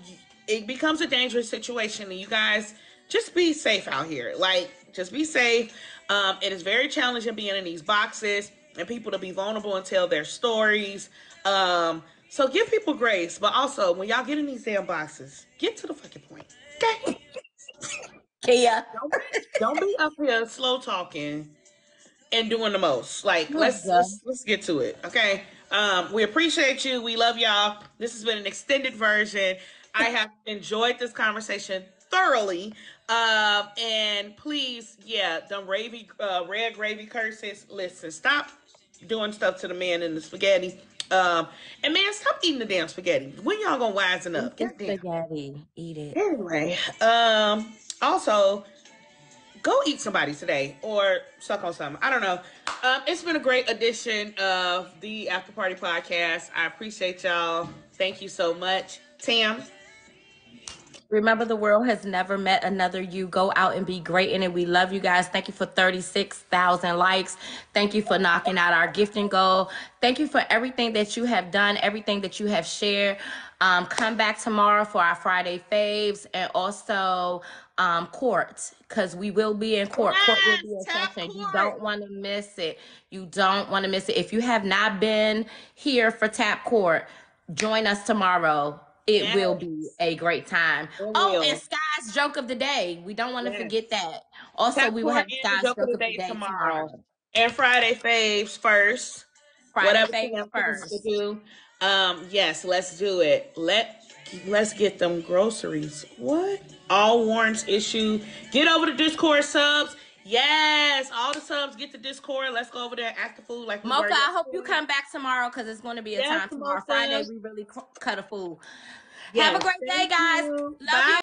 it becomes a dangerous situation, and you guys just be safe out here. Like, just be safe. Um, it is very challenging being in these boxes and people to be vulnerable and tell their stories. Um, so give people grace, but also when y'all get in these damn boxes, get to the fucking point. Okay? Kia, Don't, don't be up here slow talking and doing the most. Like, let's let's let's get to it. Okay. Um, we appreciate you. We love y'all. This has been an extended version. I have enjoyed this conversation thoroughly. Um, and please, yeah, them gravy, uh, red gravy curses. Listen, stop doing stuff to the man in the spaghetti. Um, and man, stop eating the damn spaghetti. When y'all gonna wisen up? Eat the spaghetti. Eat it. Anyway, um, also go eat somebody today or suck on something. I don't know. Um, it's been a great edition of the After Party Podcast. I appreciate y'all. Thank you so much. Tam, Remember, the world has never met another you. Go out and be great in it. We love you guys. Thank you for 36,000 likes. Thank you for knocking out our gifting goal. Thank you for everything that you have done, everything that you have shared. Um, come back tomorrow for our Friday faves and also um, court because we will be in court. Court will be in Yes, session. You don't want to miss it. You don't want to miss it. If you have not been here for tap court, join us tomorrow. It will be a great time. It Oh, will. and Sky's joke of the day. We don't want to Yes. forget that. Also, we will have Sky's joke joke of the day tomorrow. tomorrow. And Friday faves first. Friday Whatever fave Tam chooses first. to do. Um, yes, let's do it. Let let's get them groceries. What? All warrants issued. Get over to Discord subs. Yes, all the subs get to Discord. Let's go over there, act the fool like we Mocha, I hope you come back tomorrow because it's going to be a Yes, time tomorrow. Friday, we really cut a fool. Have a great day, guys. you. Love Bye. you.